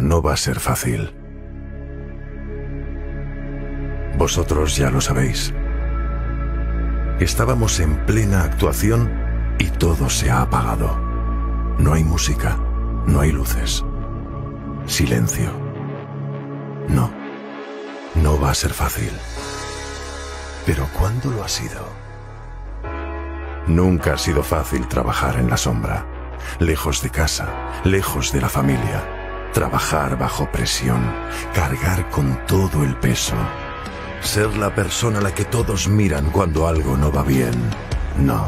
No va a ser fácil. Vosotros ya lo sabéis. Estábamos en plena actuación y todo se ha apagado. No hay música, no hay luces. Silencio. No, no va a ser fácil. Pero ¿cuándo lo ha sido? Nunca ha sido fácil trabajar en la sombra, lejos de casa, lejos de la familia, trabajar bajo presión, cargar con todo el peso, ser la persona a la que todos miran cuando algo no va bien. No,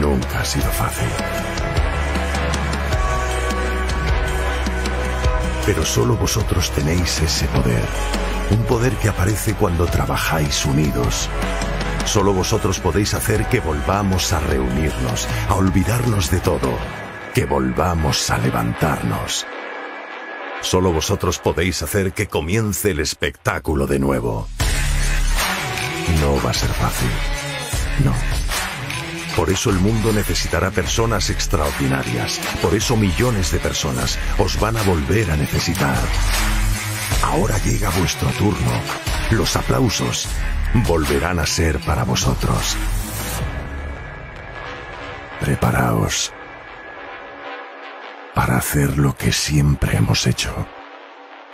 nunca ha sido fácil. Pero solo vosotros tenéis ese poder. Un poder que aparece cuando trabajáis unidos. Solo vosotros podéis hacer que volvamos a reunirnos, a olvidarnos de todo, que volvamos a levantarnos. Solo vosotros podéis hacer que comience el espectáculo de nuevo. No va a ser fácil. No. Por eso el mundo necesitará personas extraordinarias. Por eso millones de personas os van a volver a necesitar. Ahora llega vuestro turno. Los aplausos volverán a ser para vosotros. Preparaos para hacer lo que siempre hemos hecho,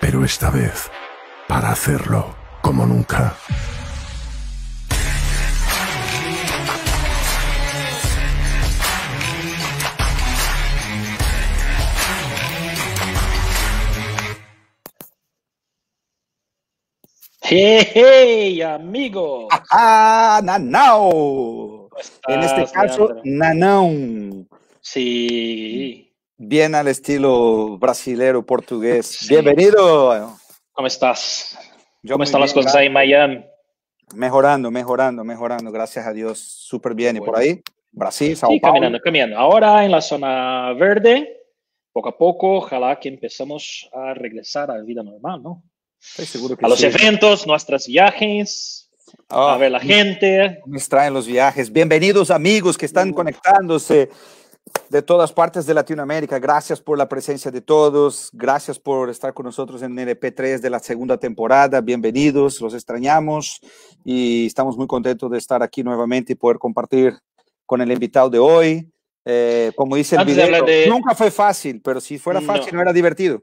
pero esta vez para hacerlo como nunca. Hey, hey, amigo. ¡Ah, Nanao! En este caso, Nanão. Sí. Bien al estilo brasilero, portugués. Sí. Bienvenido. ¿Cómo estás? Yo ¿Cómo están las cosas ahí en Miami? Mejorando, mejorando, mejorando. Gracias a Dios. Súper bien. Bueno. ¿Y por ahí? Brasil, Sao sí, Paulo. caminando, caminando. Ahora en la zona verde, poco a poco, ojalá que empezamos a regresar a la vida normal, ¿no? Estoy seguro que a los sí. eventos, nuestros viajes, oh, a ver la gente. Me extraen los viajes. Bienvenidos amigos que están uh. conectándose de todas partes de Latinoamérica. Gracias por la presencia de todos. Gracias por estar con nosotros en el EP3 de la segunda temporada. Bienvenidos, los extrañamos y estamos muy contentos de estar aquí nuevamente y poder compartir con el invitado de hoy. Eh, como dice el video, de... nunca fue fácil, pero si fuera fácil no, no era divertido.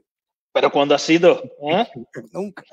Pero cuando ha sido, ¿eh? nunca.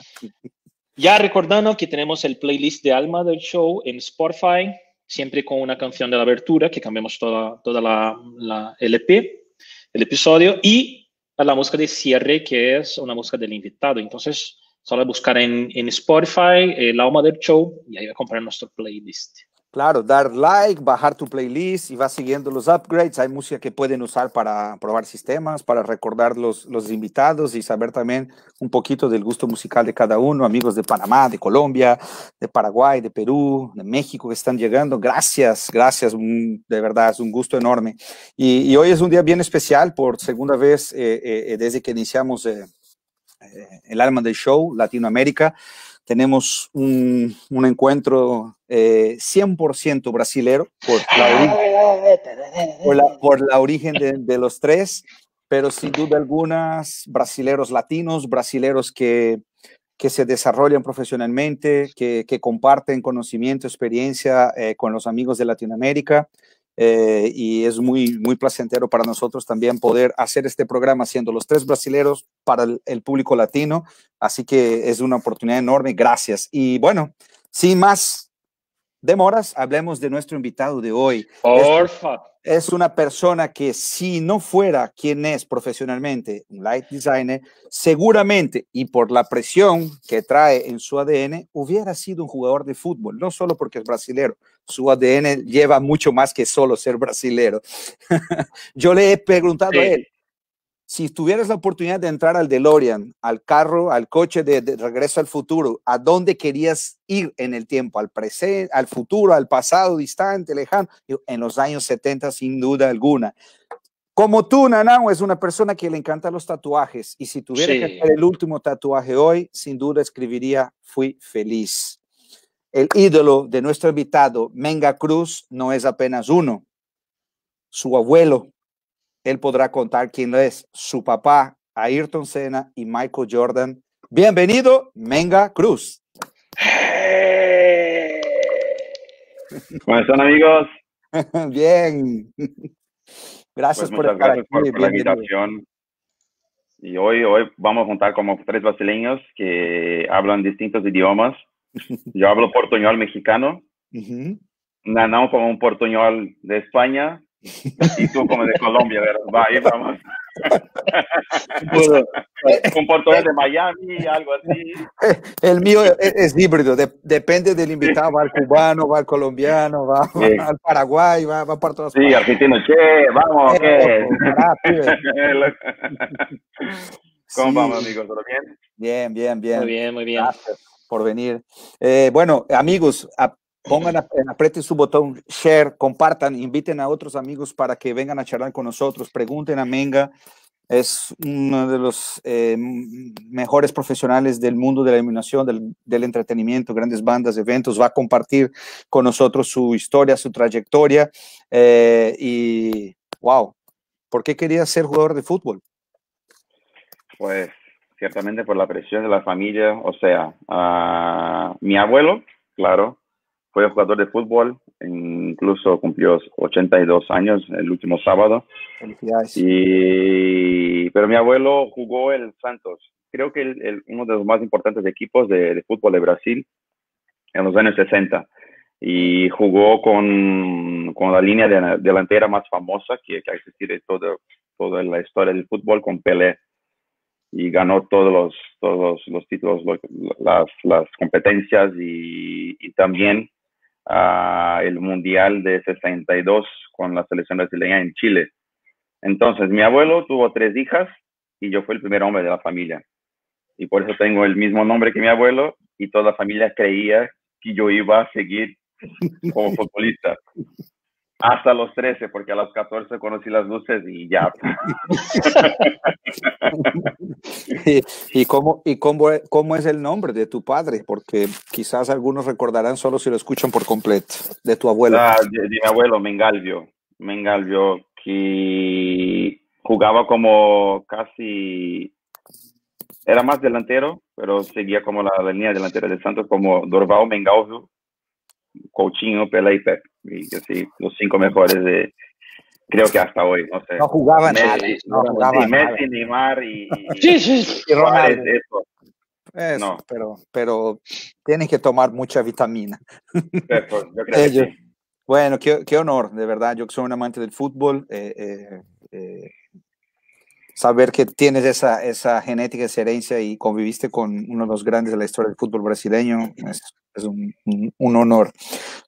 Ya recordando que tenemos el playlist de Alma del show en Spotify, siempre con una canción de la abertura, que cambiamos toda, toda la, la LP, el episodio, y la música de cierre, que es una música del invitado. Entonces, solo buscar en, en Spotify el Alma del show y ahí va a comprar nuestro playlist. Claro, dar like, bajar tu playlist y vas siguiendo los upgrades. Hay música que pueden usar para probar sistemas, para recordar los, los invitados y saber también un poquito del gusto musical de cada uno. Amigos de Panamá, de Colombia, de Paraguay, de Perú, de México que están llegando. Gracias, gracias. De verdad, es un gusto enorme. Y, hoy es un día bien especial por segunda vez eh, eh, desde que iniciamos eh, el alma del show, Latinoamérica tenemos un, un encuentro eh, 100% brasilero por la, por la, por la origen de, de, los tres, pero sin duda algunas brasileros latinos, brasileros que, que se desarrollan profesionalmente, que, que comparten conocimiento, experiencia eh, con los amigos de Latinoamérica. Eh, y es muy, muy placentero para nosotros también poder hacer este programa siendo los tres brasileros para el, el, público latino. Así que es una oportunidad enorme. Gracias. Y bueno, sin más demoras, hablemos de nuestro invitado de hoy. Porfa. Es, es una persona que si no fuera quien es profesionalmente, un light designer, seguramente y por la presión que trae en su ADN, hubiera sido un jugador de fútbol, no solo porque es brasilero, su ADN lleva mucho más que solo ser brasilero. Yo le he preguntado sí. a él, si tuvieras la oportunidad de entrar al DeLorean, al carro, al coche de, de, regreso al futuro, ¿a dónde querías ir en el tiempo? ¿Al presente, al futuro, al pasado, distante, lejano? En los años 70, sin duda alguna. Como tú, Nanao, es una persona que le encanta los tatuajes y si tuviera sí. que hacer el último tatuaje hoy, sin duda escribiría, fui feliz el ídolo de nuestro invitado, Menga Cruz, no es apenas uno. Su abuelo, él podrá contar quién es. Su papá, Ayrton Senna y Michael Jordan. Bienvenido, Menga Cruz. ¿Cómo están amigos? Bien. Gracias Pues por estar gracias aquí. por, por la invitación. Y hoy, hoy vamos a juntar como tres brasileños que hablan distintos idiomas. Yo hablo portuñol mexicano, Ujú. Nanao como un portuñol de España y tú como de Colombia, ¿verdad? Va, ahí vamos. un portuñol de Miami, algo así. El mío es, es híbrido, de- depende del invitado, va al cubano, va al colombiano, va, va Sí. al Paraguay, va, va para todas Sí, argentino, che, vamos, Eh, ¿qué? ¿Cómo Sí. vamos, amigos? ¿Todo bien? Bien, bien, bien. Muy bien, muy bien. Gracias por venir. Eh, bueno, amigos, a- pongan, aprieten su botón share, compartan, inviten a otros amigos para que vengan a charlar con nosotros, pregunten a Menga. Es uno de los eh, mejores profesionales del mundo de la iluminación, del, del entretenimiento, grandes bandas, eventos. Va a compartir con nosotros su historia, su trayectoria. eh, y, wow, ¿por qué quería ser jugador de fútbol? Pues ciertamente por la presión de la familia, o sea, ah, mi abuelo, claro, fue jugador de fútbol, incluso cumplió 82 años el último sábado, Felicidades. y, pero mi abuelo jugó el Santos, creo que el- el- uno de los más importantes equipos de, de fútbol de Brasil en los años 60, y jugó con, con la línea de- delantera más famosa que, que ha existido en todo, toda la historia del fútbol con Pelé. Y ganó todos los, todos los títulos, lo- las, las competencias y, y también ah, el Mundial de 62 con la selección brasileña en Chile. Entonces, mi abuelo tuvo tres hijas y yo fui el primer hombre de la familia. Y por eso tengo el mismo nombre que mi abuelo y toda la familia creía que yo iba a seguir como futbolista. Hasta los 13, porque a los 14 conocí las luces y ya. ¿Y, y cómo, y cómo, e- cómo es el nombre de tu padre? Porque quizás algunos recordarán solo si lo escuchan por completo, de tu abuelo. Ah, de, de mi abuelo, Mengalvio. Mengalvio, que jugaba como casi. Era más delantero, pero seguía como la, la línea delantera de Santos, como Dorval, Mengalvio, Coutinho, Pelé y Pep. Y así, los cinco mejores de. Creo que hasta hoy, no sé. no jugaba Messi, nada. No jugaba sí, nada. Messi, Neymar y, y- Sí, sí. Y Ronaldo. eso. Eso, no. pero, pero tienen que tomar mucha vitamina. Yo creo que Ellos. sí. Bueno, qué, qué honor, de verdad. Yo que soy un amante del fútbol. eh, eh, eh, saber que tienes esa, esa genética, esa herencia y conviviste con uno de los grandes de la historia del fútbol brasileño es, es un, un- un honor.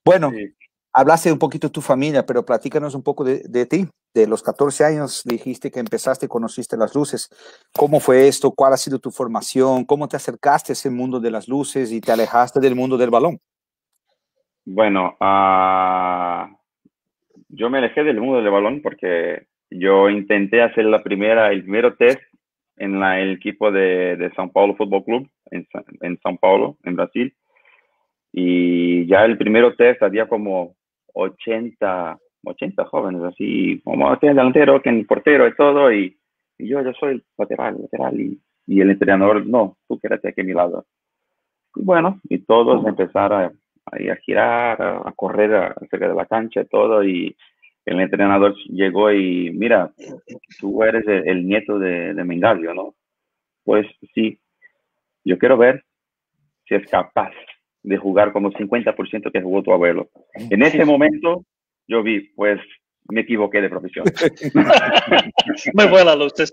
Bueno, Sí. Hablaste un poquito de tu familia, pero platícanos un poco de, de ti. De los 14 años dijiste que empezaste, conociste las luces. ¿Cómo fue esto? ¿Cuál ha sido tu formación? ¿Cómo te acercaste a ese mundo de las luces y te alejaste del mundo del balón? Bueno, ah, yo me alejé del mundo del balón porque yo intenté hacer la primera, el primero test en la, el equipo de, de São Paulo Fútbol Club en, en São Paulo, en Brasil. Y ya el primero test había como 80, 80 jóvenes, así como que el delantero, que el portero y todo. Y, y yo, yo soy el lateral, lateral. Y, y el entrenador, no, tú quédate aquí a mi lado. Y bueno, y todos empezaron a, ahí a girar, a, a correr a- cerca de la cancha y todo, y el entrenador llegó y, mira, tú eres el, el nieto de, de ¿no? Pues sí, yo quiero ver si es capaz de jugar como 50% que jugó tu abuelo. En ese momento yo vi, pues me equivoqué de profesión. Me fue la luces.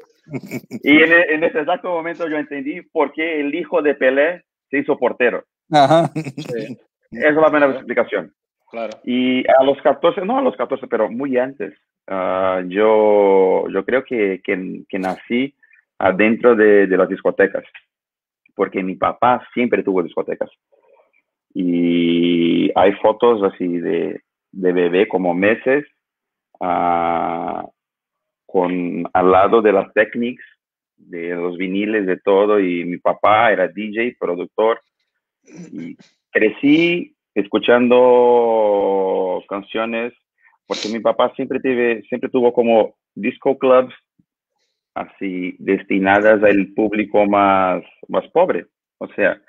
Y en, e- en ese exacto momento yo entendí por qué el hijo de Pelé se hizo portero. Ajá. Sí, Esa es la primera explicación. claro. Y a los 14, no a los 14, pero muy antes, ah, yo, yo creo que, que, que nací adentro de, de las discotecas, porque mi papá siempre tuvo discotecas. Y hay fotos así de, de bebé como meses, ah, con al lado de las técnicas, de los viniles, de todo, y mi papá era DJ, productor, y crecí escuchando canciones porque mi papá siempre, tuve, siempre tuvo como disco clubs así destinadas al público más, más pobre. O sea,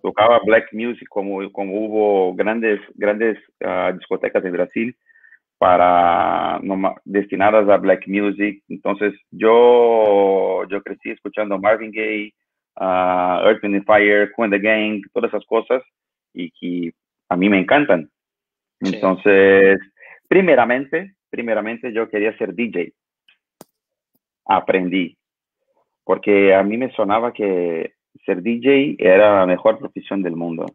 tocaba black music como, como hubo grandes, grandes ah, discotecas en Brasil para destinadas a black music. Entonces yo, yo crecí escuchando Marvin Gaye, uh, Earth and Fire, Queen the Gang, todas esas cosas y que a mí me encantan. Entonces, primeramente, primeramente yo quería ser DJ. Aprendí, porque a mí me sonaba que ser DJ era la mejor profesión del mundo.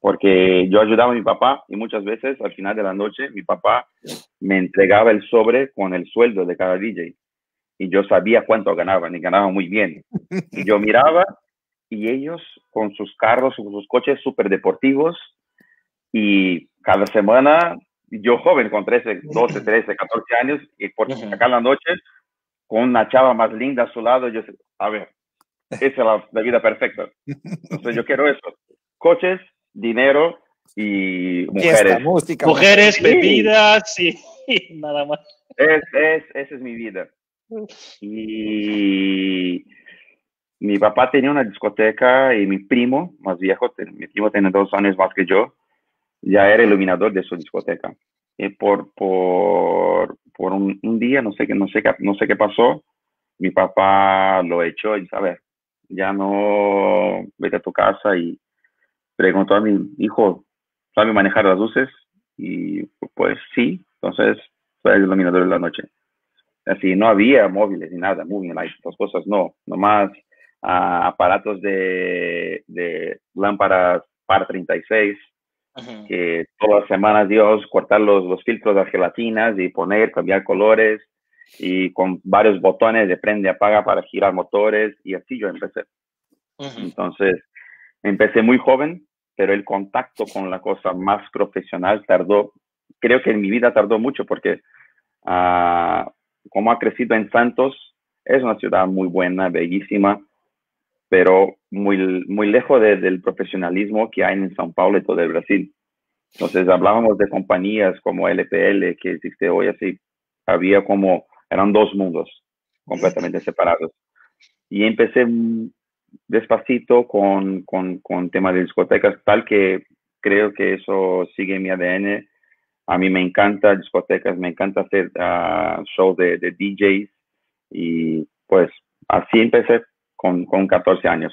Porque yo ayudaba a mi papá y muchas veces al final de la noche mi papá me entregaba el sobre con el sueldo de cada DJ. Y yo sabía cuánto ganaban y ganaban muy bien. Y yo miraba y ellos con sus carros, con sus coches súper deportivos y cada semana, yo joven con 13, 12, 13, 14 años y por acá en la noche con una chava más linda a su lado, yo a ver, esa es la, vida perfecta. Entonces yo quiero eso. Coches, dinero y mujeres. mujeres, bebidas y, nada más. Es, es, esa es mi vida. Y mi papá tenía una discoteca y mi primo, más viejo, mi primo tiene dos años más que yo, ya era iluminador de su discoteca. Y por, por, por un, un, día, no sé, qué, no, sé qué, no sé qué pasó, mi papá lo echó y, a ver, ya no vete a tu casa y preguntó a mi hijo, ¿sabe manejar las luces? Y pues sí, entonces fue el iluminador de la noche. Así, no había móviles ni nada, moving lights, estas cosas no, nomás uh, aparatos de, de lámparas par 36, que todas las semanas Dios cortar los, los filtros de las gelatinas y poner, cambiar colores, y con varios botones de prende apaga para girar motores y así yo empecé. Entonces, empecé muy joven, pero el contacto con la cosa más profesional tardó, creo que en mi vida tardó mucho porque uh, como ha crecido en Santos, es una ciudad muy buena, bellísima, pero muy, muy lejos del profesionalismo que hay en São Paulo y todo el Brasil. Entonces hablábamos de compañías como LPL que existe hoy así. Había como eran dos mundos completamente separados. Y empecé despacito con, con, con tema de discotecas, tal que creo que eso sigue en mi ADN. A mí me encanta discotecas, me encanta hacer uh, shows de, de, DJs y pues así empecé con, con 14 años.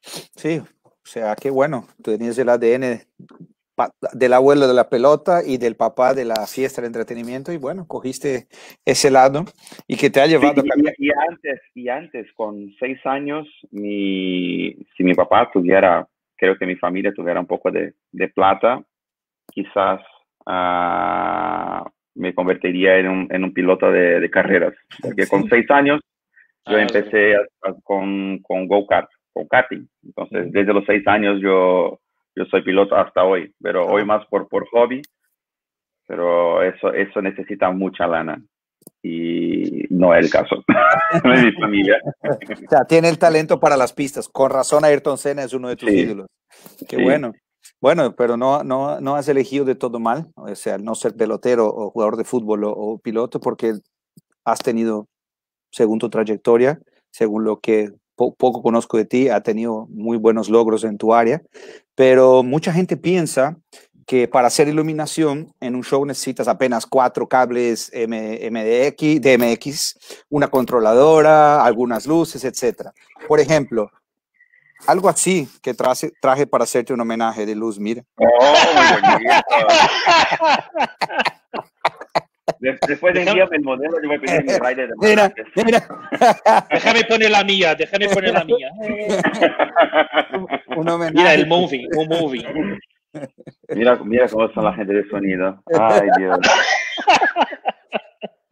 Sí, o sea, qué bueno, tú tenías el ADN del abuelo de la pelota y del papá de la fiesta de entretenimiento y bueno, cogiste ese lado y que te ha llevado a Y, antes, y antes, con seis años, mi, si mi papá tuviera, creo que mi familia tuviera un poco de, de plata, quizás uh, me convertiría en un, en un piloto de, de, carreras, porque con seis años yo ah, empecé con, con go-kart, con karting, entonces desde los seis años yo yo soy piloto hasta hoy, pero hoy más por, por hobby, pero eso, eso necesita mucha lana y no es el caso de mi familia. o sea, tiene el talento para las pistas. Con razón, Ayrton Senna es uno de tus ídolos. Qué bueno. Bueno, pero no, no, no has elegido de todo mal, o sea, no ser pelotero o jugador de fútbol o piloto, porque has tenido, según tu trayectoria, según lo que poco conozco de ti, ha tenido muy buenos logros en tu área, pero mucha gente piensa que para hacer iluminación en un show necesitas apenas cuatro cables MDX, DMX, una controladora, algunas luces, etc. Por ejemplo, algo así que traje, traje para hacerte un homenaje de luz, mira. Oh, Después de envíame el modelo, yo voy a pedir mi rider de Mira, mira. Déjame poner la mía, déjame poner la mía. un homenaje. Mira el movie, un movie. Mira, mira cómo son la gente de sonido. Ay, Dios.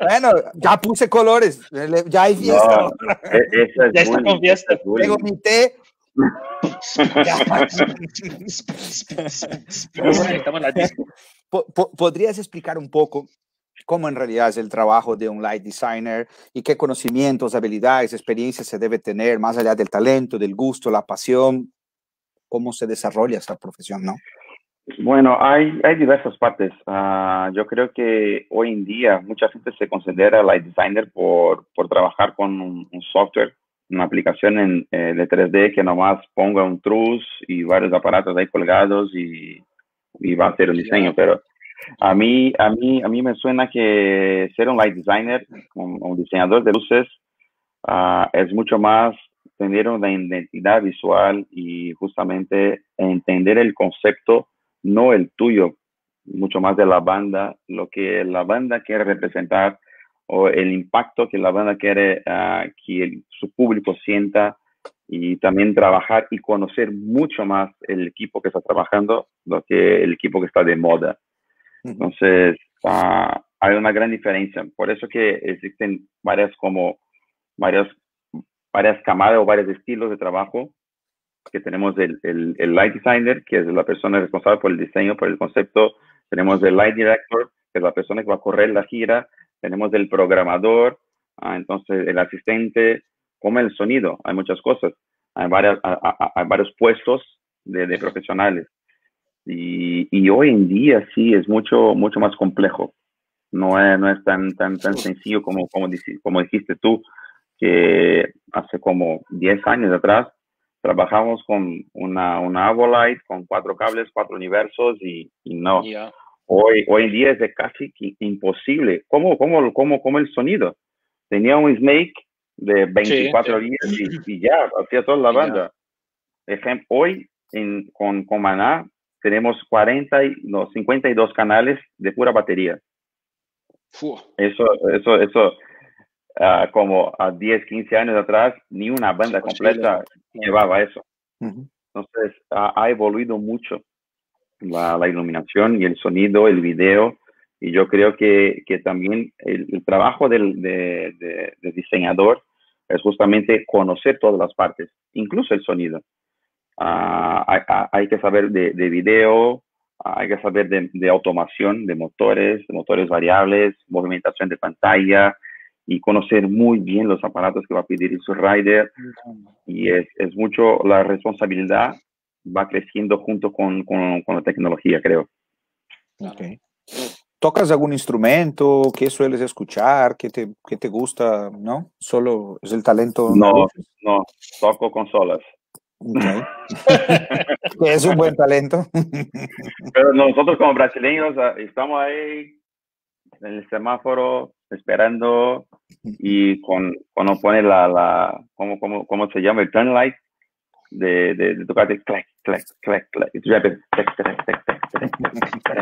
Bueno, ya puse colores, ya hay fiesta. No, e-, esa es ya está con fiesta. Tengo mi té. ¿Podrías explicar un poco cómo en realidad es el trabajo de un light designer y qué conocimientos, habilidades, experiencias se debe tener más allá del talento, del gusto, la pasión, cómo se desarrolla esta profesión, ¿no? Bueno, hay, hay diversas partes. Ah, yo creo que hoy en día mucha gente se considera light designer por, por trabajar con un, software, una aplicación en, eh, de 3D que nomás ponga un trus y varios aparatos ahí colgados y, y va a hacer un diseño. Pero a mí, a mí, a mí me suena que ser un light designer, un, diseñador de luces, uh, es mucho más tener una identidad visual y justamente entender el concepto, no el tuyo, mucho más de la banda, lo que la banda quiere representar o el impacto que la banda quiere uh, que su público sienta y también trabajar y conocer mucho más el equipo que está trabajando lo que el equipo que está de moda. Entonces, uh, hay una gran diferencia. Por eso que existen varias como varias varias camadas o varios estilos de trabajo, que tenemos el, el, light designer, que es la persona responsable por el diseño, por el concepto, tenemos el light director, que es la persona que va a correr la gira, tenemos el programador, ah, entonces el asistente, como el sonido, hay muchas cosas, hay, varias, hay varios puestos de, de profesionales. Y, y, hoy en día sí es mucho, mucho más complejo. No es, no es tan, tan, tan sencillo como, como, como dijiste tú que hace como 10 años atrás trabajamos con una, una Avolite con cuatro cables, cuatro universos y, no. Hoy, hoy en día es de casi imposible. ¿Cómo, cómo, cómo, cómo el sonido? Tenía un Snake de 24 días y, ya, hacía toda la banda. Ejemplo, hoy en, con, con Maná tenemos 40, no, 52 canales de pura batería. Eso, eso, eso, Ah, como a 10, 15 años atrás, ni una banda completa llevaba eso. Entonces, ha, evoluido mucho la, la, iluminación y el sonido, el video, y yo creo que, que también el, trabajo del de, de, diseñador es justamente conocer todas las partes, incluso el sonido. Uh, hay, hay, que saber de, de video, hay que saber de, de, automación de motores, de motores variables, movimentación de pantalla, y conocer muy bien los aparatos que va a pedir su rider. Y es, es mucho la responsabilidad va creciendo junto con, con, con la tecnología, creo. Okay. ¿Tocas algún instrumento? ¿Qué sueles escuchar? ¿Qué te, qué te gusta? ¿No? ¿Solo es el talento? No, no, toco consolas. Okay. es un buen talento. Pero nosotros como brasileños ah, estamos ahí en el semáforo esperando y con, cuando pone la, la ¿cómo, cómo, cómo se llama? El turn light de, de, de tocarte clac, clac, clac, clac. Y tú ya ves,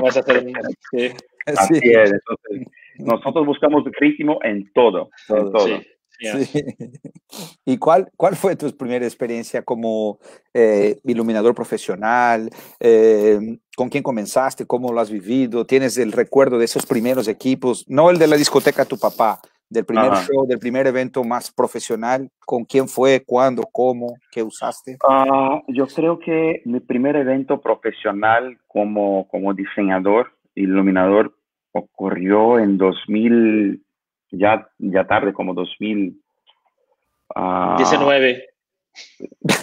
Vas a hacer sí. Así es. Entonces, nosotros buscamos ritmo en todo, en todo. Sí. Sí. ¿Y cuál, cuál fue tu primera experiencia como eh, iluminador profesional? Eh, ¿Con quién comenzaste? ¿Cómo lo has vivido? ¿Tienes el recuerdo de esos primeros equipos? No el de la discoteca tu papá, del primer show, del primer evento más profesional. ¿Con quién fue? ¿Cuándo? ¿Cómo? ¿Qué usaste? Uh, yo creo que mi primer evento profesional como, como diseñador, iluminador, ocurrió en 2000 ya, ya tarde, como 2000. Uh, 19.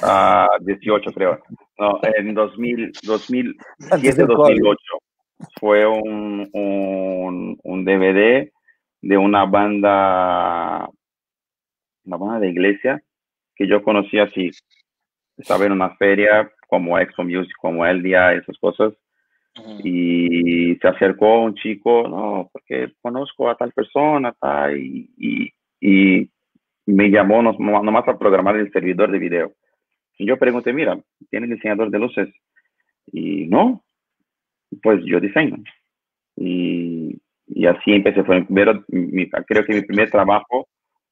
Uh, 18, creo. No, en 2000, 2007, 2008 fue un, un, un, DVD de una banda, una banda de iglesia que yo conocí así. Estaba en una feria como Expo Music, como El Día, esas cosas. Y se acercó un chico, no, porque conozco a tal persona, tal, y, y, me llamó nomás a programar el servidor de video. Y yo pregunté, mira, ¿tienes diseñador de luces? Y no, pues yo diseño. Y, y así empecé. Fue primero, creo que mi primer trabajo,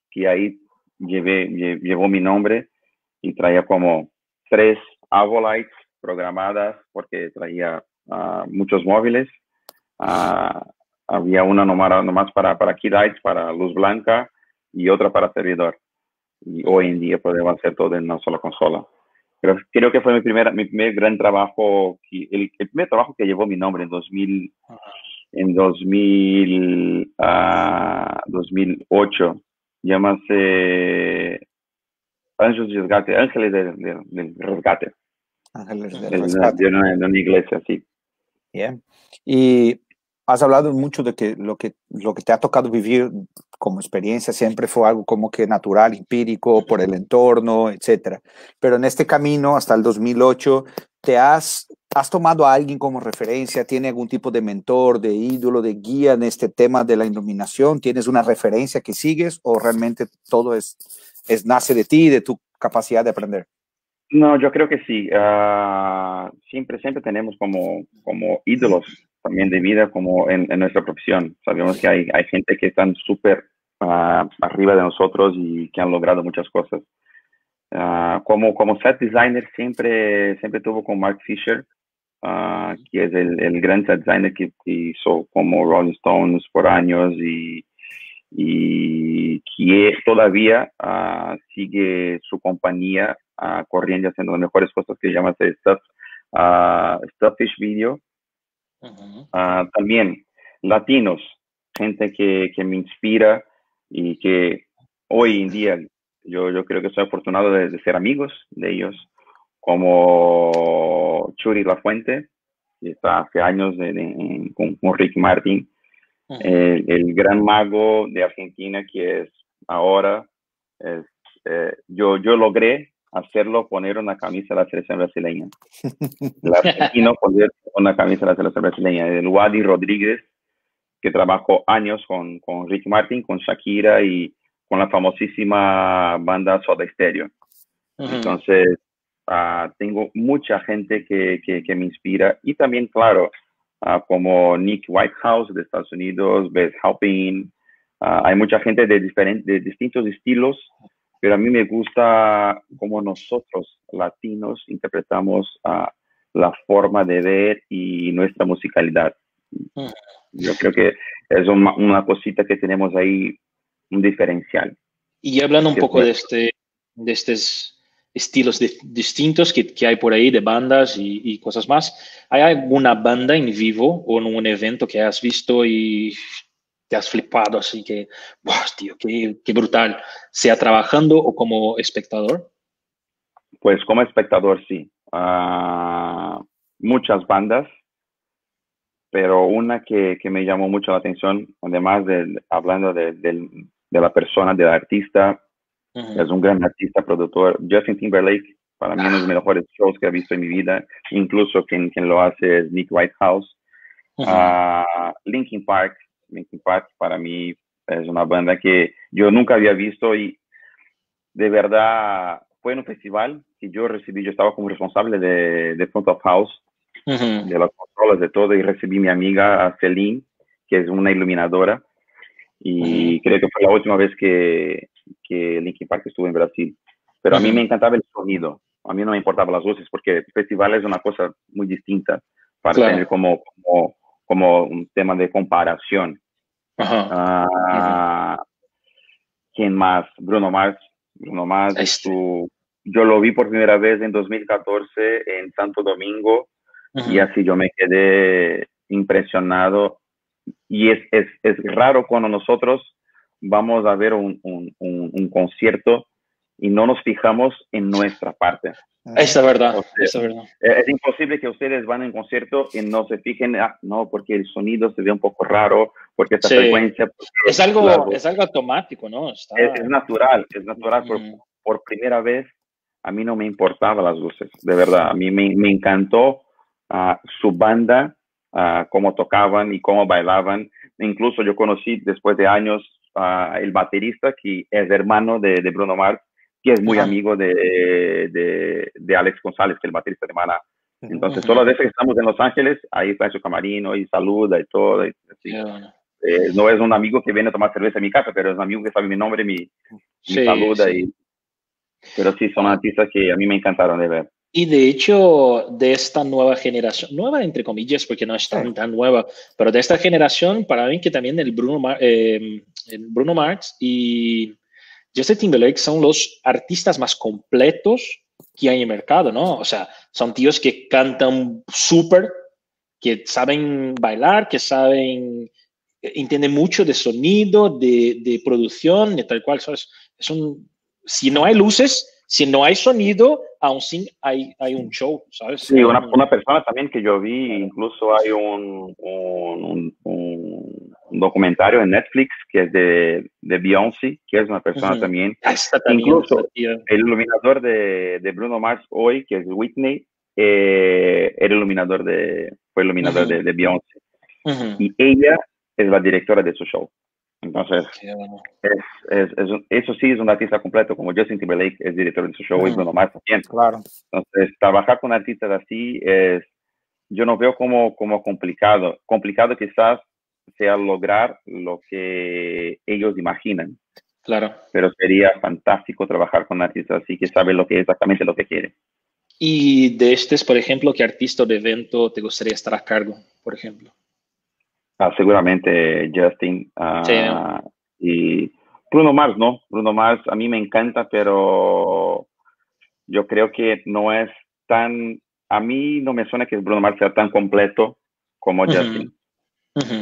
que ahí llevé, llevó mi nombre y traía como tres Avolites programadas porque traía muchos móviles. había una nomás, nomás para, para key lights, para luz blanca y otra para servidor. Y hoy en día podemos hacer todo en una sola consola. Pero creo que fue mi, primera, mi primer gran trabajo, el, el primer trabajo que llevó mi nombre en 2000, en 2000, 2008. Llámase Ángeles del Rescate. Ángeles del, Rescate. Ángeles del Rescate. De una, de una iglesia, sí. Bien. Y has hablado mucho de que lo que lo que te ha tocado vivir como experiencia siempre fue algo como que natural, empírico, por el entorno, etcétera. Pero en este camino hasta el 2008, ¿te has, has tomado a alguien como referencia? ¿Tiene algún tipo de mentor, de ídolo, de guía en este tema de la iluminación? ¿Tienes una referencia que sigues o realmente todo es, es nace de ti, de tu capacidad de aprender? No, yo creo que sí. Uh, siempre, siempre tenemos como, como ídolos también de vida como en, nuestra profesión. Sabemos que hay, hay gente que están súper uh, arriba de nosotros y que han logrado muchas cosas. Uh, como, como set designer siempre, siempre tuvo con Mark Fisher, que es el, el, gran set designer que, hizo como Rolling Stones por años y, y que todavía sigue su compañía corriendo haciendo las mejores cosas que llama Stuff, Stufffish Video. Ah, también latinos, gente que, que, me inspira y que hoy en día yo, yo creo que soy afortunado de, ser amigos de ellos, como Churi La Fuente, que está hace años con, Rick Martin, el, gran mago de Argentina que es ahora, es, eh, yo, yo logré hacerlo poner una camisa de la selección brasileña. El argentino poner una camisa de la selección brasileña. El Wadi Rodríguez, que trabajó años con, con Rick Martin, con Shakira y con la famosísima banda Soda Stereo. Entonces, uh, tengo mucha gente que, que, que, me inspira y también, claro, uh, como Nick Whitehouse de Estados Unidos, Beth Halpin, uh, hay mucha gente de, diferentes, de distintos estilos pero a mí me gusta cómo nosotros, latinos, interpretamos uh, la forma de ver y nuestra musicalidad. Mm. Yo creo que es una, una, cosita que tenemos ahí, un diferencial. Y hablando un poco de, este, de estos estilos distintos que, que, hay por ahí, de bandas y, cosas más, ¿hay alguna banda en vivo o en un evento que has visto y te has flipado, así que, tío, qué, qué brutal, sea trabajando o como espectador? Pues como espectador, sí. Uh, muchas bandas, pero una que, que, me llamó mucho la atención, además de hablando de, de, de la persona, del artista, uh -huh. es un gran artista, productor, Justin Timberlake, para mí uno de los mejores shows que he visto en mi vida, incluso quien, quien lo hace es Nick Whitehouse. Uh -huh. uh, Linkin Park, Linkin Park para mí es una banda que yo nunca había visto y de verdad fue en un festival que yo recibí, yo estaba como responsable de, de front of house, uh -huh. de las controles, de todo, y recibí mi amiga Celine, que es una iluminadora, y uh -huh. creo que fue la última vez que, que Linkin Park estuvo en Brasil. Pero a mí me encantaba el sonido, a mí no me importaban las luces, porque el festival es una cosa muy distinta para claro. tener como, como como un tema de comparación. Ajá. Uh, ¿Quién más? Bruno Mars. Bruno Mars, este. su, yo lo vi por primera vez en 2014 en Santo Domingo y así yo me quedé impresionado. Y es, es, es raro cuando nosotros vamos a ver un, un, un, un concierto y no nos fijamos en nuestra parte. Esa es verdad, o sea, esa es verdad. Es imposible que ustedes van en concierto y no se fijen, ah, no, porque el sonido se ve un poco raro, porque esta sí. frecuencia... Porque, es, algo, claro, es algo automático, ¿no? Está... Es, es, natural, es natural. Mm. Por, por, primera vez, a mí no me importaban las luces, de verdad. A mí me, me encantó uh, su banda, uh, cómo tocaban y cómo bailaban. Incluso yo conocí después de años uh, el baterista, que es hermano de, de Bruno Mars, que es muy Ajá. amigo de, de, de, Alex González, que es el baterista de Mana. Entonces, todas las veces que estamos en Los Ángeles, ahí está en su camarino y saluda y todo. Y eh, no es un amigo que viene a tomar cerveza en mi casa, pero es un amigo que sabe mi nombre, mi, sí, mi saluda. Sí. Y, pero sí, son artistas que a mí me encantaron de ver. Y de hecho, de esta nueva generación, nueva entre comillas, porque no es tan, tan nueva, pero de esta generación, para mí que también el Bruno, Mar eh, el Bruno Marx y Justin Timberlake son los artistas más completos que hay en el mercado, ¿no? O sea, son tíos que cantan súper, que saben bailar, que saben, entienden mucho de sonido, de, de producción, de tal cual. ¿sabes? Es un, si no hay luces, si no hay sonido, aún sí hay, hay un show, ¿sabes? Sí, una, una persona también que yo vi, incluso hay un, un, un, documentario en Netflix que es de, de Beyoncé, que es una persona también. Ah, también. Incluso el iluminador de, de, Bruno Mars hoy, que es Whitney, eh, era iluminador de, fue iluminador de, de, Beyoncé. Y ella es la directora de su show. Entonces, es, es, eso sí es un artista completo, como Justin Timberlake es director de su show y Bruno Mars también. Claro. Entonces, trabajar con artistas así es, yo no veo como, como complicado. Complicado quizás sea lograr lo que ellos imaginan. Claro. Pero sería fantástico trabajar con artistas así que saben lo que exactamente lo que quieren. Y de estos, por ejemplo, ¿qué artista de evento te gustaría estar a cargo, por ejemplo? Ah, seguramente Justin. Ah, y Bruno Mars, ¿no? Bruno Mars a mí me encanta, pero yo creo que no es tan, a mí no me suena que Bruno Mars sea tan completo como Justin.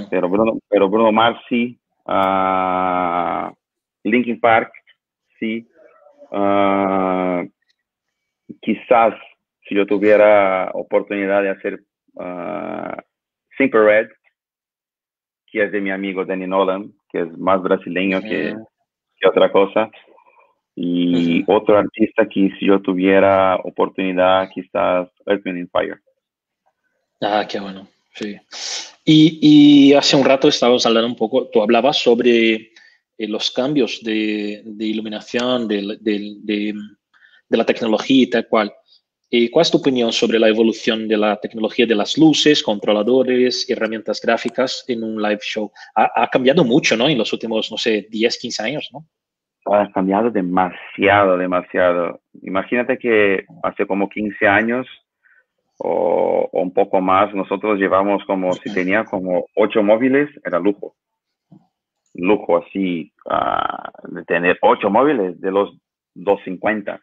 Pero, Bruno, pero Bruno Mars sí. Uh, Linkin Park sí. quizás si yo tuviera oportunidad de hacer Simple Red, que es de mi amigo Danny Nolan, que es más brasileño que, que, otra cosa. Y otro artista que si yo tuviera oportunidad, quizás Earth, Wind Fire. Ah, qué bueno, sí. Y, y, hace un rato estábamos hablando un poco, tú hablabas sobre eh, los cambios de, de iluminación, de, de, de, la tecnología y tal cual. Eh, ¿Cuál es tu opinión sobre la evolución de la tecnología de las luces, controladores, herramientas gráficas en un live show? Ha, cambiado mucho, ¿no? En los últimos, no sé, 10, 15 años, ¿no? Ha cambiado demasiado, demasiado. Imagínate que hace como 15 años o, un poco más, nosotros llevamos como, si tenía como 8 móviles, era lujo. Lujo así, ah, de tener 8 móviles de los 250.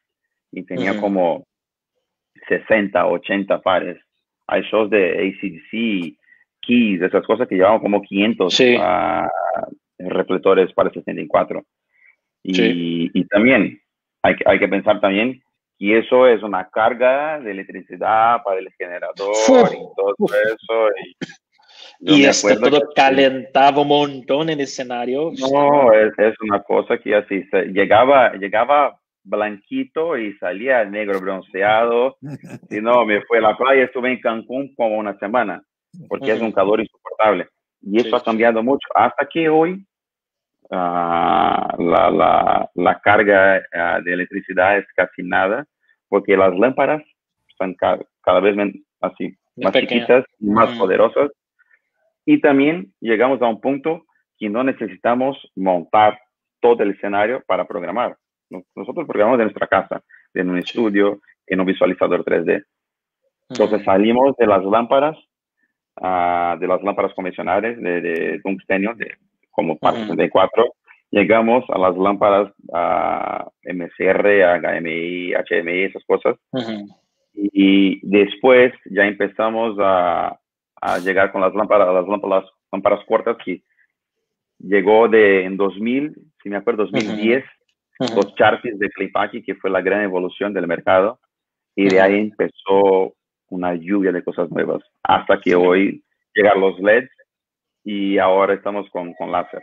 Y tenía como 60, 80 pares. Hay shows de ACDC, Keys, esas cosas que llevan como 500 ah, reflectores para 64. Y, y también hay, hay que pensar también que eso es una carga de electricidad para el generador y todo eso. Y, esto todo calentaba un montón en el escenario. No, es, es una cosa que así se, llegaba, llegaba blanquito y salía negro bronceado. Y no, me fue a la playa, estuve en Cancún como una semana, porque es un calor insoportable. Y eso ha cambiado mucho, hasta que hoy ah, la, la, la, carga ah, de electricidad es casi nada, porque las lámparas están cada, vez así, más chiquitas y más poderosas. Y también llegamos a un punto que no necesitamos montar todo el escenario para programar nosotros programamos en nuestra casa, en un estudio, en un visualizador 3D. Entonces salimos de las lámparas, uh, de las lámparas convencionales de, de tungstenio, de, como parte de 4, llegamos a las lámparas uh, MCR, HMI, HMI, esas cosas. y, después ya empezamos a, a, llegar con las lámparas, las lámparas, lámparas cortas que llegó de en 2000, si me acuerdo, 2010 los Sharpies de Clipaki, que fue la gran evolución del mercado, y de ahí empezó una lluvia de cosas nuevas, hasta que hoy llegan los LEDs y ahora estamos con, con láser.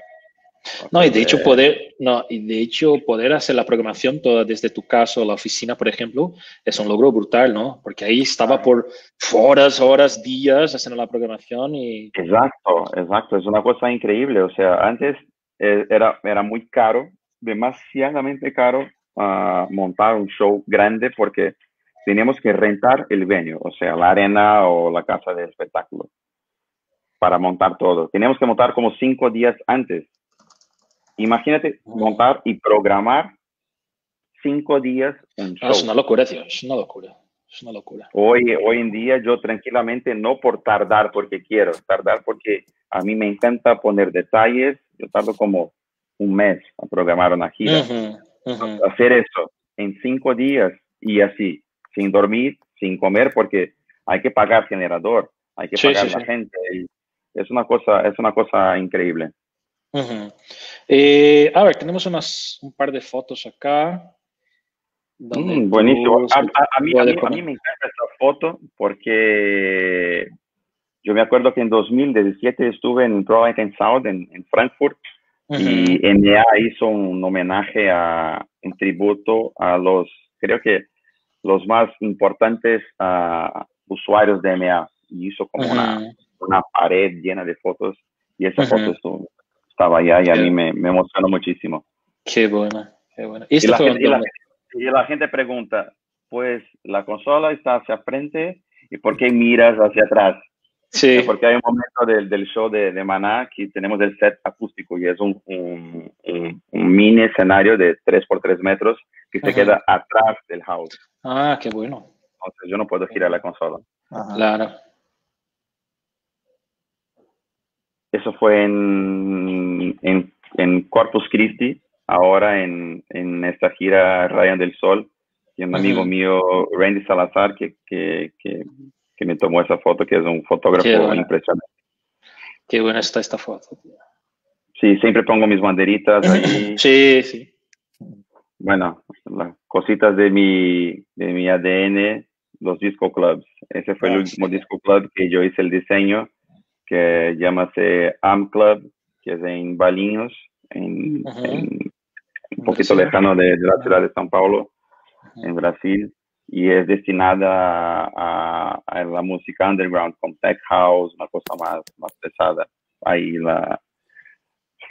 No, y de hecho poder, no, y de hecho poder hacer la programación toda desde tu casa o la oficina, por ejemplo, es un logro brutal, ¿no? Porque ahí estaba por horas, horas, días haciendo la programación y... Exacto, exacto, es una cosa increíble. O sea, antes eh, era, era muy caro demasiadamente caro uh, montar un show grande porque teníamos que rentar el venue, o sea, la arena o la casa de espectáculo para montar todo. Teníamos que montar como cinco días antes. Imagínate montar y programar cinco días un show. es una locura, tío, es una locura. Es una locura. Hoy, hoy en día yo tranquilamente, no por tardar porque quiero, tardar porque a mí me encanta poner detalles. Yo tardo como un mes a programar una gira. Hacer eso en cinco días y así, sin dormir, sin comer, porque hay que pagar generador, hay que pagar la gente. es una cosa, es una cosa increíble. Eh, a ver, tenemos unas, un par de fotos acá. Mm, buenísimo. A, mí, a, mí, a, mí, me encanta esta foto porque yo me acuerdo que en 2017 estuve en and South en, en Frankfurt y NA hizo un homenaje a, en tributo a los, creo que los más importantes uh, usuarios de MA y hizo como una, una, pared llena de fotos y esa foto estaba allá y a mí me, me, emocionó muchísimo. Qué buena, qué buena. Y, la gente, y, la, y, la, gente pregunta, pues la consola está hacia frente y por qué miras hacia atrás? Sí. Porque hay un momento del, del show de, de, Maná que tenemos el set acústico y es un, un, un, mini escenario de 3 por 3 metros que se queda atrás del house. Ah, qué bueno. Entonces yo no puedo girar la consola. Claro. Eso fue en, en, en Corpus Christi, ahora en, en esta gira Ryan del Sol, y un amigo mío, Randy Salazar, que, que, que que me tomó esa foto, que es un fotógrafo impresionante. Qué buena está esta foto. Sí, siempre pongo mis banderitas ahí. sí, sí. Bueno, las cositas de mi, de mi ADN, los disco clubs. Ese fue el ah, último disco club que yo hice el diseño, que llamase Am Club, que es en Balinos, en, un poquito lejano de, de, la ciudad de São Paulo, en Brasil y es destinada a, a, la música underground, con tech house, una cosa más, más pesada. Ahí la,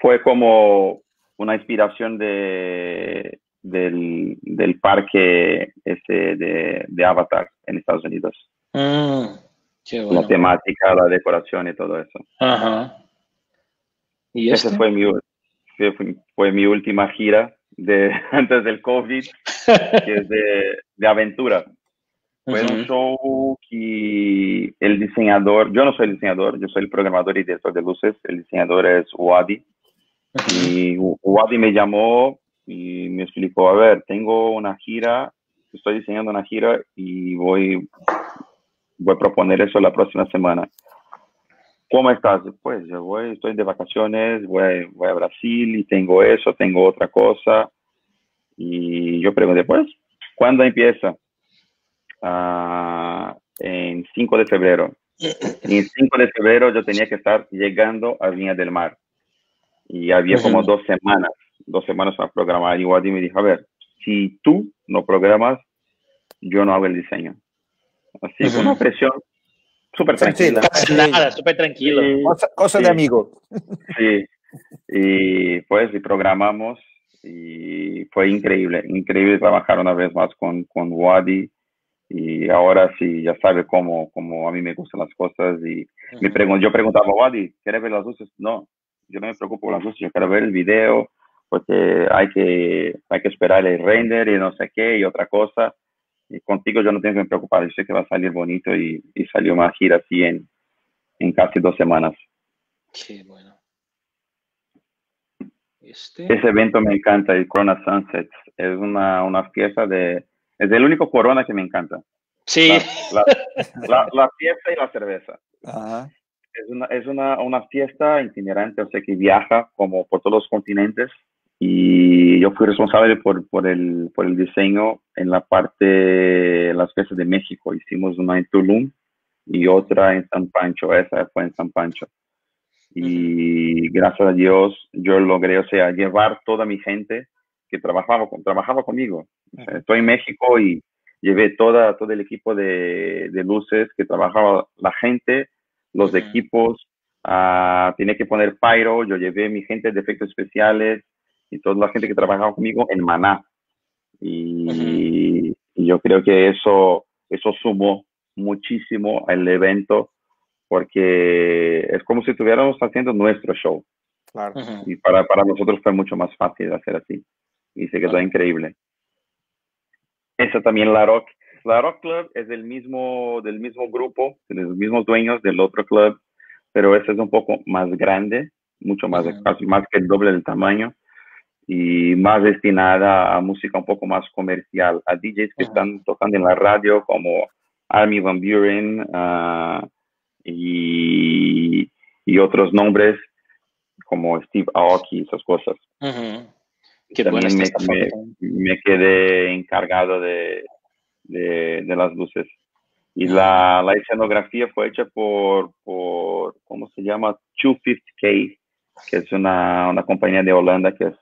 fue como una inspiración de, del, del parque ese de, de, Avatar en Estados Unidos. Mm, La temática, la decoración y todo eso. Ajá. ¿Y Esa este? fue mi, fue, fue mi última gira de, antes del COVID, que es de, de aventura. Fue uh -huh. un show que el diseñador, yo no soy el diseñador, yo soy el programador y director de luces, el diseñador es Wadi. Uh -huh. Y Wadi me llamó y me explicó, a ver, tengo una gira, estoy diseñando una gira y voy, voy a proponer eso la próxima semana. ¿Cómo estás? Pues yo voy, estoy de vacaciones, voy, voy a Brasil y tengo eso, tengo otra cosa. Y yo pregunté, pues, ¿cuándo empieza? Uh, en 5 de febrero. Y en 5 de febrero yo tenía que estar llegando a Viña del Mar. Y había como dos semanas, dos semanas para programar. Y Wadi me dijo, a ver, si tú no programas, yo no hago el diseño. Así, con una presión súper tranquila. Nada, súper tranquilo. Sí, cosa, cosa sí, de amigo. Sí, y pues y programamos y fue increíble, increíble trabajar una vez más con, con Wadi y ahora sí, ya sabe cómo, cómo a mí me gustan las cosas y uh -huh. me pregun yo preguntaba, Wadi, ¿quieres ver las luces? No, yo no me preocupo por las luces, yo quiero ver el video porque hay que, hay que esperar el render y no sé qué y otra cosa y contigo yo no tengo que me preocupar, yo sé que va a salir bonito y, y salió una gira así en, en casi dos semanas. Qué bueno. Este... Ese evento me encanta, el Corona Sunsets. Es una, una fiesta de... Es el único Corona que me encanta. Sí. La, la, la, la fiesta y la cerveza. Ajá. Es, una, es una, una fiesta itinerante, o sea, que viaja como por todos los continentes y yo fui responsable por, por, el, por el diseño en la parte las fiestas de México. Hicimos una en Tulum y otra en San Pancho, esa fue en San Pancho. Y gracias a Dios yo logré, o sea, llevar toda mi gente que trabajaba, trabajaba conmigo. O sea, estoy en México y llevé toda, todo el equipo de, de luces que trabajaba la gente, los equipos, uh, tenía que poner pyro, yo llevé mi gente de efectos especiales, y toda la gente que trabajaba conmigo en Maná. Y, uh -huh. y, yo creo que eso, eso sumó muchísimo al evento porque es como si estuviéramos haciendo nuestro show. Claro. Uh -huh. Y para, para nosotros fue mucho más fácil hacer así. Y se quedó uh -huh. increíble. Eso también la Rock. La Rock Club es del mismo, del mismo grupo, de los mismos dueños del otro club, pero ese es un poco más grande, mucho más, más que el doble del tamaño y más destinada a música un poco más comercial, a DJs que están tocando en la radio como Army Van Buren uh, y, y, otros nombres como Steve Aoki y esas cosas. Uh -huh. Qué también me, me- me quedé encargado de, de, de las luces. Y la, la escenografía fue hecha por, por, ¿cómo se llama? 250K, que es una, una compañía de Holanda que es,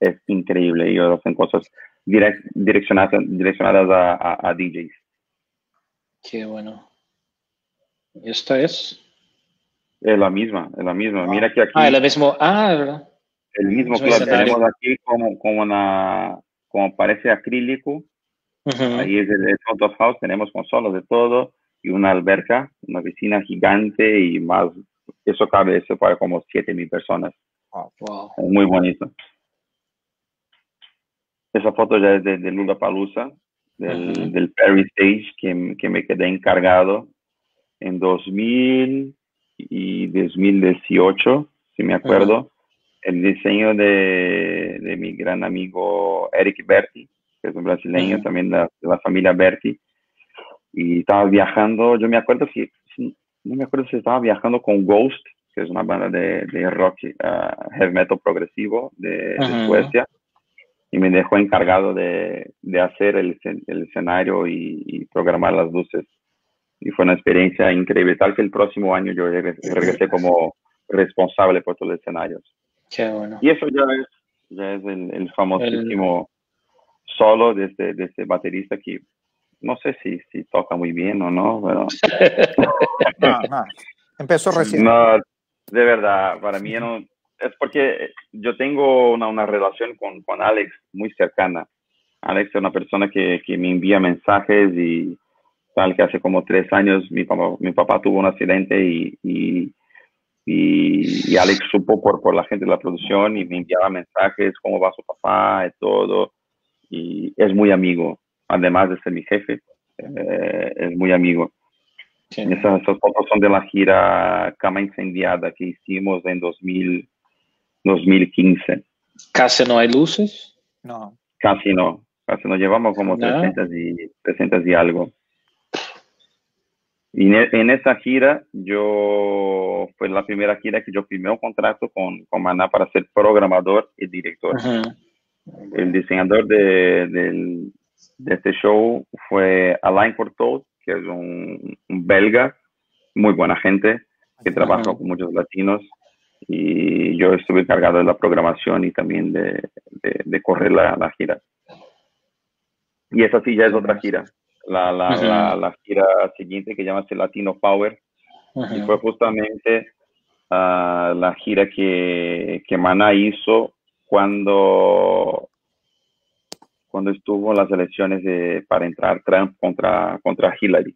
es increíble. Ellos hacen cosas direct- direccionadas, direccionadas a, a, a DJs. Qué bueno. ¿Y esta es? Es la misma, es la misma. Mira que aquí Ah, es la misma. Ah, ¿verdad? el mismo club escenario. tenemos aquí como, como una, como parece acrílico. Ujú. Ahí es el, el front of house, tenemos consolas de todo y una alberca, una piscina gigante y más, eso cabe eso para como 7000 personas. Wow. Muy bonito. Esa foto ya es de, de Lula Palusa, del, Ujú. del Perry Stage, que, que me quedé encargado en 2000 y 2018, si me acuerdo. El diseño de, de mi gran amigo Eric Berti, que es un brasileño Ujú. también de la, de la familia Berti. Y estaba viajando, yo me acuerdo si, si- no me acuerdo si estaba viajando con Ghost, que es una banda de, de rock, ah, heavy metal progresivo de, de Ujú. Suecia, y me dejó encargado de, de hacer el, el escenario y, y programar las luces. Y fue una experiencia increíble, tal que el próximo año yo regres- regresé como responsable por todos los escenarios. Qué bueno. Y eso ya es, ya es el, el famosísimo solo de este, de este baterista que no sé si, si toca muy bien o no, pero No, no. Empezó recién. no, de verdad, para mí no, es porque yo tengo una, una relación con, con Alex muy cercana. Alex es una persona que, que me envía mensajes y tal que hace como tres años mi papá, mi papá tuvo un accidente y, y, y, y Alex supo por, por la gente de la producción y me enviaba mensajes, cómo va su papá y todo. Y es muy amigo, además de ser mi jefe, eh, es muy amigo. Sí. Esas, esas fotos son de la gira Cama Incendiada que hicimos en 2000, 2015. Casi no hay luces. No. Casi no, casi nos llevamos como No. 300 y, 300 y algo. Y en, e- en esa gira, yo, fue la primera gira que yo firmé un contrato con, con Maná para ser programador y director. Ujú. El diseñador de, del- de este show fue Alain Cortot, que es un, un belga, muy buena gente, que trabaja Ujú. con muchos latinos. Y yo estuve encargado de la programación y también de, de- de correr la, la gira. Y esa sí ya es otra gira. La, la, Ujú. la, la gira siguiente que llama Latino Power. Y Ujú. fue justamente ah, la gira que, que Mana hizo cuando, cuando estuvo en las elecciones de, para entrar Trump contra, contra Hillary,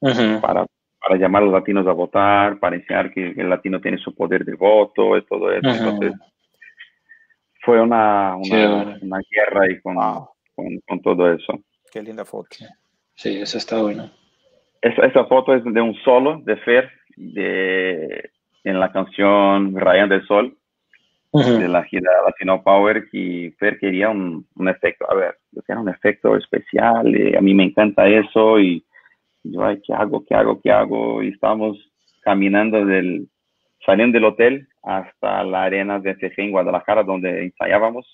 Ujú. para, para llamar a los latinos a votar, para enseñar que el latino tiene su poder de voto y todo eso. Ujú. Entonces, fue una, una, una guerra ahí con, Wow. con, con todo eso. Qué linda foto. Sí, esa está buena. Esa, esa foto es de un solo de Fer de, en la canción Rayan del Sol de la gira Latino Power que Fer quería un, un efecto, a ver, yo quería un efecto especial, y a mí me encanta eso y yo, ay, ¿qué hago? ¿Qué hago? ¿Qué hago? Y estábamos caminando del, saliendo del hotel hasta la arena de FG en Guadalajara donde ensayábamos.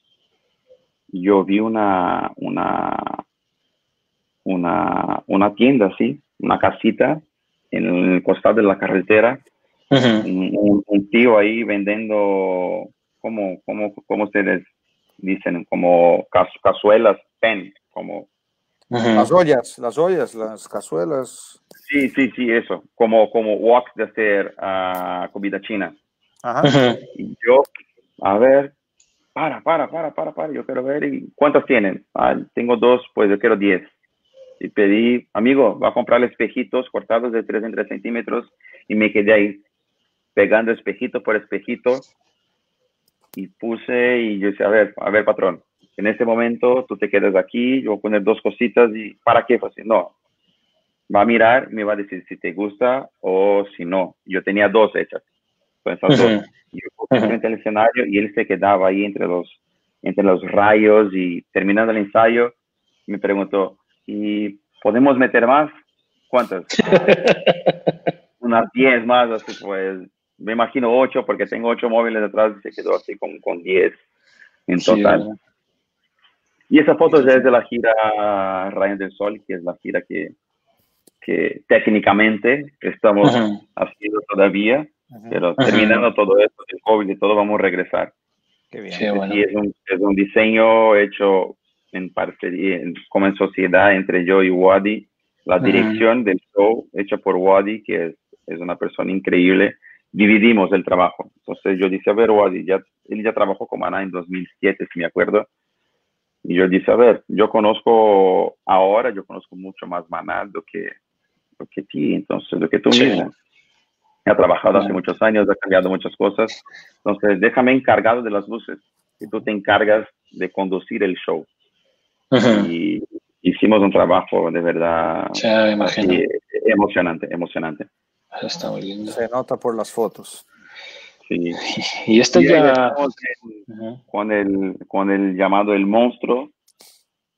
Yo vi una, una, una, una tienda así, una casita en el costado de la carretera un, un- un tío ahí vendiendo, como, como, como ustedes dicen, como cazuelas, pen, como, Ujú. Las ollas, las ollas, las cazuelas. sí, sí, sí, eso, como, como wok de hacer ah, comida china. Ajá. Ujú. Y yo, a ver, para, para, para, para, para, yo quiero ver, ¿y cuántas tienen? Ah, tengo dos, pues yo quiero diez. Y pedí, amigo, va a comprar espejitos cortados de 3 en 3 centímetros y me quedé ahí pegando espejito por espejito y puse y yo decía, a ver, a ver, patrón, en este momento tú te quedas aquí, yo voy a poner dos cositas y ¿para qué? Pues no, va a mirar, me va a decir si te gusta o si no. Yo tenía dos hechas, con esas dos. Ujú. Y yo puse frente al escenario y él se quedaba ahí entre los, entre los rayos y terminando el ensayo me preguntó, ¿y podemos meter más? ¿Cuántas? Unas 10 más, así pues, me imagino 8 porque tengo 8 móviles detrás y se quedó así con, con 10 en Sí, total. Y esa foto ya es de la gira Ryan del Sol, que es la gira que, que técnicamente estamos haciendo todavía, pero terminando todo esto del COVID y todo, vamos a regresar. Qué bien. es, un, es, un, diseño hecho en parte, como en sociedad entre yo y Wadi. La dirección del show hecha por Wadi, que es, es, una persona increíble. Dividimos el trabajo. Entonces yo dije, a ver, Wadi, ya, él ya trabajó con Ana en 2007, si me acuerdo. Y yo dije, a ver, yo conozco ahora, yo conozco mucho más Maná do que, do que ti, entonces, lo que tú sí. mismo. Ha trabajado hace muchos años, ha cambiado muchas cosas. Entonces, déjame encargado de las luces y tú te encargas de conducir el show. Y hicimos un trabajo de verdad emocionante, emocionante. Está muy lindo. Se nota por las fotos. Sí. Y esto ya... con, el, con el llamado El Monstruo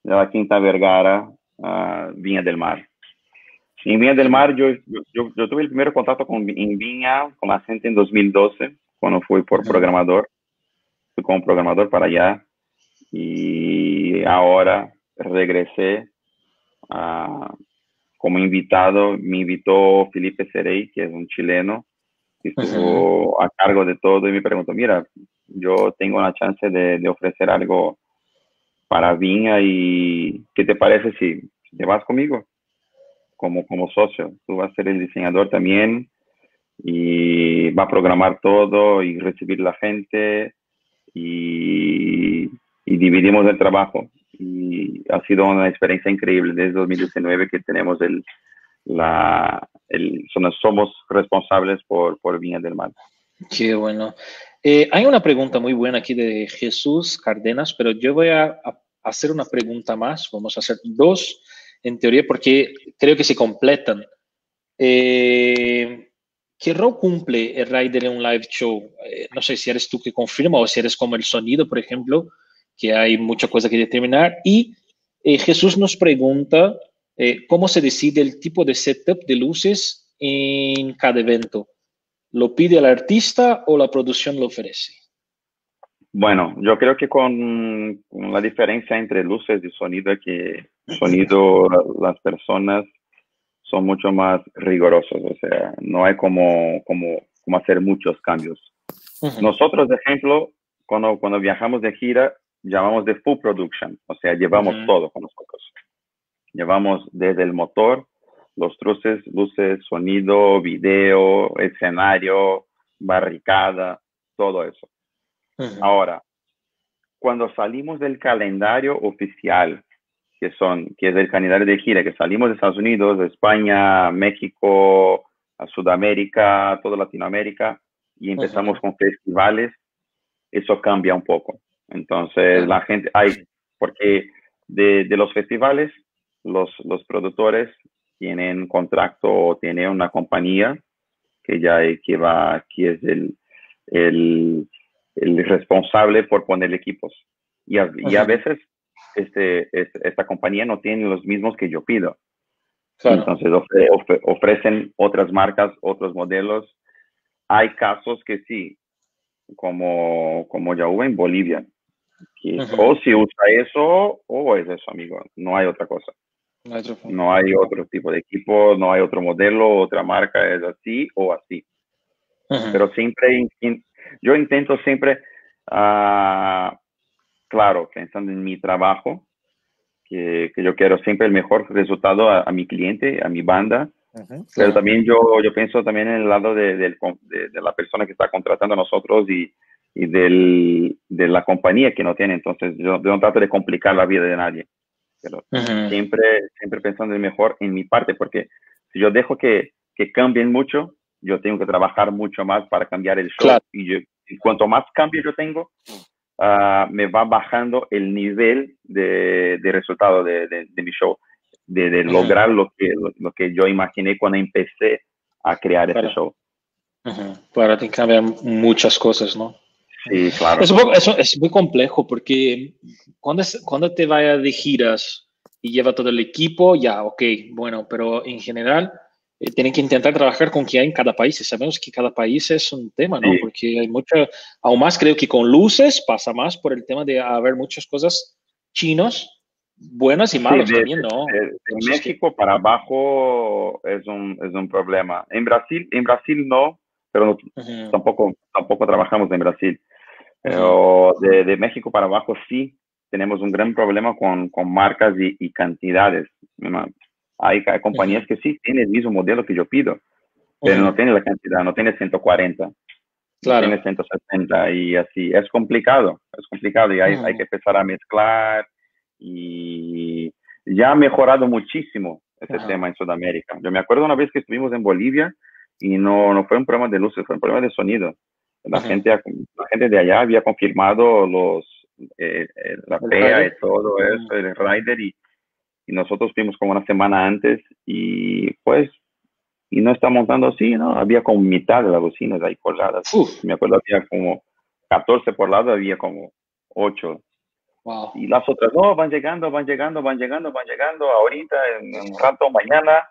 de la Quinta Vergara, uh, Viña del Mar. En Viña del Mar, yo, yo, yo, tuve el primer contacto con, en Viña con la gente en 2012, cuando fui por programador. Fui como programador para allá y ahora regresé uh, como invitado. Me invitó Felipe Cerey, que es un chileno, que estuvo a cargo de todo y me preguntó, mira, yo tengo una chance de, de ofrecer algo para Viña y ¿qué te parece si te vas conmigo? como, como socio. Tú vas a ser el diseñador también y va a programar todo y recibir la gente y, y dividimos el trabajo. Y ha sido una experiencia increíble desde 2019 que tenemos el, la, el, somos responsables por, por Viña del Mar. Qué bueno. Eh, hay una pregunta muy buena aquí de Jesús Cardenas, pero yo voy a, a hacer una pregunta más. Vamos a hacer dos en teoría, porque creo que se completan. Eh, ¿Qué rol cumple el rider en un live show? Eh, no sé si eres tú que confirma o si eres como el sonido, por ejemplo, que hay mucha cosa que determinar. Y eh, Jesús nos pregunta cómo se decide el tipo de setup de luces en cada evento. ¿Lo pide el artista o la producción lo ofrece? Bueno, yo creo que con, la diferencia entre luces y sonido es que sonido las personas son mucho más rigurosos, o sea, no hay como, como, como hacer muchos cambios. Nosotros, de ejemplo, cuando, cuando viajamos de gira, llamamos de full production, o sea, llevamos todo con nosotros. Llevamos desde el motor, los truces, luces, sonido, video, escenario, barricada, todo eso. Ahora, cuando salimos del calendario oficial, que son, que es el calendario de gira, que salimos de Estados Unidos, de España, México, a Sudamérica, toda Latinoamérica, y empezamos con festivales, eso cambia un poco. Entonces, la gente, hay, porque de, de los festivales, los, los productores tienen contrato o tienen una compañía que ya que va, que es el, el el responsable por poner equipos. Y a, y a veces este, esta compañía no tiene los mismos que yo pido. Entonces ofrecen otras marcas, otros modelos. Hay casos que sí, como, como ya hubo en Bolivia, que o si usa eso o es eso, amigo. No hay otra cosa. No hay otro tipo de equipo, no hay otro modelo, otra marca, es así o así. Pero siempre yo intento siempre, uh, claro, pensando en mi trabajo, que, que, yo quiero siempre el mejor resultado a, a mi cliente, a mi banda, uh -huh, pero sí. también yo, yo pienso también en el lado de, de, de, de la persona que está contratando a nosotros y, y del, de la compañía que no tiene. Entonces, yo, yo no trato de complicar la vida de nadie, pero uh -huh. siempre, siempre pensando en mejor en mi parte, porque si yo dejo que, que cambien mucho, yo tengo que trabajar mucho más para cambiar el show. Claro. Y, yo, y, cuanto más cambio yo tengo, uh, me va bajando el nivel de, de resultado de, de, de, mi show, de, lograr uh -huh. lo, que, lo, lo, que yo imaginé cuando empecé a crear claro. este show. Uh -huh. Para ti cambian muchas cosas, ¿no? Sí, claro. Es, es, es muy complejo porque cuando, es, cuando te vayas de giras y lleva todo el equipo, ya, ok, bueno, pero en general eh, tienen que intentar trabajar con quien hay en cada país. Sabemos que cada país es un tema, ¿no? Sí. Porque hay mucha, aún más creo que con luces pasa más por el tema de haber muchas cosas chinos, buenos y malos de, también, ¿no? De, de México para abajo es un, es un problema. En Brasil, en Brasil no, pero no, uh -huh. tampoco, tampoco trabajamos en Brasil. Pero de, de, México para abajo sí tenemos un gran problema con, con marcas y, y cantidades. Hay, hay, compañías que sí tienen el mismo modelo que yo pido, pero no tiene la cantidad, no tiene 140. Claro. Tiene 170 y así. Es complicado, es complicado y hay, hay que empezar a mezclar y ya ha mejorado muchísimo ese tema en Sudamérica. Yo me acuerdo una vez que estuvimos en Bolivia y no, no fue un problema de luces, fue un problema de sonido. La, gente, la gente de allá había confirmado los, eh, eh, la ¿El PEA y todo eso, el rider, y, y, nosotros fuimos como una semana antes y pues, y no está montando así, ¿no? Había como mitad de las bocinas ahí colgadas. Uf. Me acuerdo había como 14 por lado, había como 8 Wow. y las otras, no, van llegando, van llegando, van llegando, van llegando, ahorita, en, en un rato, mañana.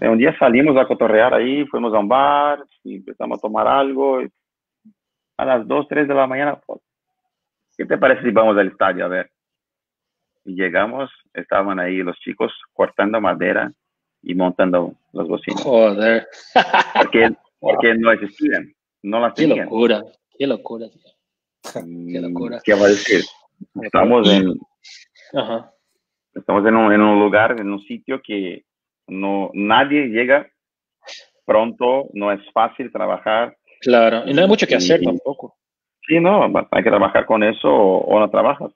Eh, Un día salimos a cotorrear ahí, fuimos a un bar y empezamos a tomar algo. Y a las 2, 3 de la mañana, pues, ¿qué te parece si vamos al estadio a ver? Y llegamos, estaban ahí los chicos cortando madera y montando las bocinas. Joder. Porque, porque no existían, no las Qué tenían. locura, qué locura. tío. Mm, Qué locura. ¿Qué va a decir? Estamos en, Ajá. estamos en un, en un lugar, en un sitio que no, nadie llega pronto, no es fácil trabajar. Claro. Y no hay mucho que hacer Y- tampoco. Sí, no, hay que trabajar con eso o, o no trabajas.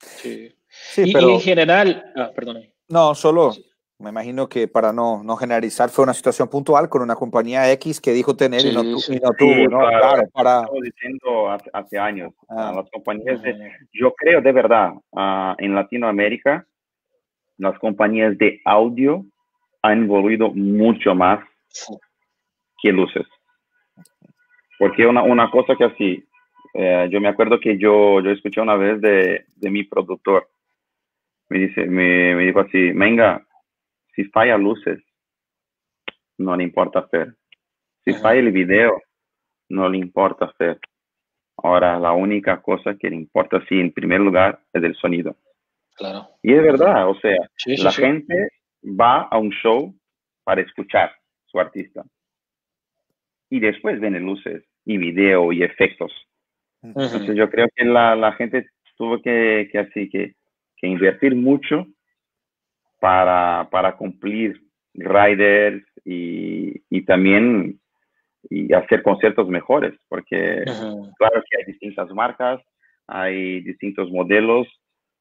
Sí. Sí, y, pero y en general, ah, perdón. no, solo me imagino que para no, no generalizar fue una situación puntual con una compañía X que dijo tener y no, Sí, tu- sí. y no tuvo, Sí, ¿no? claro. Claro, para... Estamos diciendo hace, hace años, Ah. a las compañías de, yo creo de verdad, ah, en Latinoamérica, las compañías de audio han evoluido mucho más que luces. Porque una, una cosa que así, eh, yo me acuerdo que yo, yo escuché una vez de, de mi productor, me, dice, me, me dijo así, venga, si falla luces, no le importa hacer. Si Ajá. falla el video, no le importa hacer. Ahora, la única cosa que le importa, sí, en primer lugar, es el sonido. Claro. Y es verdad, o sea, Sí, sí, la sí. gente va a un show para escuchar su artista. Y después vienen luces y video y efectos. Entonces yo creo que la, la gente tuvo que, que así que, que invertir mucho para, para cumplir riders y, y también y hacer conciertos mejores, porque claro que hay distintas marcas, hay distintos modelos,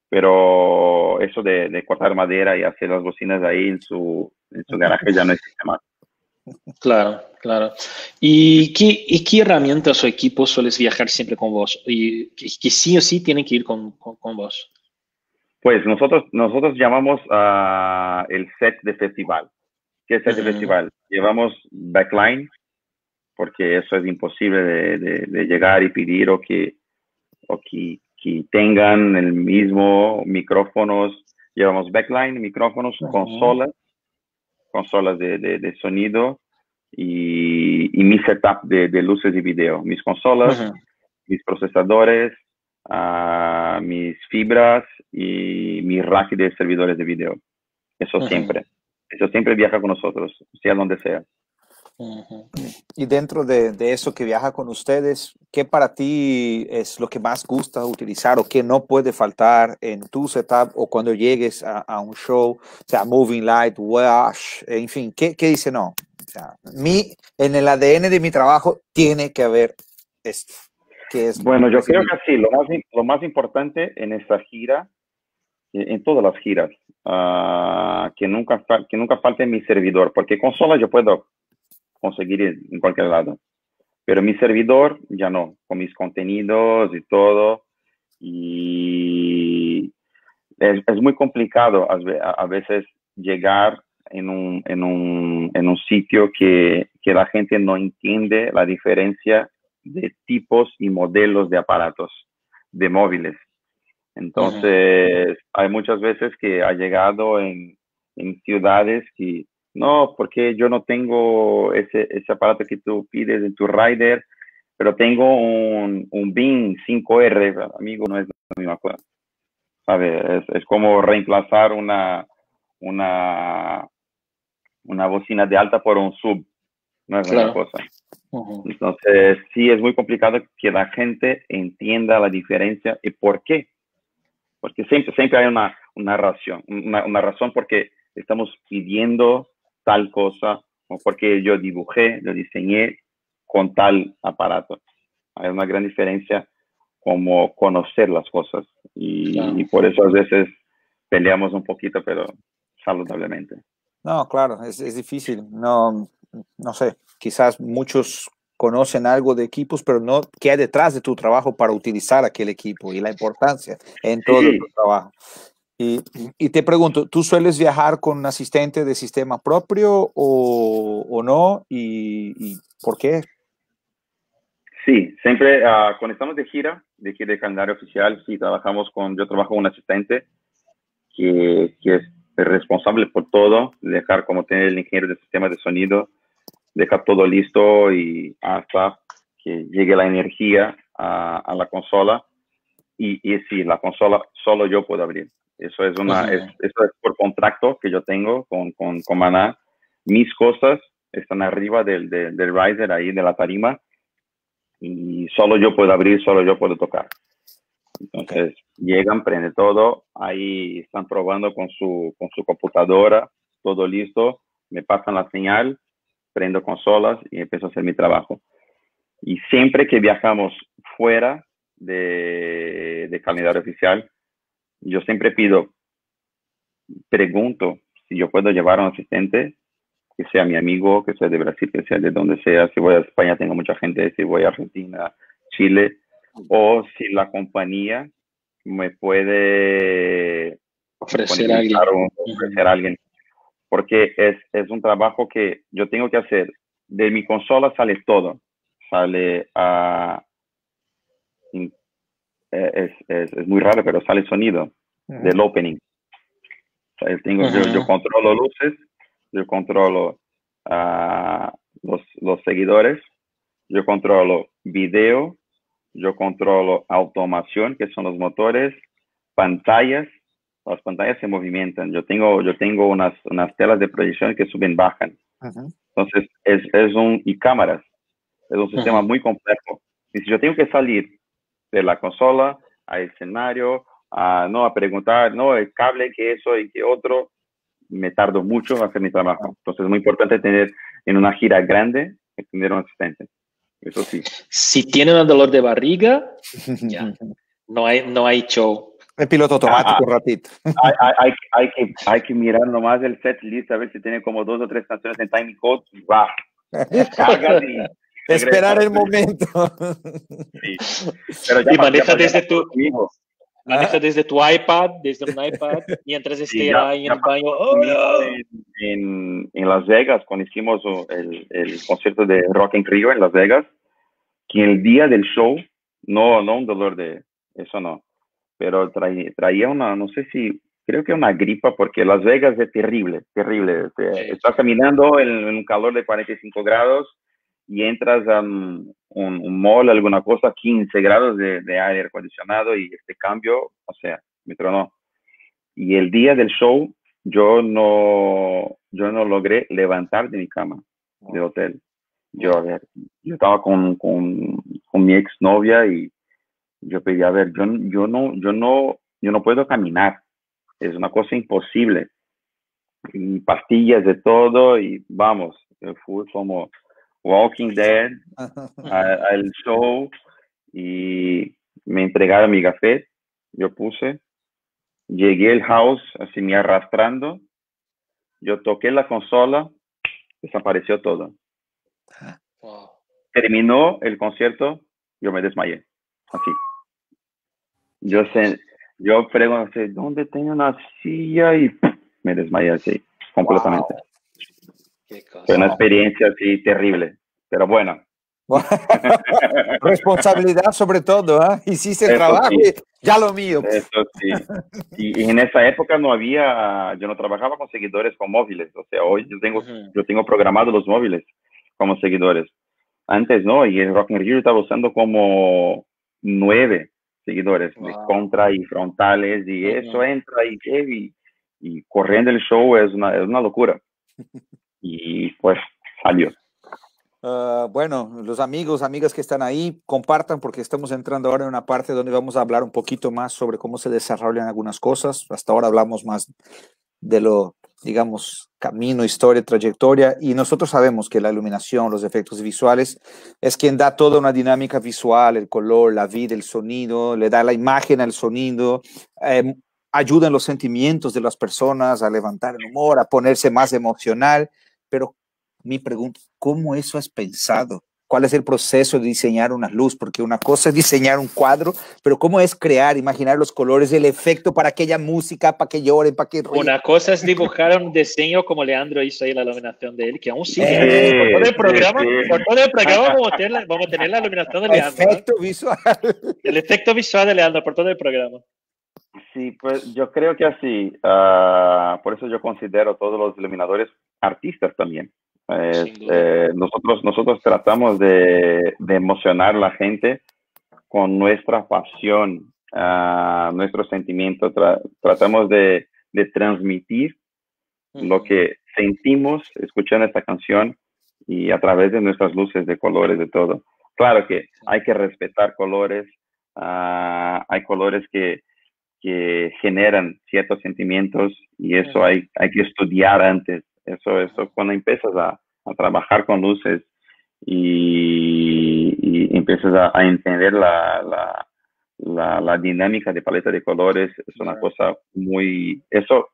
pero eso de, de cortar madera y hacer las bocinas ahí en su, en su garaje ya no existe más. Claro, claro. ¿Y qué, y qué herramientas o equipos sueles viajar siempre con vos? Y que, que sí o sí tienen que ir con, con, con vos. Pues nosotros, nosotros llamamos a el set de festival. ¿Qué es set de festival? Llevamos backline, porque eso es imposible de, de- de llegar y pedir o que, o que, que tengan el mismo micrófonos. Llevamos backline, micrófonos, Ujú. consolas, consolas de, de- de sonido y, y mi setup de, de luces y video. Mis consolas, mis procesadores, ah, mis fibras y mi rack de servidores de video. Eso siempre. Eso siempre viaja con nosotros, sea donde sea. Y dentro de, de eso que viaja con ustedes, ¿qué para ti es lo que más gusta utilizar o qué no puede faltar en tu setup o cuando llegues a, a un show, o sea, Moving Light, Wash, en fin, ¿qué, qué dice no? O sea, mi, en el ADN de mi trabajo tiene que haber esto. Que es Bueno, yo creo que sí, lo más, lo más importante en esta gira, en todas las giras, ah, que, nunca que nunca falte mi servidor, porque consola yo puedo conseguir en cualquier lado, pero mi servidor ya no, con mis contenidos y todo, y es, es muy complicado a, ve- a- a veces llegar en un, en un, en un sitio que, que la gente no entiende la diferencia de tipos y modelos de aparatos, de móviles. Entonces, hay muchas veces que ha llegado en, en ciudades que, no, porque yo no tengo ese, ese aparato que tú pides en tu rider, pero tengo un, un BIM 5R, amigo, no es la misma cosa. ¿sabe? Es, como reemplazar una, una, una bocina de alta por un sub, no es una cosa. Entonces, sí, es muy complicado que la gente entienda la diferencia y por qué. Porque siempre, siempre hay una, una razón, una, una razón porque estamos pidiendo tal cosa o porque yo dibujé, lo diseñé con tal aparato. Hay una gran diferencia como conocer las cosas y, por eso a veces peleamos un poquito, pero saludablemente. No, claro, es, es, difícil. No, no sé, quizás muchos conocen algo de equipos, pero no qué hay detrás de tu trabajo para utilizar aquel equipo y la importancia en todo tu trabajo. Y, y, te pregunto, ¿tú sueles viajar con un asistente de sistema propio o, o no? ¿Y, ¿Y, por qué? Sí, siempre uh, cuando estamos de gira, de gira de calendario oficial, sí trabajamos con, yo trabajo con un asistente que, que es responsable por todo, dejar como tener el ingeniero de sistema de sonido, dejar todo listo y hasta que llegue la energía a, a la consola. Y, y sí, la consola solo yo puedo abrir. Eso es, una, es, eso es por contrato que yo tengo con, con, con Maná. Mis cosas están arriba del, del, del riser ahí de la tarima y solo yo puedo abrir, solo yo puedo tocar. Entonces llegan, prende todo, ahí están probando con su, con su computadora, todo listo, me pasan la señal, prendo consolas y empiezo a hacer mi trabajo. Y siempre que viajamos fuera de, de calendario oficial, yo siempre pido, pregunto si yo puedo llevar a un asistente que sea mi amigo, que sea de Brasil, que sea de donde sea. Si voy a España tengo mucha gente, si voy a Argentina, Chile, o si la compañía me puede ofrecer, a alguien. ofrecer a alguien. Porque es, es un trabajo que yo tengo que hacer. De mi consola sale todo. Sale a... es, es, es, muy raro, pero sale sonido del opening. tengo, yo, yo, controlo luces, yo controlo uh, los, los seguidores, yo controlo video, yo controlo automación, que son los motores, pantallas, las pantallas se movimentan. Yo tengo, yo tengo unas, unas telas de proyección que suben, bajan. Entonces, es, es, un, y cámaras. Es un sistema muy complejo. Y si yo tengo que salir de la consola al escenario, a, no a preguntar, no, el cable, que eso y que otro, me tardo mucho en hacer mi trabajo. Entonces es muy importante tener en una gira grande, tener un asistente. Eso sí. Si tiene un dolor de barriga, ya, no hay, no hay show. El piloto automático, ah, ratito. Hay, hay, hay, que, hay que mirar nomás el set list, a ver si tiene como dos o tres canciones en timing code. ¡Wow! Esperar el momento. Sí. Pero ya y maneja desde tu, Maneja ah. desde tu iPad, desde un iPad, mientras esté sí, ahí en el baño. ¡Oh! En, en, Las Vegas, cuando hicimos el, el, concierto de Rock en Rio en Las Vegas, que el día del show, no, no un dolor de, eso no, pero traía, traía una, no sé si, creo que una gripa, porque Las Vegas es terrible, terrible. Estás caminando en, en un calor de 45 grados y entras a un, un, mall, alguna cosa, 15 grados de, de, aire acondicionado y este cambio, o sea, me tronó. Y el día del show, yo no, yo no logré levantar de mi cama de hotel. Yo, a ver, yo estaba con, con, con mi exnovia y yo pedí, a ver, yo, yo, no, yo, no, yo no puedo caminar. Es una cosa imposible. Y pastillas de todo y vamos, fue como Walking Dead, al show y me entregaron mi café, yo puse, llegué al house así me arrastrando, yo toqué la consola, desapareció todo. Terminó el concierto, yo me desmayé, así. Yo sé, yo pregunté, ¿dónde tengo una silla? Y me desmayé así, completamente. Fue una experiencia así terrible, pero bueno. Responsabilidad sobre todo, ¿eh? Hiciste el trabajo ya lo mío. Eso sí. Y, en esa época no había, yo no trabajaba con seguidores con móviles, o sea, hoy yo tengo, yo tengo programados los móviles como seguidores. Antes no, y el Rock in Rio estaba usando como nueve seguidores, de contra y frontales, y eso entra y, y, y corriendo el show es una, es una locura. y pues salió. Ah, bueno, los amigos, amigas que están ahí, compartan porque estamos entrando ahora en una parte donde vamos a hablar un poquito más sobre cómo se desarrollan algunas cosas. Hasta ahora hablamos más de lo, digamos, camino, historia, trayectoria, y nosotros sabemos que la iluminación, los efectos visuales, es quien da toda una dinámica visual, el color, la vida, el sonido, le da la imagen al sonido, eh, ayuda en los sentimientos de las personas a levantar el humor, a ponerse más emocional, pero mi pregunta, ¿cómo eso has pensado? ¿Cuál es el proceso de diseñar una luz? Porque una cosa es diseñar un cuadro, pero ¿cómo es crear, imaginar los colores, el efecto para aquella música, para que lloren, para que Una cosa es dibujar un diseño como Leandro hizo ahí la iluminación de él, que aún sigue. por todo el programa, por todo el programa vamos, a tener, vamos a tener la iluminación de Leandro. El efecto visual. El efecto visual de Leandro por todo el programa. Sí, pues yo creo que así. Uh, por eso yo considero todos los iluminadores artistas también. Eh, nosotros, nosotros tratamos de, de, emocionar a la gente con nuestra pasión, uh, nuestro sentimiento. tratamos de, de transmitir lo que sentimos escuchando esta canción y a través de nuestras luces de colores, de todo. Claro que hay que respetar colores, uh, hay colores que, que generan ciertos sentimientos y eso hay, hay que estudiar antes eso, eso, cuando empiezas a, a trabajar con luces y, y empiezas a, a entender la, la, la, la, dinámica de paleta de colores, es una cosa muy, eso,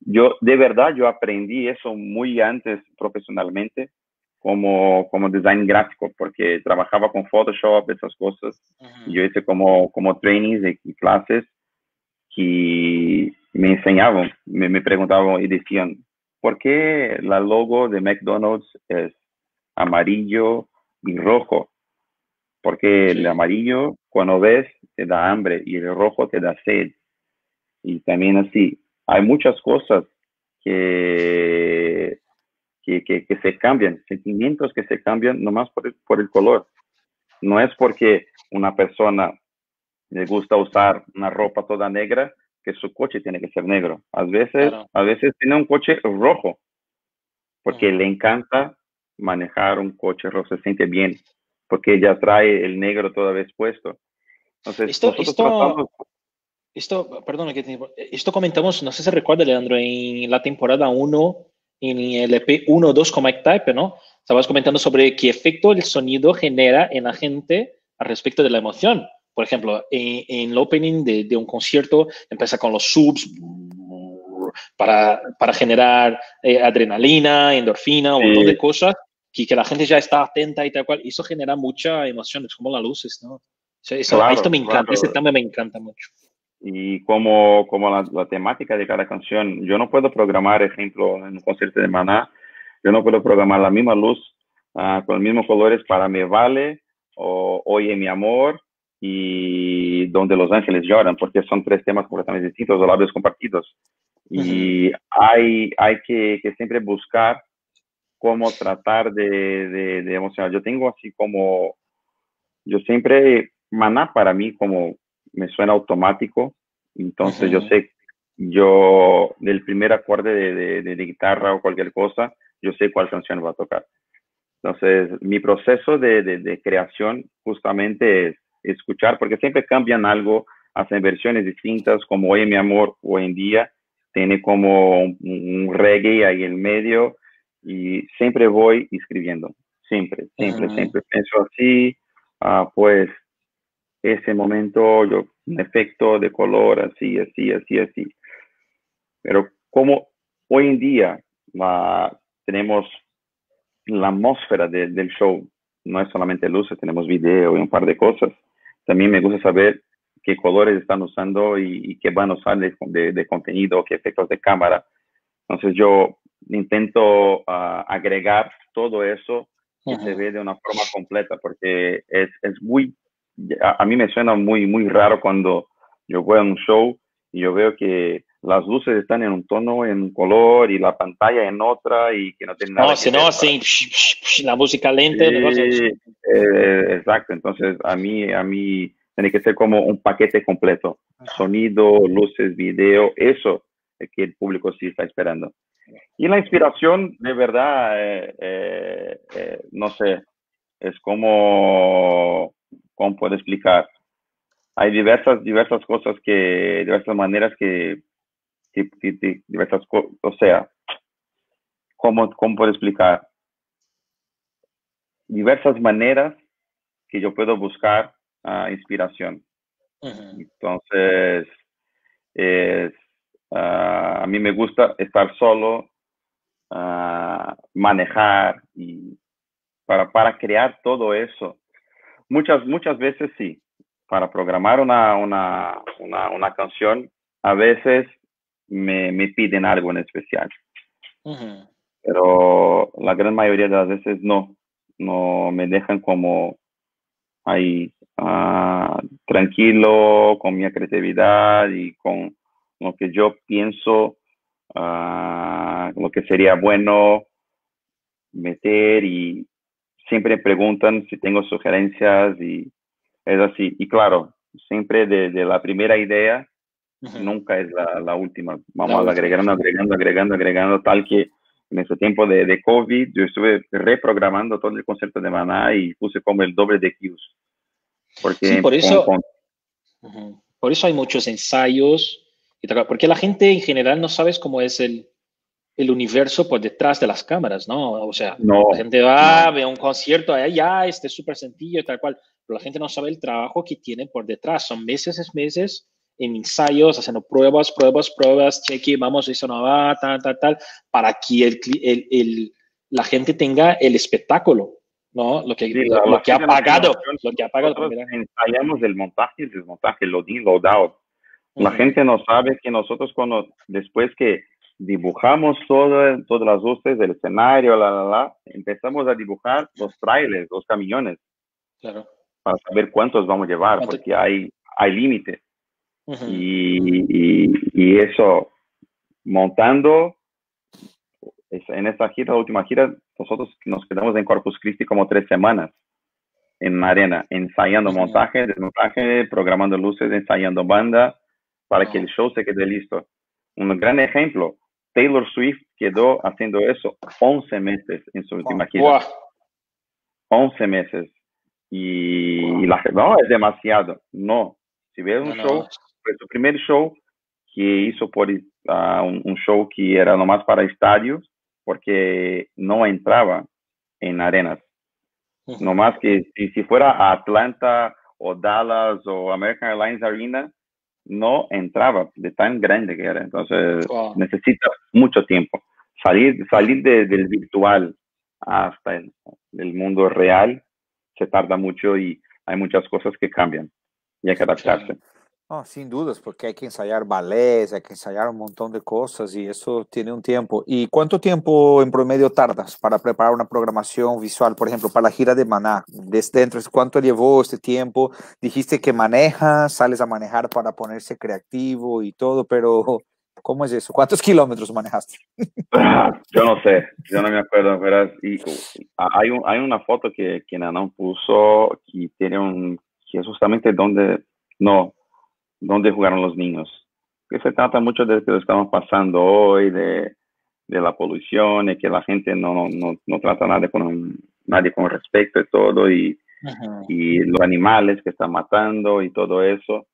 yo de verdad yo aprendí eso muy antes profesionalmente como, como design gráfico, porque trabajaba con Photoshop, esas cosas. Uh -huh. Yo hice como, como trainings y clases que me enseñaban, me, me preguntaban y decían, ¿por qué la logo de McDonald's es amarillo y rojo? Porque el amarillo, cuando ves, te da hambre y el rojo te da sed. Y también así, hay muchas cosas que, que, que, que se cambian, sentimientos que se cambian nomás por el, por el color. No es porque una persona le gusta usar una ropa toda negra que su coche tiene que ser negro. A veces, claro. a veces tiene un coche rojo porque uh -huh. le encanta manejar un coche rojo, se siente bien porque ya trae el negro toda vez puesto. Entonces, esto, esto, tratamos... esto, perdón, esto comentamos, no sé si se recuerda, Leandro, en la temporada 1, en el EP 1 2 con Mike Type, ¿no? Estabas comentando sobre qué efecto el sonido genera en la gente al respecto de la emoción. Por ejemplo, en, en el opening de, de, un concierto empieza con los subs para, para generar eh, adrenalina, endorfina, un montón de cosas que, que, la gente ya está atenta y tal cual. Y eso genera mucha emoción, es como las luces, ¿no? Eso, claro, esto me encanta, claro. ese tema me encanta mucho. Y como, como la, la, temática de cada canción, yo no puedo programar, ejemplo, en un concierto de Maná, yo no puedo programar la misma luz uh, con los mismos colores para Me Vale o Oye Mi Amor y donde los ángeles lloran, porque son tres temas completamente distintos, o labios compartidos. Y uh -huh. hay, hay que, que, siempre buscar cómo tratar de, de, de, emocionar. Yo tengo así como, yo siempre, maná para mí como me suena automático, entonces uh -huh. yo sé, yo del primer acorde de, de, de, guitarra o cualquier cosa, yo sé cuál canción va a tocar. Entonces, mi proceso de, creación justamente es escuchar, porque siempre cambian algo, hacen versiones distintas, como Oye mi amor hoy en día, tiene como un, un reggae ahí en medio y siempre voy escribiendo, siempre, siempre, uh -huh. siempre pienso así, uh, pues ese momento, yo, un efecto de color, así, así, así, así. Pero como hoy en día uh, tenemos la atmósfera de, del show, no es solamente luces, tenemos video y un par de cosas también me gusta saber qué colores están usando y, y qué van a usar de, de, de, contenido, qué efectos de cámara. Entonces yo intento uh, agregar todo eso que -huh. se ve de una forma completa porque es, es muy, a, a, mí me suena muy, muy raro cuando yo voy a un show y yo veo que las luces están en un tono, en un color y la pantalla en otra y que no tiene nada. No, si no, sí, la música lenta. Sí, eh, exacto, entonces a mí, a mí tiene que ser como un paquete completo. Sonido, luces, video, eso es que el público sí está esperando. Y la inspiración, de verdad, eh, eh, eh, no sé, es como, ¿cómo puedo explicar? Hay diversas, diversas cosas que, diversas maneras que, diversas cosas, o sea, ¿cómo, ¿cómo puedo explicar? Diversas maneras que yo puedo buscar uh, inspiración. Entonces, es, uh, a mí me gusta estar solo, uh, manejar y para, para crear todo eso. Muchas, muchas veces sí, para programar una, una, una, una canción, a veces me, me, piden algo en especial. Pero la gran mayoría de las veces no, no me dejan como ahí uh, tranquilo con mi creatividad y con lo que yo pienso, uh, lo que sería bueno meter y siempre preguntan si tengo sugerencias y es así. Y claro, siempre de, de la primera idea. Nunca es la, la última. Vamos la agregando, agregando, agregando, agregando, tal que en ese tiempo de, de, COVID, yo estuve reprogramando todo el concepto de Maná y puse como el doble de cues. Porque sí, por eso, con, con... Por eso hay muchos ensayos, porque la gente en general no sabes cómo es el, el universo por detrás de las cámaras, ¿no? O sea, no, la gente va, no. ve un concierto, allá, ya, este es súper sencillo, tal cual, pero la gente no sabe el trabajo que tiene por detrás. Son meses, es meses en ensayos, haciendo pruebas, pruebas, pruebas, cheque, vamos, eso no va, tal, tal, tal, para que el, el, el, la gente tenga el espectáculo, ¿no? Lo que, Sí, lo, lo que ha pagado, lo que ha pagado. Ensayamos el montaje y el desmontaje, load in, load out. La gente no sabe que nosotros cuando, después que dibujamos todo, todas las luces del escenario, la, la, la, empezamos a dibujar los trailers, los camiones, Claro. para saber cuántos vamos a llevar, ¿Cuánto- porque hay, hay límites. Ujú. y, y, y eso, montando, en esta gira, la última gira, nosotros nos quedamos en Corpus Christi como tres semanas en la arena, ensayando Ujú. montaje, desmontaje, programando luces, ensayando banda, para que Wow. el show se quede listo. Un gran ejemplo, Taylor Swift quedó haciendo eso 11 meses en su última gira. Buah. 11 meses. Y, y la no, es demasiado. No. Si ves un no, show, fue su primer show que ah, un, un show que era nomás para estadios, porque no entraba en arenas. Ujú. No más que si, si fuera a Atlanta o Dallas o American Airlines Arena, no entraba de tan grande que era. Entonces Wow. necesita mucho tiempo. Salir, salir de- del virtual hasta el, el mundo real se tarda mucho y hay muchas cosas que cambian y hay que adaptarse. Sin dudas, porque hay que ensayar ballets, hay que ensayar un montón de cosas y eso tiene un tiempo. ¿Y cuánto tiempo en promedio tardas para preparar una programación visual, por ejemplo, para la gira de Maná? Desde dentro, ¿cuánto llevó este tiempo? Dijiste que manejas, sales a manejar para ponerse creativo y todo, pero ¿cómo es eso? ¿Cuántos kilómetros manejaste? Ah, Yo no sé, yo no me acuerdo. Y, uh, hay, un, hay una foto que, que Nanón puso que tiene un, que justamente donde, no, donde jugaron los niños. Que se trata mucho de lo que estamos pasando hoy, de, de la polución, y que la gente no, no, no trata nada con, nadie con respeto y todo, y, y los animales que están matando y todo eso.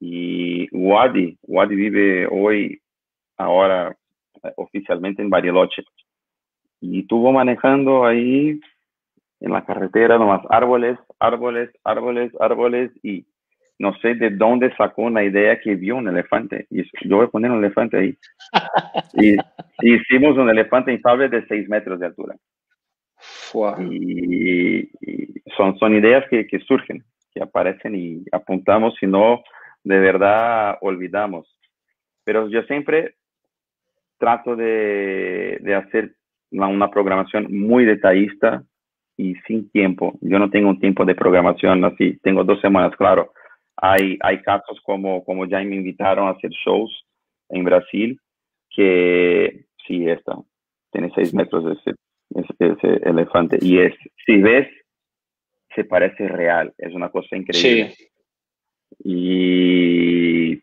Y Wadi, Wadi vive hoy, ahora eh, oficialmente en Bariloche. Y estuvo manejando ahí en la carretera, nomás árboles, árboles, árboles, árboles, y no sé de dónde sacó una idea que vio un elefante. Y yo voy a poner un elefante ahí. Y, y hicimos un elefante inflable de 6 metros de altura. Y, y son, son ideas que, que surgen, que aparecen y apuntamos, si no, de verdad olvidamos. Pero yo siempre trato de, de hacer la- una programación muy detallista y sin tiempo. Yo no tengo un tiempo de programación así, tengo dos semanas, claro. Hay, hay casos como, como ya me invitaron a hacer shows en Brasil, que sí, esta, tiene seis metros ese, ese, ese elefante. Y es, si ves, se parece real, es una cosa increíble. Sí. Y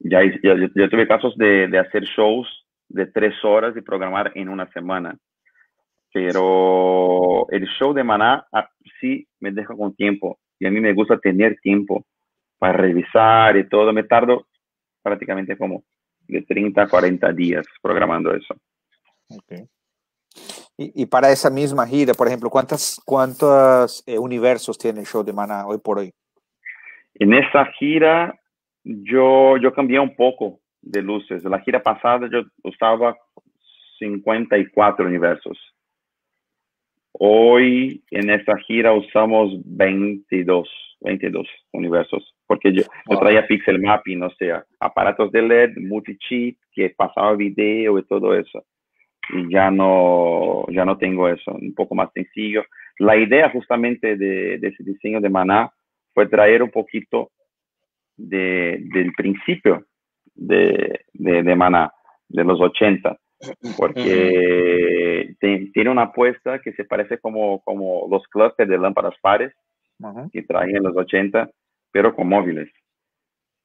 ya, ya, yo tuve casos de, de hacer shows de tres horas y programar en una semana. Pero el show de Maná ah, sí me deja con tiempo y a mí me gusta tener tiempo para revisar y todo. Me tardo prácticamente como de 30 a 40 días programando eso. Okay. Y, y, para esa misma gira, por ejemplo, ¿cuántas, cuántos eh, universos tiene el show de Maná hoy por hoy? En esa gira yo, yo cambié un poco de luces. La gira pasada yo usaba 54 universos. Hoy en esta gira usamos 22, 22 universos, porque yo, traía pixel mapping, o sea, aparatos de LED, multi-chip, que pasaba video y todo eso. Y ya no, ya no tengo eso, un poco más sencillo. La idea justamente de, ese diseño de Maná fue traer un poquito de, del principio de, de, de Maná, de los 80 porque tiene una apuesta que se parece como, como los clusters de lámparas pares que traían en los 80, pero con móviles.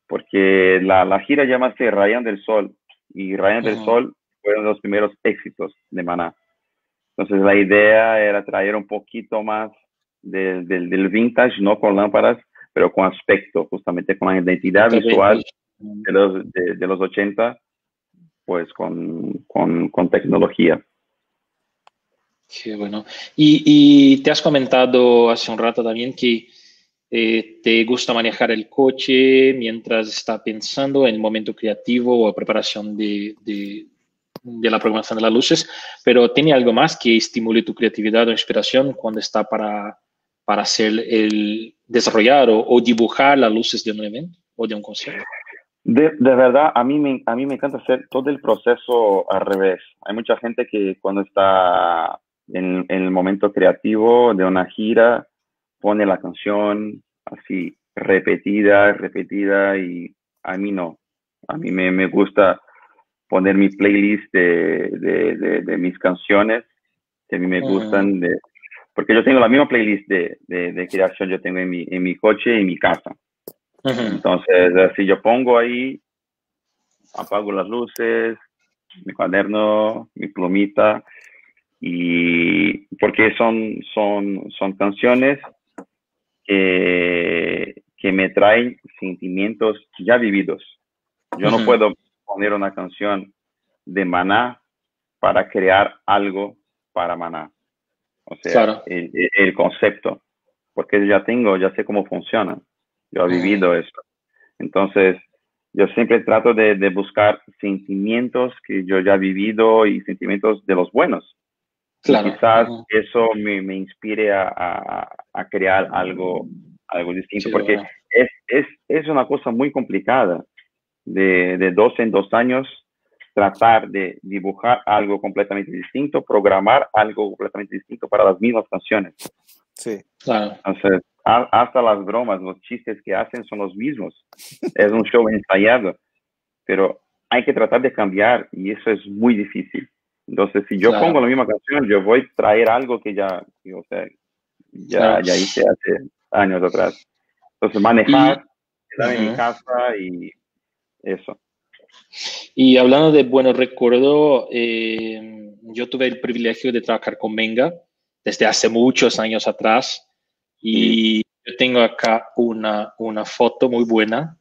Porque la, la gira llama-se Ryan del Sol y Ryan del Sol fueron los primeros éxitos de Maná. Entonces la idea era traer un poquito más del, del vintage, no con lámparas, pero con aspecto, justamente con la identidad visual de los, de, de los 80 pues con, con, con tecnología. Qué bueno. Y, y, te has comentado hace un rato también que eh, te gusta manejar el coche mientras está pensando en el momento creativo o preparación de, la programación de las luces, pero ¿tiene algo más que estimule tu creatividad o inspiración cuando está para, para hacer el desarrollar o, dibujar las luces de un evento o de un concierto? De, verdad, a mí, me, a mí me encanta hacer todo el proceso al revés. Hay mucha gente que cuando está en, el momento creativo de una gira pone la canción así repetida, repetida y a mí no. A mí me, me gusta poner mi playlist de, de, de, mis canciones que a mí me gustan, de, porque yo tengo la misma playlist de, de, creación, yo tengo en mi, en mi coche y en mi casa. Entonces, si yo pongo ahí, apago las luces, mi cuaderno, mi plumita, y porque son, son, son canciones que, que me traen sentimientos ya vividos. Yo no puedo poner una canción de Maná para crear algo para Maná. O sea, el, el, concepto, porque ya tengo, ya sé cómo funciona. Yo he vivido eso. Entonces, yo siempre trato de, de, buscar sentimientos que yo ya he vivido y sentimientos de los buenos. Claro. quizás eso me, me inspire a, a, a, crear algo, algo distinto, porque es, es, es, una cosa muy complicada de, de dos en dos años tratar de dibujar algo completamente distinto, programar algo completamente distinto para las mismas canciones. Sí, claro. Entonces, hasta las bromas, los chistes que hacen son los mismos. Es un show ensayado, pero hay que tratar de cambiar y eso es muy difícil. Entonces, si yo claro. pongo la misma canción, yo voy a traer algo que ya, o sea, ya, claro. ya hice hace años atrás. Entonces, manejar, quedar en mi casa y eso. Y hablando de buenos recuerdos, eh, yo tuve el privilegio de trabajar con Menga desde hace muchos años atrás. Y yo tengo acá una, una foto muy buena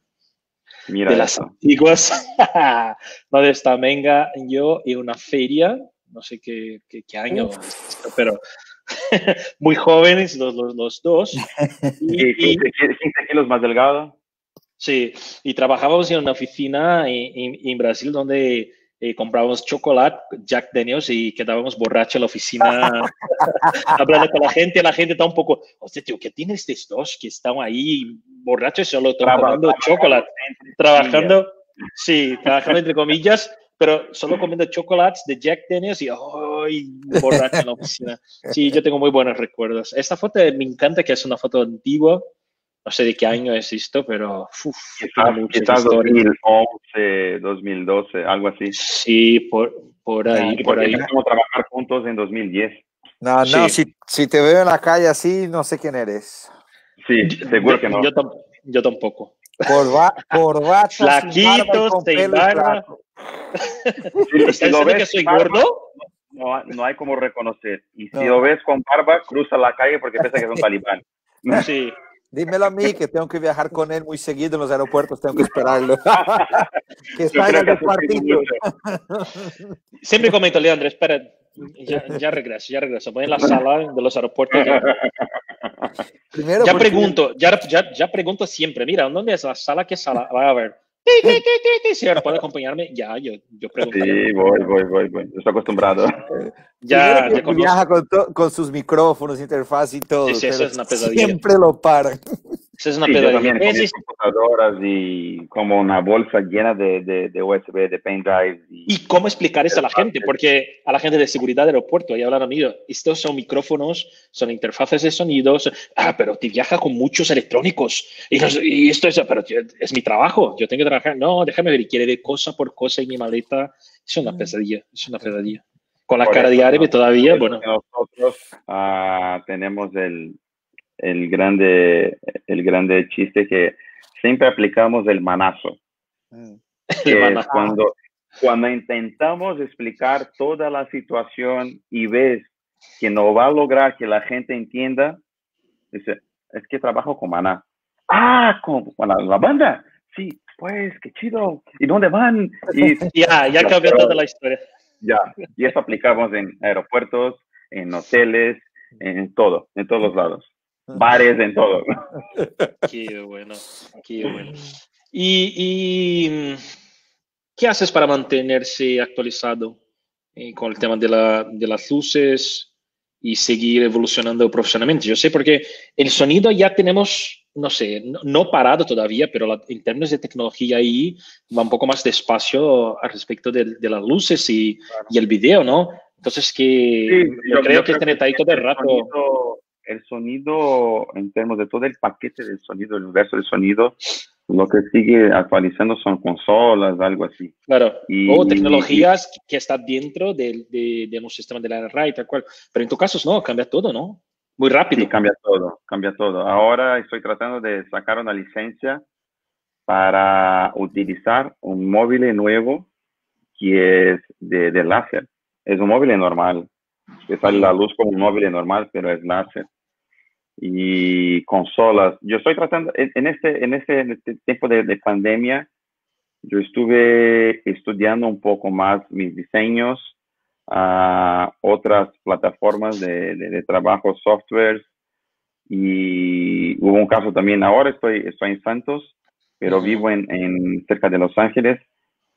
Mira de las eso. antiguas, donde está Menga, yo y una feria, no sé qué, qué, qué año, Uf. pero muy jóvenes los, los, los dos. y, y 15, 15, kilos más delgado. Sí, y trabajábamos en una oficina en, en, en Brasil donde eh, comprábamos chocolate, Jack Daniels y quedábamos borrachos en la oficina hablando con la gente. La gente está un poco, hostia, tío, ¿qué tienes estos dos que están ahí borrachos y solo comiendo chocolate? Trabajando, sí, trabajando entre comillas, pero solo comiendo chocolates de Jack Daniels y ¡ay! borracho en la oficina. Sí, yo tengo muy buenos recuerdos. Esta foto me encanta que es una foto antigua, no sé de qué año es esto, pero uf, quizás, quizás 2011, 2012, algo así. Sí, por, por ahí. Sí, por ahí. empezamos a trabajar juntos en 2010. No, no, sí. si, si, te veo en la calle así, no sé quién eres. Sí, seguro que no. Yo, yo tampoco. Corba, corbata, Flaquito, sin barba. Si, si lo diciendo que ves soy barba, gordo? no, no hay como reconocer. Y si No. lo ves con barba, cruza la calle porque piensa que es un talibán. Sí. Dímelo a mí que tengo que viajar con él muy seguido en los aeropuertos, tengo que esperarlo. que está en el mucho. Siempre comento, Leandro, espera, ya, ya regreso, ya regreso. Voy en la sala de los aeropuertos. Ya, Primero ya porque- pregunto, ya, ya, ya pregunto siempre, mira, ¿dónde es la sala? ¿Qué sala? Va a ver. Si ahora puede acompañarme, ya, yo, yo pregunto. Sí, voy, voy, voy, voy. Estoy acostumbrado. Ya, ya viaja con, to- con sus micrófonos, interfaz y todo. Sí, sí, eso es una pesadilla. Siempre lo paran. Esa es una Sí, yo pesadilla. también, con mis computadoras y como una bolsa llena de, de, de USB, de pendrive. Y, ¿Y cómo explicar eso a la gente? Porque a la gente de seguridad del aeropuerto, ahí hablan amigo, estos son micrófonos, son interfaces de sonidos, ah, pero te viaja con muchos electrónicos. Y, no sé, y esto es, pero es mi trabajo, yo tengo que trabajar. No, déjame ver, y quiere ver cosa por cosa en mi maleta. Es una pesadilla, es una pesadilla. Con la Por cara eso, de árabe todavía, bueno, Nosotros ah, tenemos el, el, grande, el grande chiste que siempre aplicamos el manazo. Mm. el que es maná. cuando, cuando intentamos explicar toda la situación y ves que no va a lograr que la gente entienda, dice, es que trabajo con Maná. Ah, con, con la, la banda. Sí, pues, qué chido. ¿Y dónde van? Y Ya, ya cambió toda la historia. Ya, y eso aplicamos en aeropuertos, en hoteles, en todo, en todos los lados. Bares, en todo. Qué bueno, qué bueno. ¿Y, y, qué haces para mantenerse actualizado eh, con el tema de, la, de las luces y seguir evolucionando profesionalmente? Yo sé porque el sonido ya tenemos, no sé, no, no parado todavía, pero la- en términos de tecnología ahí va un poco más despacio al respecto de, de las luces y, y el video, ¿no? Entonces que yo, creo que estén ahí todo el rato. sonido, el sonido, en términos de todo el paquete del sonido, el universo del sonido, lo que sigue actualizando son consolas, algo así. Claro, Y- o tecnologías que están dentro del, de, de un sistema de la RAI, tal cual. Pero en tu caso, no, cambia todo, ¿no? Muy rápido. Sí, cambia todo, cambia todo. Ahora estoy tratando de sacar una licencia para utilizar un móvil nuevo que es de, de láser. Es un móvil normal, que sale la luz como un móvil normal, pero es láser. Y consolas. Yo estoy tratando, en, en este, en, este, en este tiempo de, de pandemia, yo estuve estudiando un poco más mis diseños, a otras plataformas de, de, de trabajo, softwares. Y hubo un caso también, ahora estoy, estoy en Santos, pero vivo en, en cerca de Los Ángeles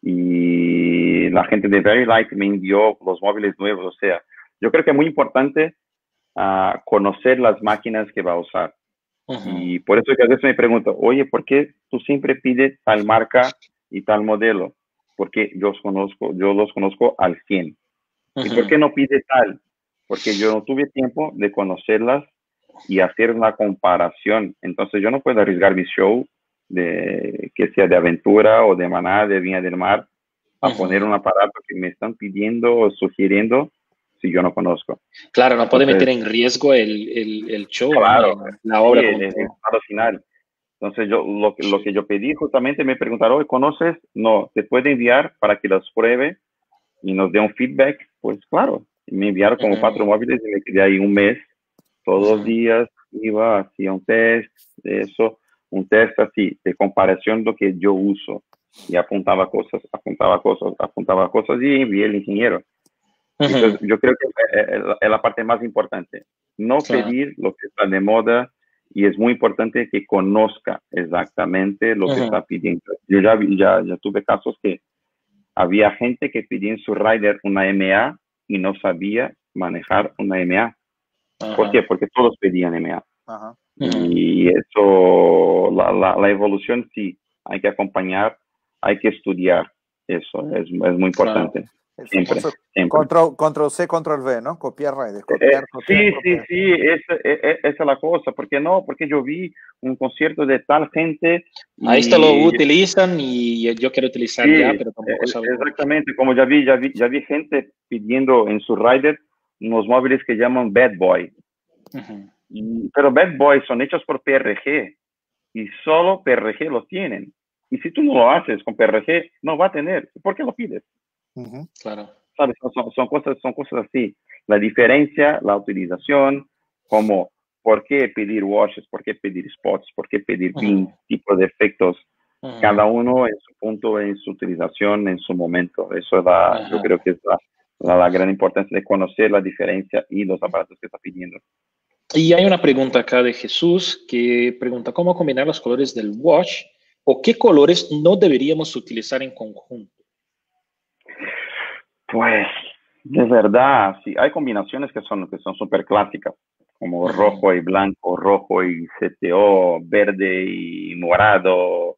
y la gente de Very Light me envió los móviles nuevos. O sea, yo creo que es muy importante ah, conocer las máquinas que va a usar. Y por eso que a veces me pregunto, oye, ¿por qué tú siempre pides tal marca y tal modelo? Porque yo los conozco, yo los conozco al 100. ¿Y por qué no pide tal? Porque yo no tuve tiempo de conocerlas y hacer una comparación. Entonces yo no puedo arriesgar mi show de que sea de aventura o de maná, de Viña del Mar, a poner un aparato que me están pidiendo o sugiriendo si yo no conozco. Claro, no puede Entonces- meter en riesgo el, el, el show, Claro, ¿no? la obra. Sí, el, el resultado final. Entonces, yo lo, que- lo que yo pedí justamente me preguntaron, "Oye, ¿conoces? No, ¿te puede enviar para que los pruebe y nos dé un feedback? Pues claro, me enviaron como Ujú. cuatro móviles y me quedé ahí un mes. Todos los Ujú. días iba, hacía un test, de eso, un test así, de comparación de lo que yo uso. Y apuntaba cosas, apuntaba cosas, apuntaba cosas y envié al ingeniero. Entonces, yo creo que es, es la- es la parte más importante. No Claro. pedir lo que está de moda y es muy importante que conozca exactamente lo que Ujú. está pidiendo. Yo ya, ya, ya tuve casos que había gente que pedía en su rider una MA y no sabía manejar una MA. ¿Por Ajá. qué? Porque todos pedían MA. Ajá. Y eso, la, la, la evolución sí, hay que acompañar, hay que estudiar. Eso es, es muy importante. Eso, Siempre. Control, control C, control V, ¿no? Copiar redes. Eh, Copiar, copiar, sí, sí, copiar. sí, esa, e- e- esa es la cosa. ¿Por qué no? Porque yo vi un concierto de tal gente. Ahí esto lo utilizan y yo quiero utilizar Sí, ya, pero tampoco eh, sabgo. Exactamente, como ya vi, ya vi, ya vi gente pidiendo en su rider unos móviles que llaman Bad Boy. Ujú. Y- pero Bad Boy son hechos por PRG. y solo PRG lo tienen. Y si tú no lo haces con PRG, no va a tener. ¿Por qué lo pides? Claro. ¿Sabes? Son, cosas, son cosas así. La diferencia, la utilización, como por qué pedir washes, por qué pedir spots, por qué pedir pins, tipo de efectos. Cada uno en su punto, en su utilización, en su momento. Eso es la, yo creo que es la, la, gran importancia de conocer la diferencia y los aparatos que está pidiendo. Y hay una pregunta acá de Jesús que pregunta cómo combinar los colores del wash o qué colores no deberíamos utilizar en conjunto. Pues, de verdad, sí, hay combinaciones que son que son súper clásicas, como rojo y blanco, rojo y CTO, verde y morado.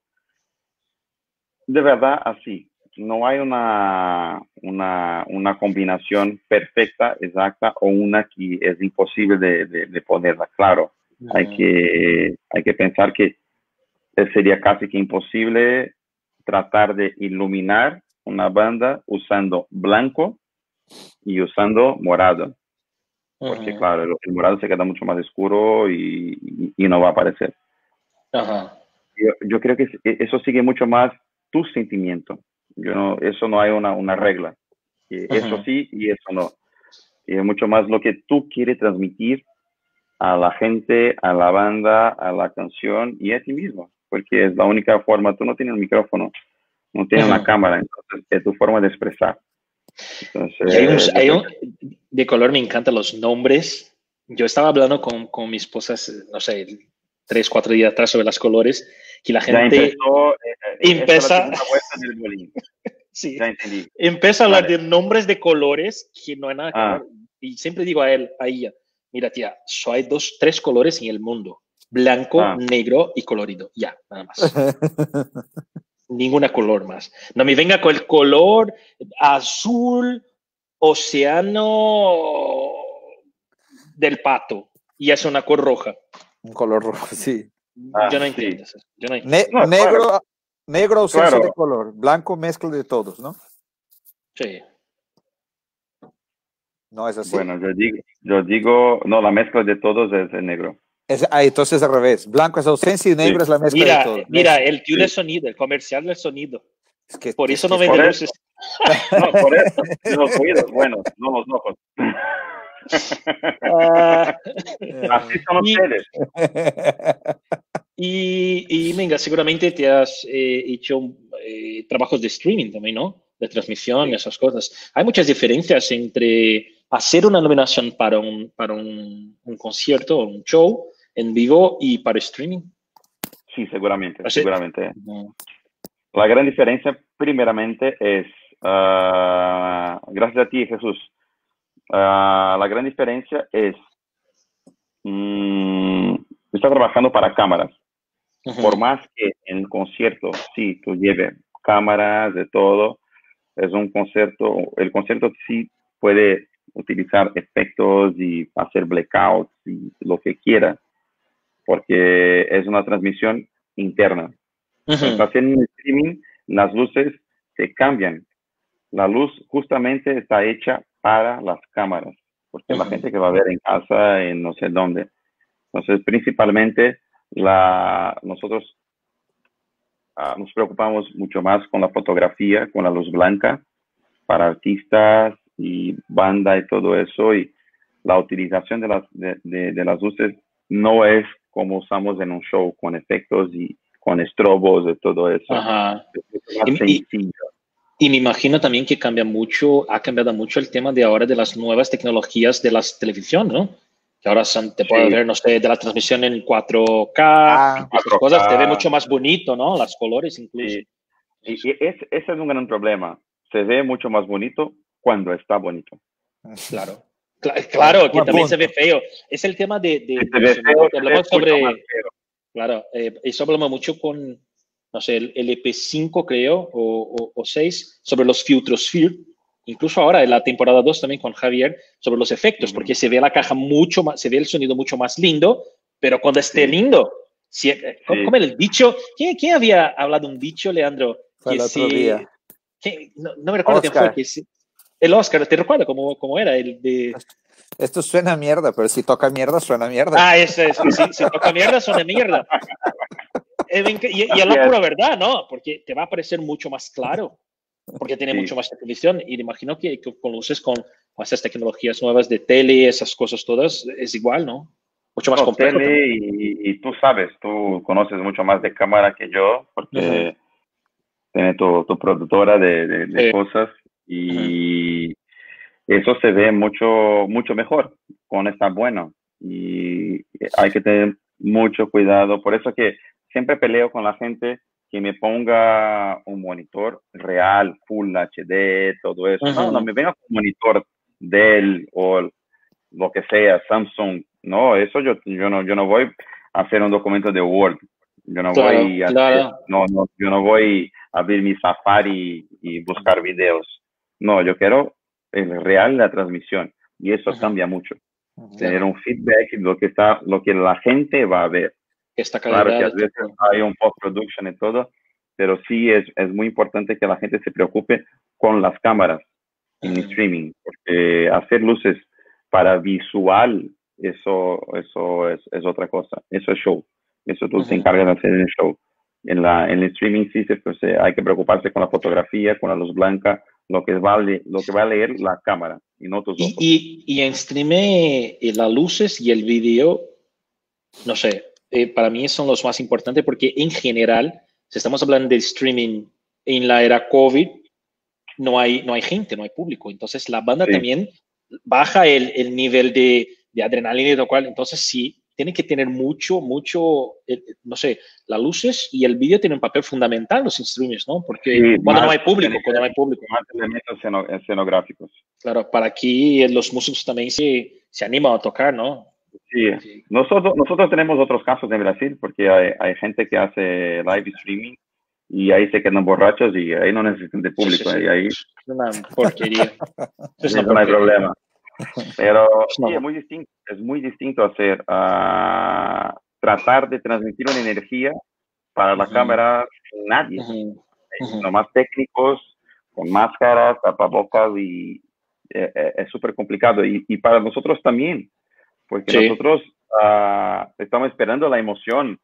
De verdad, así. No hay una, una, una combinación perfecta, exacta, o una que es imposible de, de, ponerla. Claro, hay, que, hay que pensar que sería casi que imposible tratar de iluminar una banda usando blanco y usando morado. Porque, claro, el, morado se queda mucho más oscuro y, y, no va a aparecer. Yo, yo, creo que e, eso sigue mucho más tu sentimiento. Yo no, eso no hay una, una regla. Eso sí y eso no. Y es mucho más lo que tú quieres transmitir a la gente, a la banda, a la canción y a ti mismo. Porque es la única forma. Tú no tienes el micrófono no tiene una cámara, entonces es tu forma de expresar. hay un, de color me encantan los nombres. Yo estaba hablando con, con mi esposa, no sé, tres, cuatro días atrás sobre los colores, que la gente empieza... sí, empieza a hablar de nombres de colores que no hay nada que ah. Y siempre digo a él, a ella, mira tía, solo hay dos, tres colores en el mundo, blanco, ah. negro y colorido. Ya, nada más. ninguna color más. No me venga con el color azul, océano del pato, y es una color roja. Un color rojo, sí. yo no ah, entiendo eso. negro, negro ausencia de color, blanco mezcla de todos, ¿no? Sí. No es así. Bueno, yo digo, yo digo, no, la mezcla de todos es el negro. Es, ah, entonces al revés. Blanco es ausencia y negro es la mezcla mira, de todo. Mira, el tío de sonido, el comercial del sonido. Es que, por eso no vende luces. No, por eso. Los oídos, bueno, no los ojos. Ah. Así son ustedes. Y, y, venga, seguramente te has eh, hecho eh, trabajos de streaming también, ¿no? De transmisión y esas cosas. Hay muchas diferencias entre hacer una nominación para un, para un, un concierto o un show en vivo y para streaming. Sí, seguramente, seguramente. La gran diferencia, primeramente, es, ah, gracias a ti, Jesús, ah, la gran diferencia es, mmm, está trabajando para cámaras. Por más que en el concierto, sí, tú lleves cámaras, de todo, es un concierto, el concierto sí puede utilizar efectos y hacer blackouts y lo que quiera porque es una transmisión interna. Uh haciendo streaming, las luces se cambian. La luz justamente está hecha para las cámaras, porque la gente que va a ver en casa, en no sé dónde. Entonces, principalmente, la, nosotros ah, nos preocupamos mucho más con la fotografía, con la luz blanca, para artistas y banda y todo eso. Y la utilización de las, de las luces no es como usamos en un show con efectos y con estrobos y todo eso. Ajá. Y, y, me imagino también que cambia mucho, ha cambiado mucho el tema de ahora de las nuevas tecnologías de la televisión, ¿no? Que ahora son, te puedes ver, no sé, de la transmisión en 4K, ah, cosas, te ve mucho más bonito, ¿no? Las colores incluso. Y, ese es un gran problema. Se ve mucho más bonito cuando está bonito. Claro. Claro, que también se ve feo. Es el tema de... de, hablamos sobre... Claro, eh, eso hablamos mucho con, no sé, el, EP5 creo, o, o, 6, sobre los filtros Field. Incluso ahora en la temporada 2 también con Javier, sobre los efectos, porque se ve la caja mucho más, se ve el sonido mucho más lindo, pero cuando esté lindo, si, eh, como el dicho, ¿quién, ¿quién, había hablado un dicho, Leandro? Que el otro día. no, no, me recuerdo quién fue, que el Oscar, ¿te recuerdas cómo, cómo, era? El de... Esto suena mierda, pero si toca mierda, suena mierda. Ah, eso es. Si, si toca mierda, suena mierda. y, es la pura verdad, ¿no? Porque te va a parecer mucho más claro, porque tiene mucho más definición. Y imagino que, con luces con, con, estas tecnologías nuevas de tele, esas cosas todas, es igual, ¿no? Mucho más complejo. Tele y, tú sabes, tú conoces mucho más de cámara que yo, porque tienes tu, tu, productora de, de, cosas y eso se ve mucho, mucho mejor con está bueno. Y hay que tener mucho cuidado. Por eso que siempre peleo con la gente que me ponga un monitor real, Full HD, todo eso. No, no me venga con un monitor Dell o lo que sea, Samsung. No, eso yo, yo, no, yo no voy a hacer un documento de Word. Yo no voy a no, no, yo no voy a abrir mi Safari y buscar videos. No, yo quiero el real la transmisión y eso cambia mucho. Tener un feedback, lo que está, lo que la gente va a ver. Esta claro que a veces hay un post-production y todo, pero sí es, es muy importante que la gente se preocupe con las cámaras en streaming, porque hacer luces para visual, eso, eso es, es otra cosa, eso es show, eso tú te encargas de hacer en el show. En, la, en el streaming sí pues, eh, hay que preocuparse con la fotografía, con la luz blanca, lo que, vale, lo que va a leer la cámara y no tus ojos. Y, y, en stream eh, las luces y el vídeo, no sé, eh, para mí son los más importantes porque en general, si estamos hablando del streaming en la era COVID, no hay, no hay gente, no hay público. Entonces la banda también baja el, el nivel de, de, adrenalina y lo cual. Entonces sí, tiene que tener mucho, mucho, eh, no sé, las luces y el vídeo tienen un papel fundamental los streamers, ¿no? Porque cuando no hay público, cuando no hay público. Más elementos escenográficos. Claro, para aquí los músicos también se, se animan a tocar, ¿no? Sí. Nosotros, nosotros tenemos otros casos en Brasil porque hay, hay gente que hace live streaming y ahí se quedan borrachos y ahí no necesitan de público. Y ahí, es una porquería. no hay problema. Pero sí, es muy distinto, es muy distinto hacer, uh, tratar de transmitir una energía para la cámara sin nadie, uh más técnicos, con máscaras, tapabocas y eh, eh, es súper complicado. Y, y, para nosotros también, porque nosotros uh, estamos esperando la emoción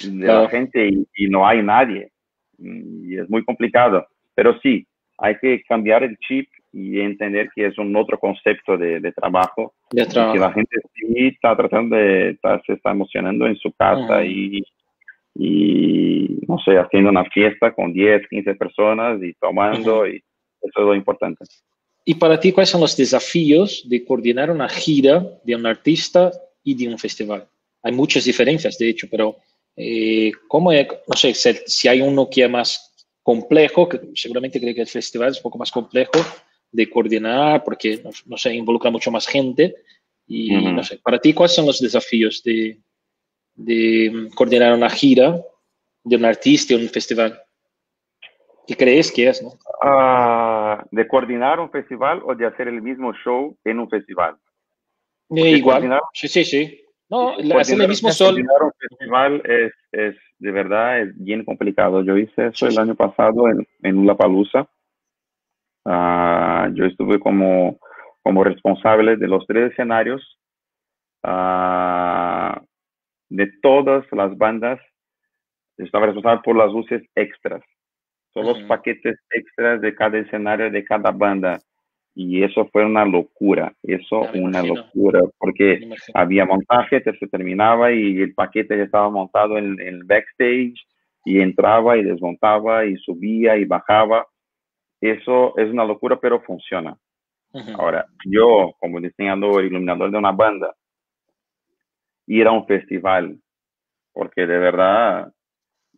de la gente y, y, no hay nadie. Y es muy complicado. Pero sí, hay que cambiar el chip y entender que es un otro concepto de, de trabajo, que la gente sí está tratando de, se está emocionando en su casa y, y, no sé, haciendo una fiesta con 10, 15 personas y tomando, y eso es lo importante. ¿Y para ti cuáles son los desafíos de coordinar una gira de un artista y de un festival? Hay muchas diferencias, de hecho, pero eh, ¿cómo es, no sé, si hay uno que es más complejo, que seguramente creo que el festival es un poco más complejo, de coordinar, porque, no, sé, involucra mucho más gente. Y no sé, para ti, ¿cuáles son los desafíos de, de coordinar una gira de un artista en un festival? ¿Qué crees que es, no? Ah, ¿De coordinar un festival o de hacer el mismo show en un festival? Eh, igual. Sí, sí, sí. No, hacer el mismo sol. Coordinar un festival es, es, de verdad, es bien complicado. Yo hice eso el año pasado en, en Palusa Uh, yo estuve como, como responsable de los tres escenarios uh, de todas las bandas. Estaba responsable por las luces extras. Son los paquetes extras de cada escenario, de cada banda. Y eso fue una locura, eso una locura, porque había montaje, se terminaba y el paquete ya estaba montado en, en el backstage y entraba y desmontaba y subía y bajaba eso es una locura, pero funciona. Ahora, yo como diseñador, iluminador de una banda, ir a un festival, porque de verdad,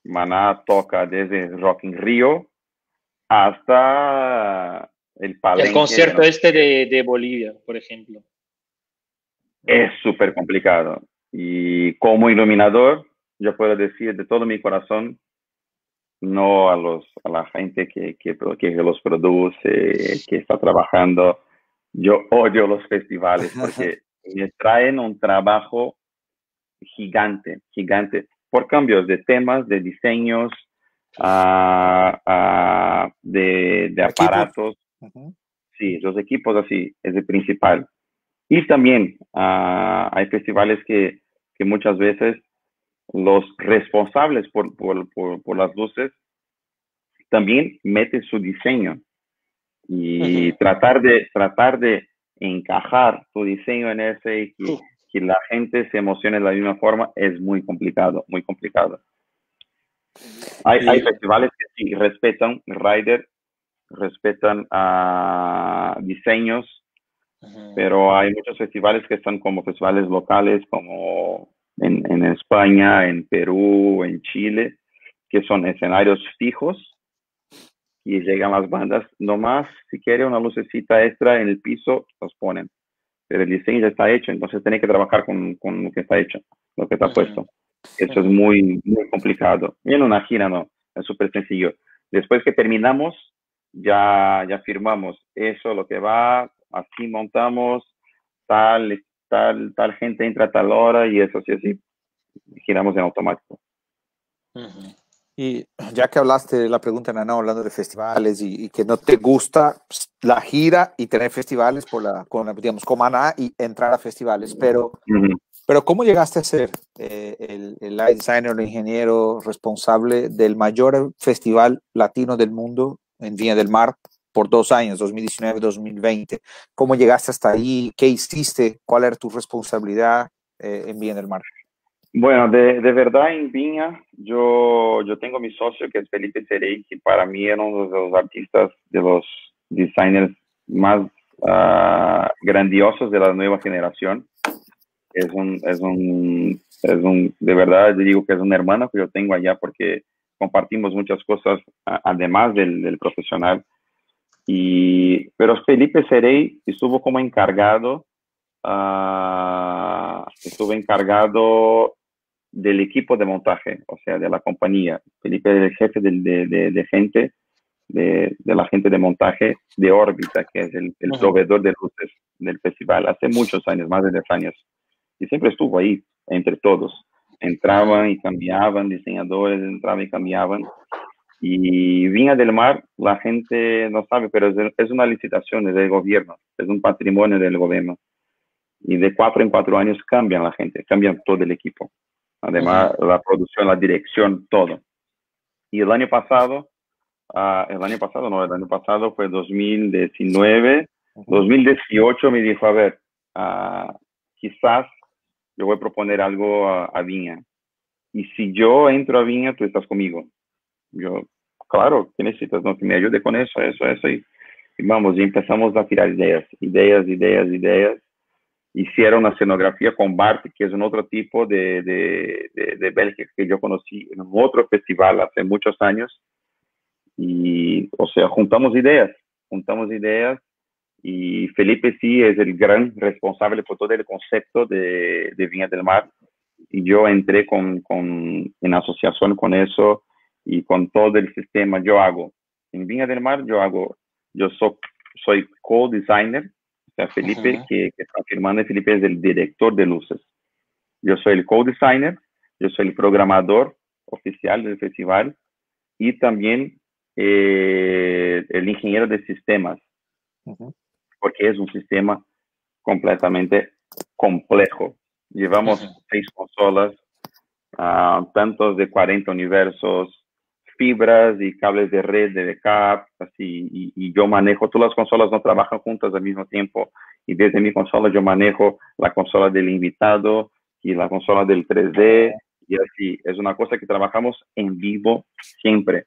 Maná toca desde Rock in Rio hasta el palenque. El concierto este de, de Bolivia, por ejemplo. Es súper complicado. Y como iluminador, yo puedo decir de todo mi corazón no a, los, a la gente que, que, que los produce, que está trabajando. Yo odio los festivales porque me traen un trabajo gigante, gigante, por cambios de temas, de diseños, uh, uh, de, de, aparatos. Sí, los equipos así, es el principal. Y también uh, hay festivales que, que muchas veces los responsables por, por, por, las luces también meten su diseño. Y tratar de tratar de encajar tu diseño en ese y que, que, la gente se emocione de la misma forma es muy complicado, muy complicado. Hay, hay festivales que sí respetan rider, respetan a diseños, pero hay muchos festivales que están como festivales locales, como en, en España, en Perú, en Chile, que son escenarios fijos y llegan las bandas, nomás si quiere una lucecita extra en el piso, los ponen. Pero el diseño ya está hecho, entonces tiene que trabajar con, con lo que está hecho, lo que está puesto. Eso es muy, muy complicado. Y en una gira no, es súper sencillo. Después que terminamos, ya, ya firmamos eso, lo que va, así montamos, tal, tal, tal gente entra a tal hora y eso sí, así, giramos en automático. Y ya que hablaste de la pregunta, Nana, hablando de festivales y, que no te gusta la gira y tener festivales por la, con, digamos, como Ana y entrar a festivales, pero, pero ¿cómo llegaste a ser eh, el, el light designer, el ingeniero responsable del mayor festival latino del mundo en Viña del Mar por dos años, 2019-2020. ¿Cómo llegaste hasta ahí? ¿Qué hiciste? ¿Cuál era tu responsabilidad eh, en Viña del Mar? Bueno, de, de, verdad en Viña, yo, yo tengo mi socio que es Felipe Cerey, que para mí era uno de los artistas, de los designers más uh, grandiosos de la nueva generación. Es un, es un, es un, de verdad, digo que es un hermano que yo tengo allá porque compartimos muchas cosas además del, del profesional. Y, pero Felipe Serey estuvo como encargado, uh, estuvo encargado del equipo de montaje, o sea, de la compañía. Felipe es el jefe de, de, de, gente, de, de, la gente de montaje de órbita, que es el, el proveedor de luces del festival, hace muchos años, más de 10 años. Y siempre estuvo ahí, entre todos entraban y cambiaban, diseñadores entraban y cambiaban. Y Viña del Mar, la gente no sabe, pero es, una licitación del gobierno, es un patrimonio del gobierno. Y de cuatro en cuatro años cambian la gente, cambian todo el equipo. Además, la producción, la dirección, todo. Y el año pasado, uh, el año pasado, no, el año pasado fue 2019, 2018 me dijo, a ver, uh, quizás yo voy a proponer algo a, Viña. Y si yo entro a Viña, tú estás conmigo. Yo, claro, ¿qué necesitas? No, que me ayude con eso, eso, eso. Y, vamos, y empezamos a tirar ideas, ideas, ideas, ideas. Hicieron una escenografía con Bart, que es un otro tipo de, de, de, de Bélgica que yo conocí en otro festival hace muchos años. Y, o sea, juntamos ideas, juntamos ideas y Felipe sí es el gran responsable por todo el concepto de, de Viña del Mar. Y yo entré con, con, en asociación con eso y con todo el sistema. Yo hago, en Viña del Mar, yo hago, yo soy, soy co-designer. O sea, Felipe, que, que, está firmando, Felipe es el director de luces. Yo soy el co-designer, yo soy el programador oficial del festival y también eh, el ingeniero de sistemas porque es un sistema completamente complejo. Llevamos seis consolas, uh, tantos de 40 universos, fibras y cables de red, de backup, así, y, y, yo manejo, todas las consolas no trabajan juntas al mismo tiempo, y desde mi consola yo manejo la consola del invitado y la consola del 3D, y así, es una cosa que trabajamos en vivo siempre,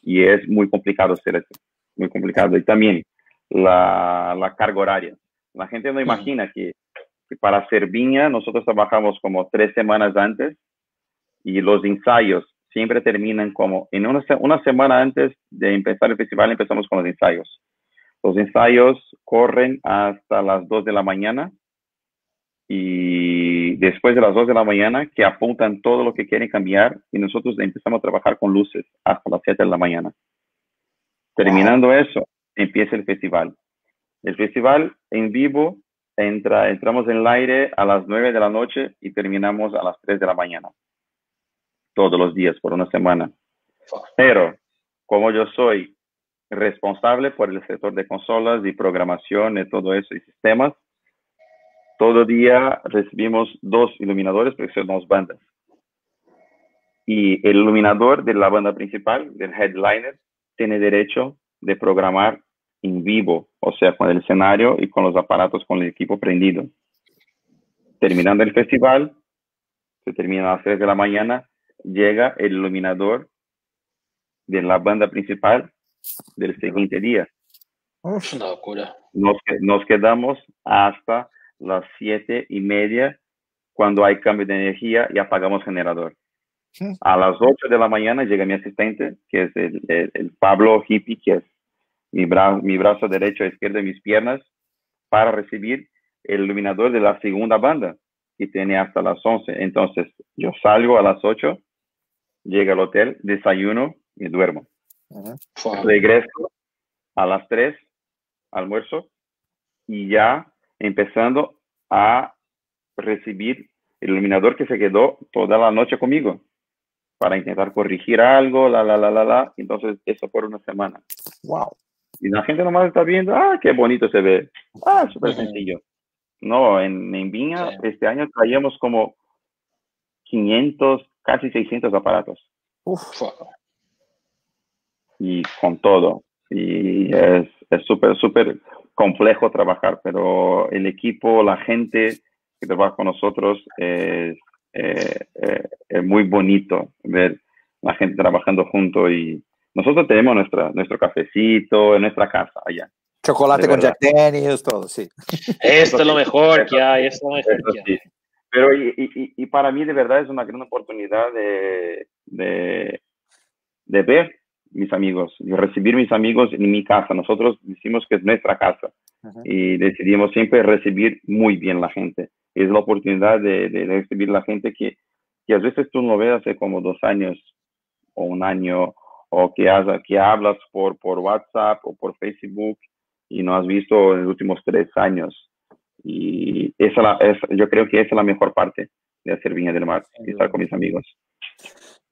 y es muy complicado hacer eso, muy complicado. Y también la, la carga horaria. La gente no imagina que, que, para hacer viña nosotros trabajamos como tres semanas antes y los ensayos siempre terminan como en una, una semana antes de empezar el festival empezamos con los ensayos. Los ensayos corren hasta las 2 de la mañana y después de las 2 de la mañana que apuntan todo lo que quieren cambiar y nosotros empezamos a trabajar con luces hasta las 7 de la mañana. Terminando eso, empieza el festival. El festival en vivo entra, entramos en el aire a las 9 de la noche y terminamos a las 3 de la mañana. Todos los días, por una semana. Pero como yo soy responsable por el sector de consolas y programación y todo eso y sistemas, todo día recibimos dos iluminadores porque son dos bandas. y el iluminador de la banda principal, del headliner, tiene derecho de programar en vivo, o sea, con el escenario y con los aparatos, con el equipo prendido. Terminando el festival, se termina a las 3 de la mañana, llega el iluminador de la banda principal del siguiente día. Uf, una locura. Nos, nos quedamos hasta las siete y media cuando hay cambio de energía y apagamos generador. A las 8 de la mañana llega mi asistente, que es el, el, Pablo Hippie, que es mi, bra mi brazo derecho, izquierdo y mis piernas, para recibir el iluminador de la segunda banda, que tiene hasta las 11. Entonces, yo salgo a las 8, llego al hotel, desayuno y duermo. Regreso a las 3, almuerzo, y ya empezando a recibir el iluminador que se quedó toda la noche conmigo para intentar corregir algo, la, la, la, la, la. Entonces, eso por una semana. Wow. Y la gente nomás está viendo, ah, qué bonito se ve. Ah, súper sencillo. No, en, en Viña este año traíamos como 500, casi 600 aparatos. Uf. Y con todo. Y es súper, súper complejo trabajar, pero el equipo, la gente que trabaja con nosotros es eh, eh, es muy bonito ver la gente trabajando junto y nosotros tenemos nuestra, nuestro cafecito en nuestra casa allá. Chocolate con Jack Daniels, todo, sí. Esto es lo mejor que hay, esto es lo mejor que hay. Pero y, y, y, para mí de verdad es una gran oportunidad de, de, de ver mis amigos, de recibir mis amigos en mi casa. Nosotros decimos que es nuestra casa y decidimos siempre recibir muy bien la gente es la oportunidad de, de, recibir la gente que, que, a veces tú no ves hace como dos años o un año o que, que hablas por, por WhatsApp o por Facebook y no has visto en los últimos tres años. Y esa es, yo creo que esa es la mejor parte de hacer Viña del Mar, y estar con mis amigos.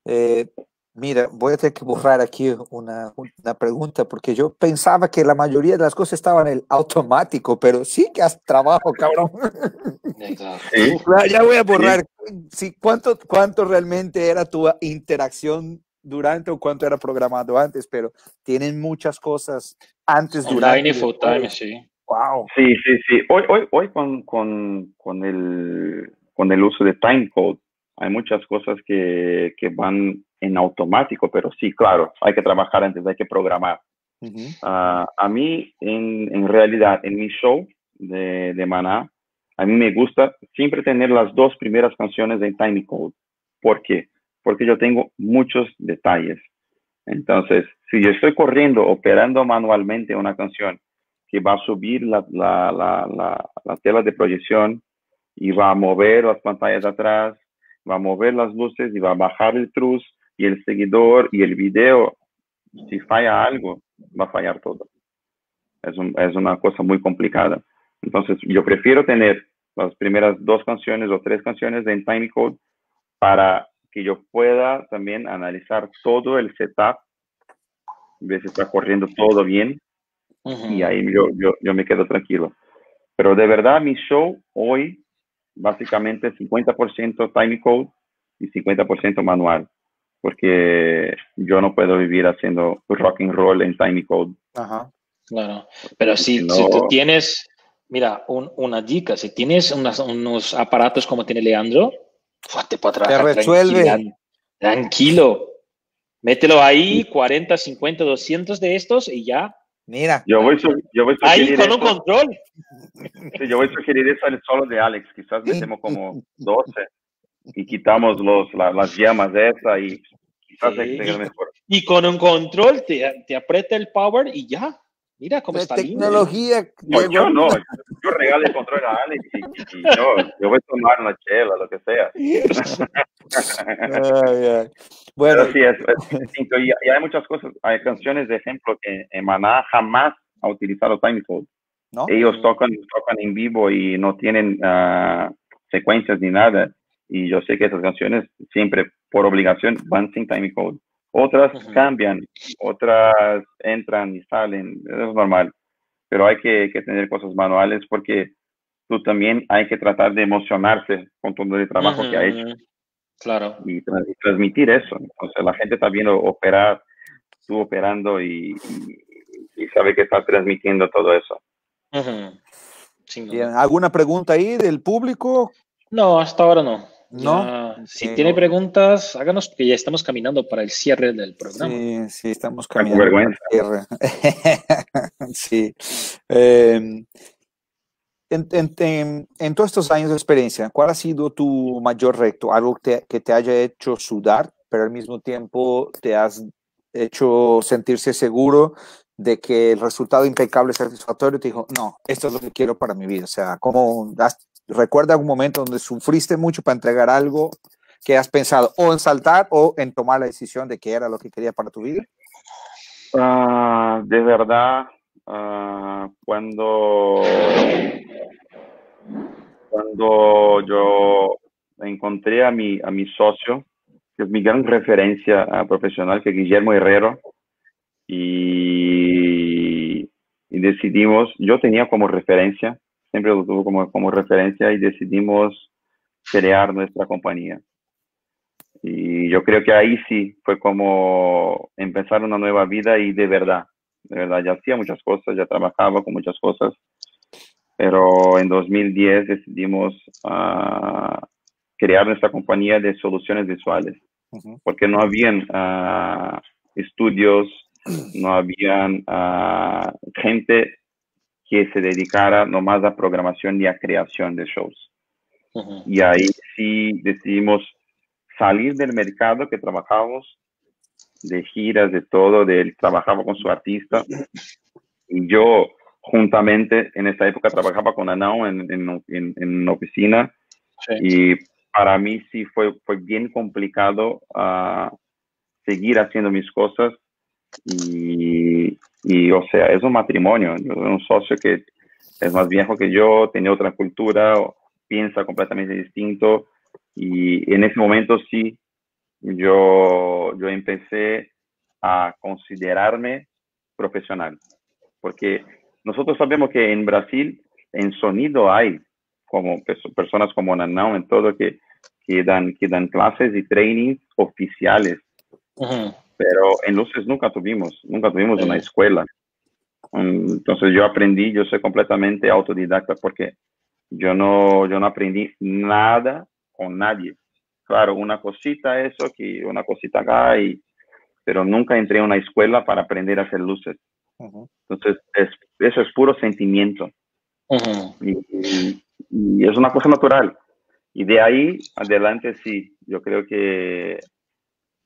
Eh, Mira, voy a tener que borrar aquí una, una, pregunta porque yo pensaba que la mayoría de las cosas estaban en el automático, pero sí que has trabajo, cabrón. Sí. Ya voy a borrar. Sí. ¿cuánto, ¿Cuánto realmente era tu interacción durante o cuánto era programado antes? Pero tienen muchas cosas antes, durante. Online y full time, sí. Wow. Sí, sí, sí. Hoy, hoy, hoy con, con, con, el, con el uso de timecode, hay muchas cosas que, que van en automático, pero sí, claro, hay que trabajar antes, hay que programar. Ah, a mí, en, en, realidad, en mi show de, de Maná, a mí me gusta siempre tener las dos primeras canciones en Tiny Code. ¿Por qué? Porque yo tengo muchos detalles. Entonces, si yo estoy corriendo, operando manualmente una canción que va a subir la, la, la, la tela de proyección y va a mover las pantallas atrás, va a mover las luces y va a bajar el truz y el seguidor y el video, si falla algo, va a fallar todo. Es, un, es una cosa muy complicada. Entonces, yo prefiero tener las primeras dos canciones o tres canciones en Timecode para que yo pueda también analizar todo el setup, ver si está corriendo todo bien y ahí yo, yo, yo me quedo tranquilo. Pero de verdad, mi show hoy, básicamente 50% Timecode y 50% manual porque yo no puedo vivir haciendo rock and roll en Tiny Code. Ajá, claro. Pero si, no... si tú tienes, mira, un, una dica, si tienes unas, unos aparatos como tiene Leandro, te puede trabajar Te resuelve. Tranquilo. Mételo ahí, 40, 50, 200 de estos y ya. Mira. Yo voy, yo voy a Ahí con eso. un control. Sí, yo voy a sugerir eso al solo de Alex. Quizás metemos como 12 y quitamos los, la, las llamas de esa y quizás sí. mejor. Y con un control te, te, aprieta el power y ya. Mira cómo la está tecnología. No, yo no, yo regalo el control a Alex y, y, y yo, yo, voy a tomar una chela, lo que sea. ay, ay. Bueno, Pero sí, es, es distinto. Y, y, hay muchas cosas, hay canciones de ejemplo que en Maná jamás ha utilizado Time Code. ¿No? Ellos tocan, tocan en vivo y no tienen uh, secuencias ni nada y yo sé que esas canciones siempre por obligación van sin time code. Otras uh -huh. cambian, otras entran y salen, eso es normal, pero hay que, que, tener cosas manuales porque tú también hay que tratar de emocionarse con todo el trabajo uh -huh. que ha hecho. Claro. Y, transmitir eso. Entonces la gente está viendo operar, tú operando y, sabe que está transmitiendo todo eso. ¿Alguna pregunta ahí del público? No, hasta ahora no. No. si tiene preguntas, háganos, porque ya estamos caminando para el cierre del programa. Sí, sí, estamos caminando para el cierre. sí. Em, en, todos estos años de experiencia, ¿cuál ha sido tu mayor reto? Algo que te, haya hecho sudar, pero al mismo tiempo te has hecho sentirse seguro de que el resultado impecable, satisfactorio, te dijo, no, esto es lo que quiero para mi vida. O sea, ¿cómo recuerda algún momento donde sufriste mucho para entregar algo que has pensado o en saltar o en tomar la decisión de que era lo que quería para tu vida? Ah, de verdad, ah, cuando cuando yo encontré a mi, a mi socio, que es mi gran referencia ah, profesional, que es Guillermo Herrero, y, decidimos, yo tenía como referencia, siempre lo tuve como, como referencia y decidimos crear nuestra compañía. Y yo creo que ahí sí fue como empezar una nueva vida y de verdad, de verdad, ya hacía muchas cosas, ya trabajaba con muchas cosas, pero en 2010 decidimos uh, crear nuestra compañía de soluciones visuales, porque no habían uh, estudios, no habían uh, gente que se dedicara nomás a programación y a creación de shows. Y ahí sí decidimos salir del mercado que trabajábamos, de giras, de todo, de trabajaba con su artista. Y yo juntamente en esa época trabajaba con Anao en, en, en, una oficina y para mí sí fue, fue bien complicado uh, seguir haciendo mis cosas y, y, o sea, es un matrimonio, un socio que es más viejo que yo, tiene otra cultura, piensa completamente distinto. Y en ese momento sí, yo, yo empecé a considerarme profesional, porque nosotros sabemos que en Brasil, en sonido hay como personas como Nanao, en todo, que, que, dan, que dan clases y trainings oficiales. Pero en luces nunca tuvimos, nunca tuvimos una escuela. Entonces yo aprendí, yo soy completamente autodidacta porque yo no, yo no aprendí nada con nadie. Claro, una cosita eso, que una cosita acá, y, pero nunca entré a una escuela para aprender a hacer luces. Entonces, eso es puro sentimiento. y, es una cosa natural. Y de ahí adelante, sí, yo creo que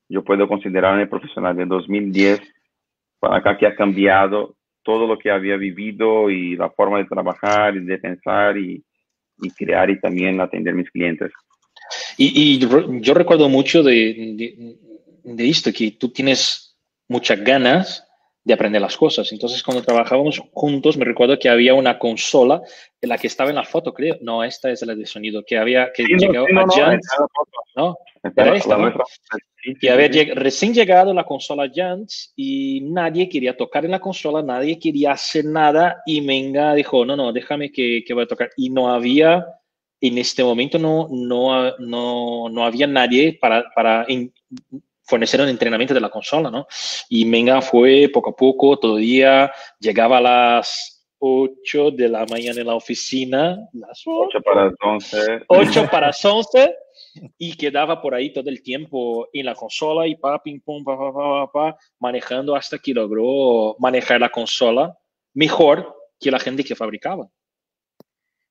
yo puedo considerarme profesional de 2010 para acá que ha cambiado todo lo que había vivido y la forma de trabajar y de pensar y, crear y también atender mis clientes. Y, yo recuerdo mucho de, de, de, esto, que tú tienes muchas ganas de aprender las cosas. Entonces, cuando trabajábamos juntos, me recuerdo que había una consola en la que estaba en la foto, creo. No, esta es la de sonido, que había que llegado a Jans, ¿no? Que había recién llegado la consola Jans y nadie quería tocar en la consola, nadie quería hacer nada y Menga dijo, no, no, déjame que, que voy a tocar. Y no había, en este momento no, no, no, no había nadie para, para fornecer un entrenamiento de la consola, ¿no? Y Menga fue poco a poco, todo día, llegaba a las 8 de la mañana en la oficina, las 8 para las 11. 8 para las 11 y quedaba por ahí todo el tiempo en la consola y pa, ping, pum, pa, pa, pa, pa, manejando hasta que logró manejar la consola mejor que la gente que fabricaba.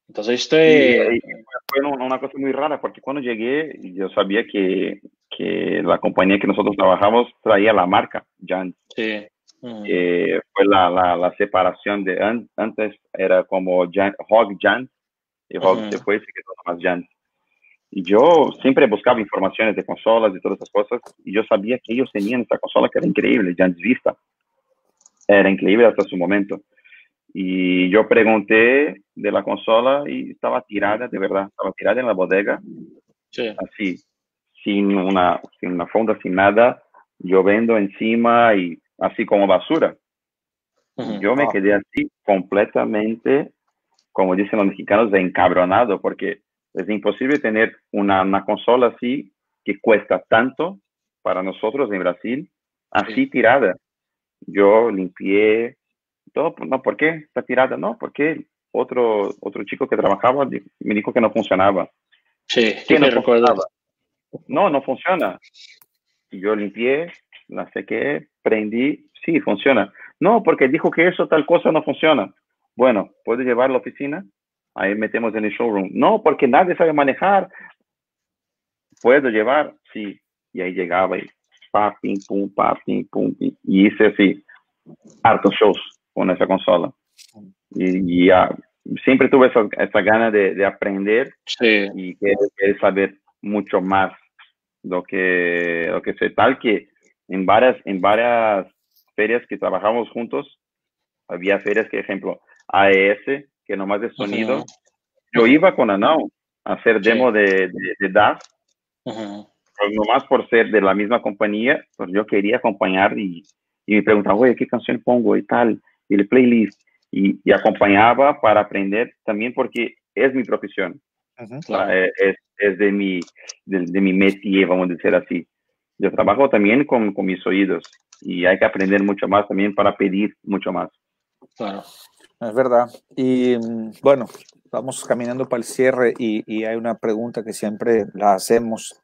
Entonces, este... fue una cosa muy rara, porque cuando llegué, yo sabía que, que la compañía que nosotros trabajamos traía la marca Jant. Sí. fue la, la, la, separación de antes, era como Hog Jant, y Hog después se quedó más Jant. Y yo siempre buscaba informaciones de consolas y todas esas cosas, y yo sabía que ellos tenían esta consola que era increíble, Jant Vista. Era increíble hasta su momento. Y yo pregunté de la consola y estaba tirada, de verdad, estaba tirada en la bodega, así, sin una, sin una funda, sin nada, lloviendo encima y así como basura. Yo me quedé así completamente, como dicen los mexicanos, de encabronado, porque es imposible tener una, una consola así que cuesta tanto para nosotros en Brasil, así tirada. Yo limpié todo, no, ¿por qué está tirada? No, porque otro, otro chico que trabajaba me dijo que no funcionaba. Sí, que no funcionaba. No, no funciona. Y yo limpié, la sequé, prendí, sí, funciona. No, porque dijo que eso tal cosa no funciona. Bueno, ¿puedo llevar a la oficina? Ahí metemos en el showroom. No, porque nadie sabe manejar. ¿Puedo llevar? Sí. Y ahí llegaba y pa, pim, pum, pa, pim, pum, pim. Y hice así, hartos shows con esa consola. Y, ya, siempre tuve esa, esa gana de, de aprender Sí. y querer, saber mucho más lo que, lo que sé. Tal que en varias, en varias ferias que trabajamos juntos, había ferias que, ejemplo, AES, que nomás de sonido, Ujú. yo iba con Anao a hacer Sí. demo de, de, de DAS, Ujú. pero nomás por ser de la misma compañía, pues yo quería acompañar y, y me preguntaban, oye, ¿qué canción pongo? Y tal, y el playlist, y, y acompañaba para aprender también porque es mi profesión. Sea, eh, es, es de, mi, de, de mi métier, vamos a decir así. Yo trabajo también con, con mis oídos y hay que aprender mucho más también para pedir mucho más. Claro. Es verdad. Y mm, bueno, vamos caminando para el cierre y, y hay una pregunta que siempre la hacemos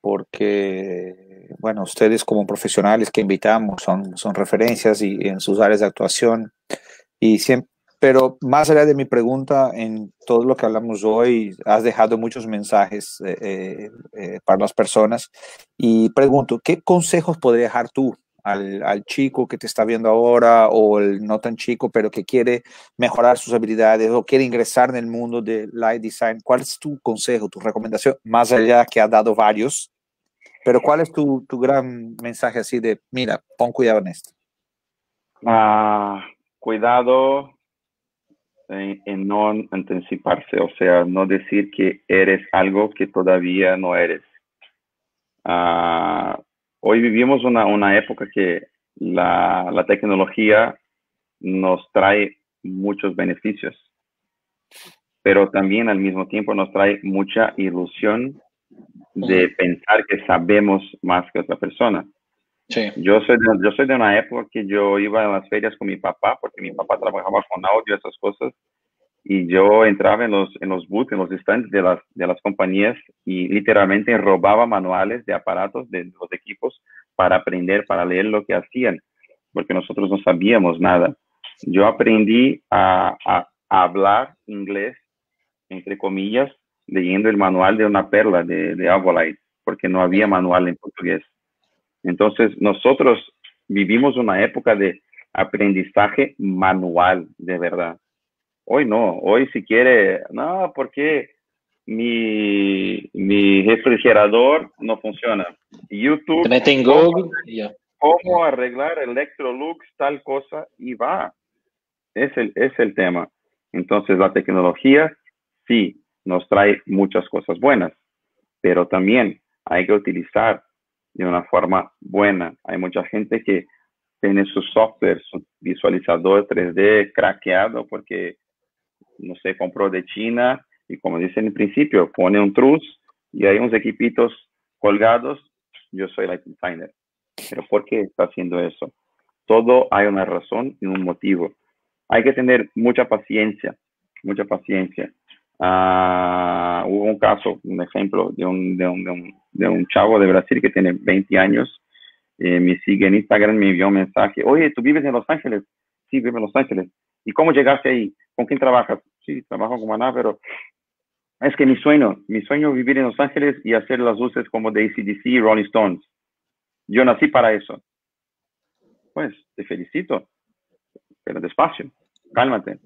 porque, bueno, ustedes como profesionales que invitamos son, son referencias y en sus áreas de actuación y siempre, pero más allá de mi pregunta, en todo lo que hablamos hoy, has dejado muchos mensajes eh, eh, eh, para las personas y pregunto, ¿qué consejos podría dejar tú al, al, chico que te está viendo ahora o el no tan chico, pero que quiere mejorar sus habilidades o quiere ingresar en el mundo de light design? ¿Cuál es tu consejo, tu recomendación? Más allá que ha dado varios, pero ¿cuál es tu, tu gran mensaje así de, mira, pon cuidado en esto? Ah, cuidado en, en, no anticiparse, o sea, no decir que eres algo que todavía no eres. Ah, hoy vivimos una, una época que la, la, tecnología nos trae muchos beneficios, pero también al mismo tiempo nos trae mucha ilusión de pensar que sabemos más que otra persona. Sí. Yo, soy de, yo soy de una época que yo iba a las ferias con mi papá, porque mi papá trabajaba con audio, esas cosas, y yo entraba en los, en los booths, en los stands de las, de las compañías y literalmente robaba manuales de aparatos de los equipos para aprender, para leer lo que hacían, porque nosotros no sabíamos nada. Yo aprendí a, a, a hablar inglés, entre comillas, leyendo el manual de una perla de, de Avolite, porque no había manual en portugués. Entonces, nosotros vivimos una época de aprendizaje manual, de verdad. Hoy no, hoy si quiere, no, porque mi, mi refrigerador no funciona. YouTube. Te mete en Google. Yeah. ¿Cómo arreglar Electrolux, tal cosa? Y va. Es el, es el tema. Entonces, la tecnología, sí, nos trae muchas cosas buenas, pero también hay que utilizar de una forma buena. Hay mucha gente que tiene su software, su visualizador 3D craqueado porque, no sé, compró de China y como dice en el principio, pone un trus y hay unos equipitos colgados. Yo soy light designer. Pero ¿por qué está haciendo eso? Todo hay una razón y un motivo. Hay que tener mucha paciencia, mucha paciencia. Uh, hubo un caso, un ejemplo de un, de, un, de, un, de un, chavo de Brasil que tiene 20 años, eh, me sigue en Instagram, me envió un mensaje, oye, ¿tú vives en Los Ángeles? Sí, vivo en Los Ángeles. ¿Y cómo llegaste ahí? ¿Con quién trabajas? Sí, trabajo con Maná, pero es que mi sueño, mi sueño es vivir en Los Ángeles y hacer las luces como de ACDC y Rolling Stones. Yo nací para eso. Pues, te felicito, pero despacio, cálmate.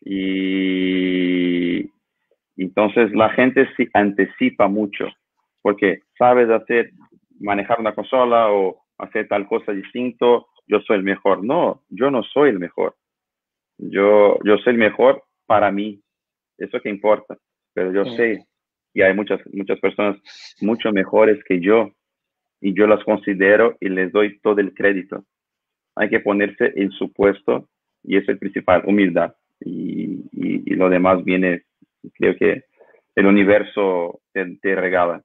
Y entonces la gente se anticipa mucho porque sabes hacer, manejar una consola o hacer tal cosa distinto, yo soy el mejor. No, yo no soy el mejor. Yo, yo soy el mejor para mí. Eso que importa. Pero yo sé que hay muchas, muchas personas mucho mejores que yo y yo las considero y les doy todo el crédito. Hay que ponerse en su puesto y es el principal, humildad. Y, y, y lo demás viene creo que el universo te, te, regala.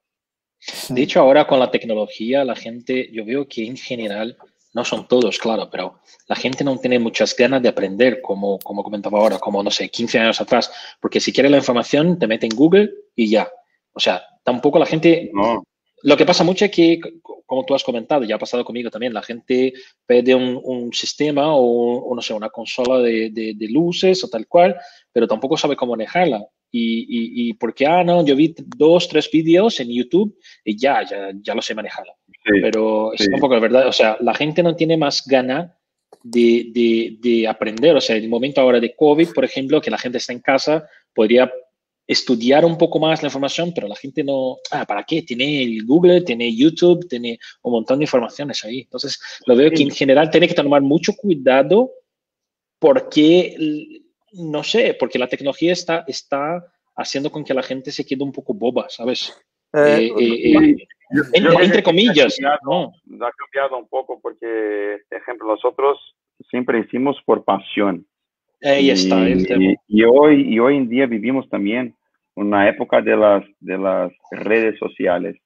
De hecho, ahora con la tecnología, la gente, yo veo que en general, no son todos, claro, pero la gente no tiene muchas ganas de aprender, como, como comentaba ahora, como, no sé, 15 años atrás, porque si quiere la información, te mete en Google y ya. O sea, tampoco la gente... No. Lo que pasa mucho es que, como tú has comentado, ya ha pasado conmigo también, la gente pide un, un sistema o, no sé, una consola de, de, de, luces o tal cual, pero tampoco sabe cómo manejarla. Y, y, y, porque, ah, no, yo vi dos, tres vídeos en YouTube y ya, ya, ya lo sé manejar. Sí, pero es sí. un poco la verdad, o sea, la gente no tiene más gana de, de, de, aprender. O sea, en el momento ahora de COVID, por ejemplo, que la gente está en casa, podría estudiar un poco más la información, pero la gente no, ah, ¿para qué? Tiene el Google, tiene YouTube, tiene un montón de informaciones ahí. Entonces, lo veo que en general tiene que tomar mucho cuidado porque, no sé, porque la tecnología está, está haciendo con que la gente se quede un poco boba, ¿sabes? Eh, eh, eh, yo, entre, yo entre comillas. Ha cambiado, ¿no? ha cambiado un poco porque, ejemplo, nosotros siempre hicimos por pasión. Ahí está tema. Y, y, hoy, y hoy en día vivimos también una época de las, de las redes sociales,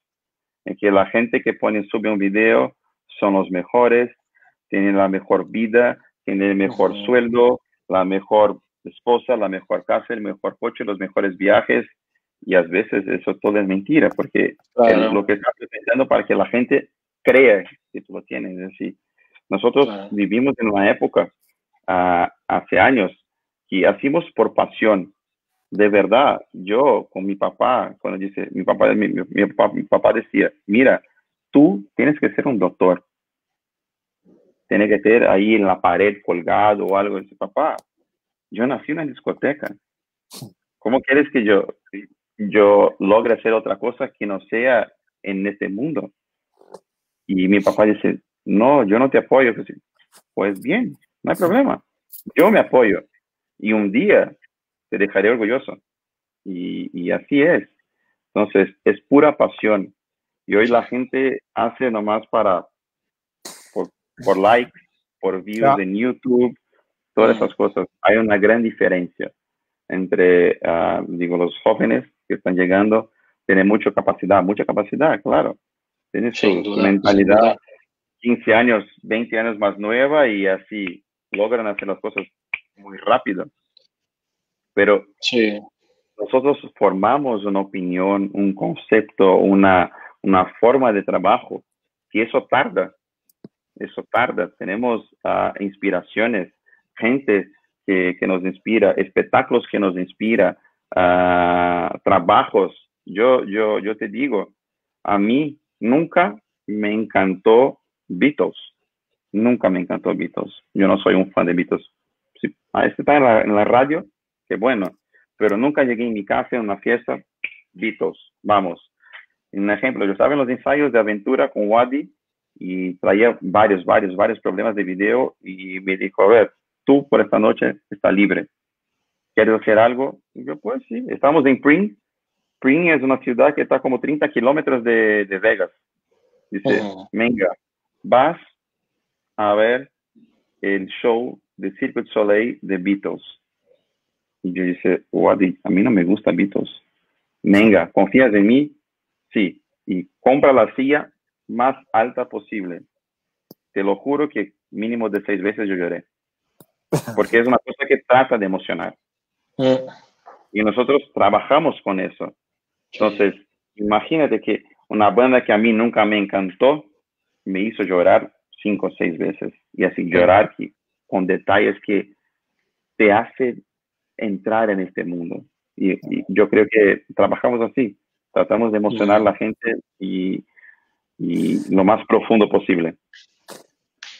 en que la gente que pone, sube un video son los mejores, tienen la mejor vida, tienen el mejor uh -huh. sueldo, la mejor esposa, la mejor casa, el mejor coche, los mejores viajes, y a veces eso todo es mentira, porque claro. es lo que estás presentando para que la gente crea que tú lo tienes. Es decir, nosotros claro. vivimos en una época uh, hace años que hacemos por pasión. De verdad, yo con mi papá, cuando dice, mi papá, mi, mi, mi, papá, mi papá decía, mira, tú tienes que ser un doctor. Tienes que ser ahí en la pared colgado o algo. Dice, papá, yo nací en una discoteca. ¿Cómo quieres que yo, yo logre hacer otra cosa que no sea en este mundo? Y mi papá dice, no, yo no te apoyo. Pues bien, no hay problema. Yo me apoyo. Y un día te dejaré orgulloso. Y, y así es. Entonces, es pura pasión. Y hoy la gente hace nomás para, por, por likes, por views yeah. en YouTube, todas esas cosas. Hay una gran diferencia entre, uh, digo, los jóvenes que están llegando, tienen mucha capacidad, mucha capacidad, claro. Tienen su, duda, mentalidad 15 años, 20 años más nueva y así logran hacer las cosas muy rápido. Pero sí. nosotros formamos una opinión, un concepto, una, una forma de trabajo y eso tarda. Eso tarda. Tenemos uh, inspiraciones, gente que, nos inspira, espectáculos que nos inspira, uh, trabajos. Yo, yo, yo te digo, a mí nunca me encantó Beatles. Nunca me encantó Beatles. Yo no soy un fan de Beatles. Si, a este está en la, en la radio, qué bueno. Pero nunca llegué en mi casa en una fiesta, Beatles, vamos. Un ejemplo, yo estaba en los ensayos de aventura con Wadi y traía varios, varios, varios problemas de video y me dijo, a ver, tú por esta noche está libre. ¿Quieres hacer algo? Y yo, pues sí, estamos en Pring. Pring es una ciudad que está como 30 kilómetros de, de, Vegas. Dice, oh. venga, vas a ver el show de Cirque du Soleil de Beatles. Y yo dije, Wadi, a mí no me gusta Beatles. Venga, ¿confías en mí? Sí. Y compra la silla más alta posible. Te lo juro que mínimo de seis veces yo lloré. Porque es una cosa que trata de emocionar. Y nosotros trabajamos con eso. Entonces, imagínate que una banda que a mí nunca me encantó, me hizo llorar cinco o seis veces. Y así llorar con detalles que te hace entrar en este mundo. Y, y, yo creo que trabajamos así, tratamos de emocionar a la gente y, y, lo más profundo posible.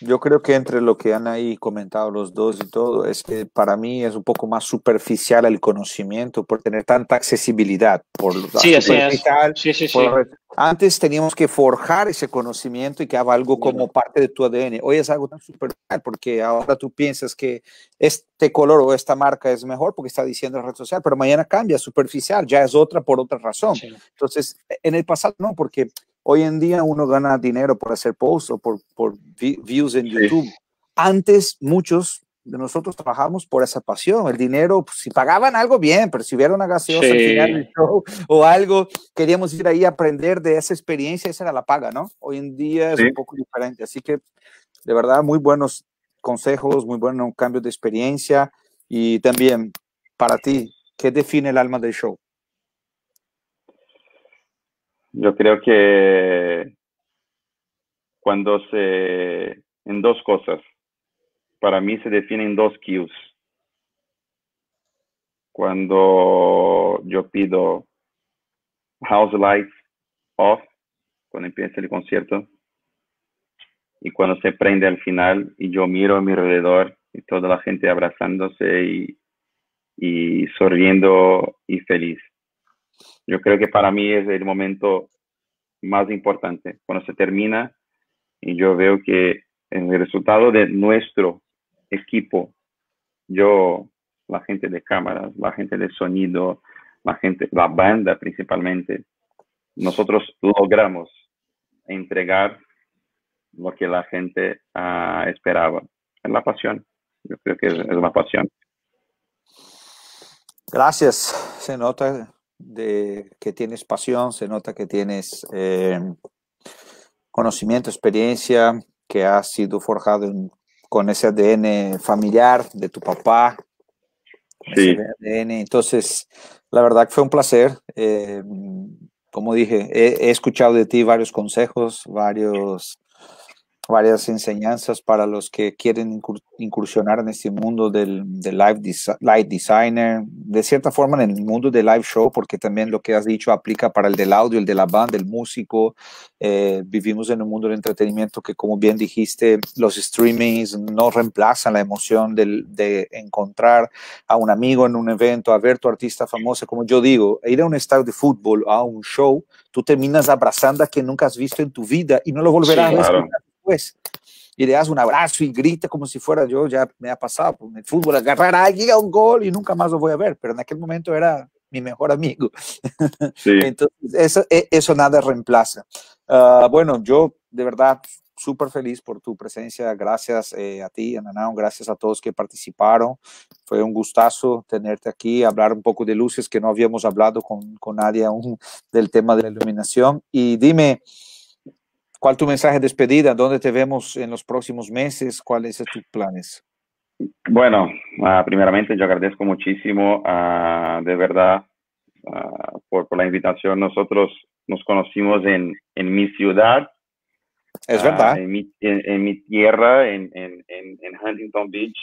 Yo creo que entre lo que han ahí comentado los dos y todo, es que para mí es un poco más superficial el conocimiento por tener tanta accesibilidad. Por sí, superficial, sí, sí, por, antes teníamos que forjar ese conocimiento y que haga algo como parte de tu ADN. Hoy es algo tan superficial porque ahora tú piensas que este color o esta marca es mejor porque está diciendo en red social, pero mañana cambia, superficial, ya es otra por otra razón. Entonces, en el pasado no, porque hoy en día uno gana dinero por hacer posts o por, por views en YouTube. Sí. Antes muchos nosotros trabajamos por esa pasión. El dinero, pues, si pagaban algo bien, pero si hubiera una gaseosa al final del show o algo, queríamos ir ahí a aprender de esa experiencia, esa era la paga, ¿no? Hoy en día es un poco diferente. Así que, de verdad, muy buenos consejos, muy buenos cambios de experiencia. Y también, para ti, ¿qué define el alma del show? Yo creo que cuando se, en dos cosas, para mí se definen dos cues. Cuando yo pido house lights off, cuando empieza el concierto, y cuando se prende al final y yo miro a mi alrededor y toda la gente abrazándose y, y sonriendo y feliz. Yo creo que para mí es el momento más importante, cuando se termina y yo veo que el resultado de nuestro equipo, yo, la gente de cámaras, la gente de sonido, la gente, la banda principalmente, nosotros logramos entregar lo que la gente uh, esperaba. Es la pasión. Yo creo que es, es la pasión. Gracias. Se nota de que tienes pasión, se nota que tienes eh, conocimiento, experiencia, que ha sido forjado en, con ese ADN familiar de tu papá. Sí. ADN. Entonces, la verdad que fue un placer. Eh, como dije, he, he, escuchado de ti varios consejos, varios varias enseñanzas para los que quieren incursionar en este mundo del, del live, live designer, de cierta forma en el mundo del live show, porque también lo que has dicho aplica para el del audio, el de la banda, el músico. Eh, vivimos en un mundo del entretenimiento que, como bien dijiste, los streamings no reemplazan la emoción del, de encontrar a un amigo en un evento, a ver tu artista famosa, como yo digo, ir a un estadio de fútbol, a un show, tú terminas abrazando a quien nunca has visto en tu vida y no lo volverás Sí, a ver claro. Después. Y le das un abrazo y grita como si fuera yo, ya me ha pasado pues, en el fútbol, agarrar a alguien a un gol y nunca más lo voy a ver, pero en aquel momento era mi mejor amigo. Sí. Entonces, eso, e- eso nada reemplaza. Ah, bueno, yo de verdad súper feliz por tu presencia. Gracias eh, a ti, Ananao. Gracias a todos que participaron. Fue un gustazo tenerte aquí, hablar un poco de luces que no habíamos hablado con, con nadie aún del tema de la iluminación. Y dime, ¿cuál tu mensaje de despedida? ¿Dónde te vemos en los próximos meses? ¿Cuáles son tus planes? Bueno, uh, primeramente yo agradezco muchísimo, uh, de verdad, uh, por, por, la invitación. Nosotros nos conocimos en, en mi ciudad. Es verdad. En mi, en, en, mi tierra, en, en, en, Huntington Beach,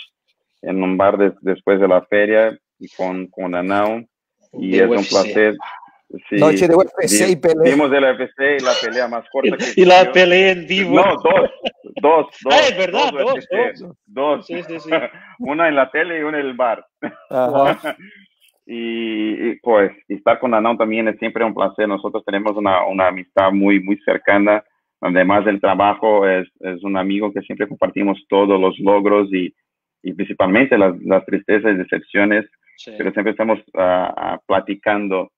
en un bar de, después de la feria con, con Anao. Y es un placer. Sí, Noche de UFC y pelea. Vimos de la UFC y la pelea más corta que Y la pelea en vivo. No, dos, dos, dos. Ah, es verdad, dos, dos. dos. Sí, sí, sí. una en la tele y una en el bar. Ajá. Y, y, pues estar con Anão también es siempre un placer. Nosotros tenemos una, una amistad muy, muy cercana. Además del trabajo, es, es un amigo que siempre compartimos todos los logros y, y principalmente las, las tristezas y decepciones, Sí. pero siempre estamos uh, platicando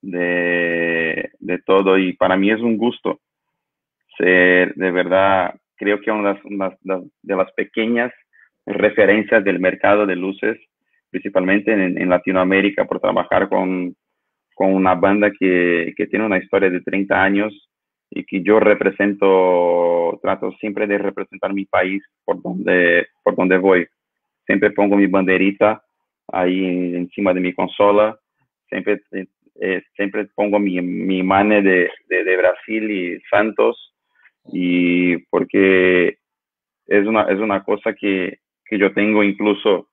de, de todo y para mí es un gusto ser de verdad, creo que una de las, una de las pequeñas referencias del mercado de luces, principalmente en, en Latinoamérica, por trabajar con, con una banda que, que, tiene una historia de 30 años y que yo represento, trato siempre de representar mi país por donde, por donde voy. Siempre pongo mi banderita ahí encima de mi consola, siempre, eh, siempre pongo mi, mi mane de, de, Brasil y Santos, y porque es una, es una cosa que, que yo tengo incluso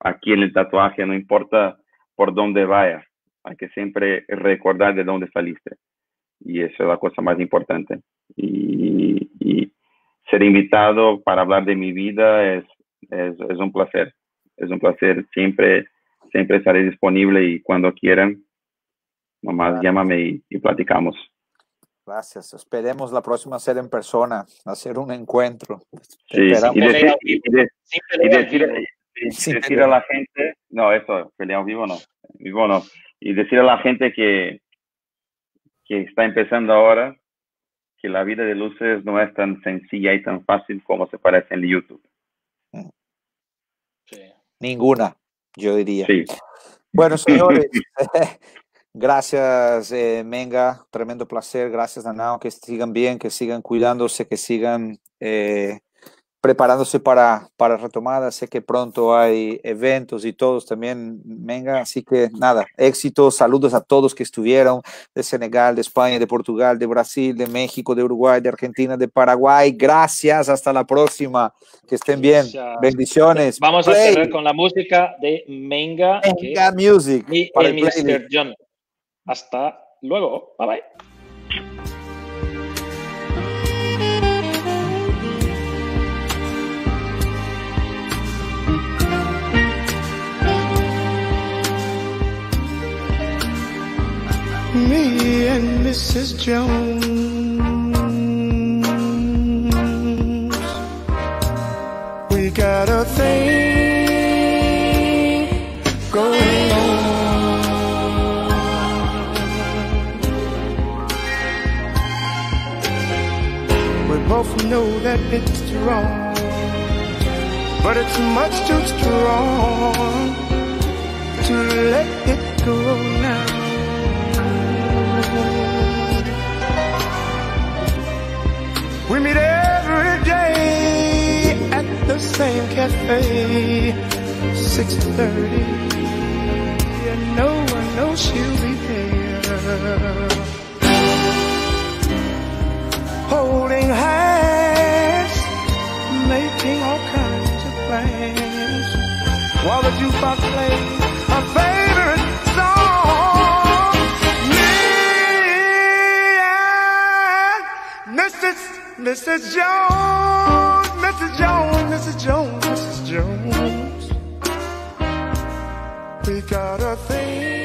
aquí en el tatuaje, no importa por dónde vaya, hay que siempre recordar de dónde saliste. Y eso es la cosa más importante. Y, y ser invitado para hablar de mi vida es, es, es, un placer. Es un placer. Siempre, siempre estaré disponible y cuando quieran, nomás claro. llámame y, y platicamos. Gracias. Esperemos la próxima ser en persona, hacer un encuentro. Sí, y decir, y, de, y decir, y decir a la gente, no, eso, peleamos vivo no, vivo no, y decir a la gente que, que está empezando ahora que la vida de luces no es tan sencilla y tan fácil como se parece en YouTube. Ninguna, yo diría. Sí. Bueno, señores, gracias, eh, Menga, tremendo placer. Gracias, Danao, que sigan bien, que sigan cuidándose, que sigan eh, preparándose para, para retomada. Sé que pronto hay eventos y todos también, venga, así que nada, éxito, saludos a todos que estuvieron de Senegal, de España, de Portugal, de Brasil, de México, de Uruguay, de Argentina, de Paraguay. Gracias, hasta la próxima, que estén bien. Bendiciones. Vamos a cerrar con la música de Menga. Menga Music. Y Mr. John. Hasta luego. Bye bye. me and Mrs. Jones. We got a thing both know that it's wrong, but it's much too strong to let it go now. We meet every day at the same cafe, 6.30. And no one knows she'll be there. Holding hands, making all kinds of plans. While the jukebox plays a favorite song. Me and Mrs. Mrs. Jones, Mrs. Jones, Mrs. Jones, Mrs. Jones. We got a thing.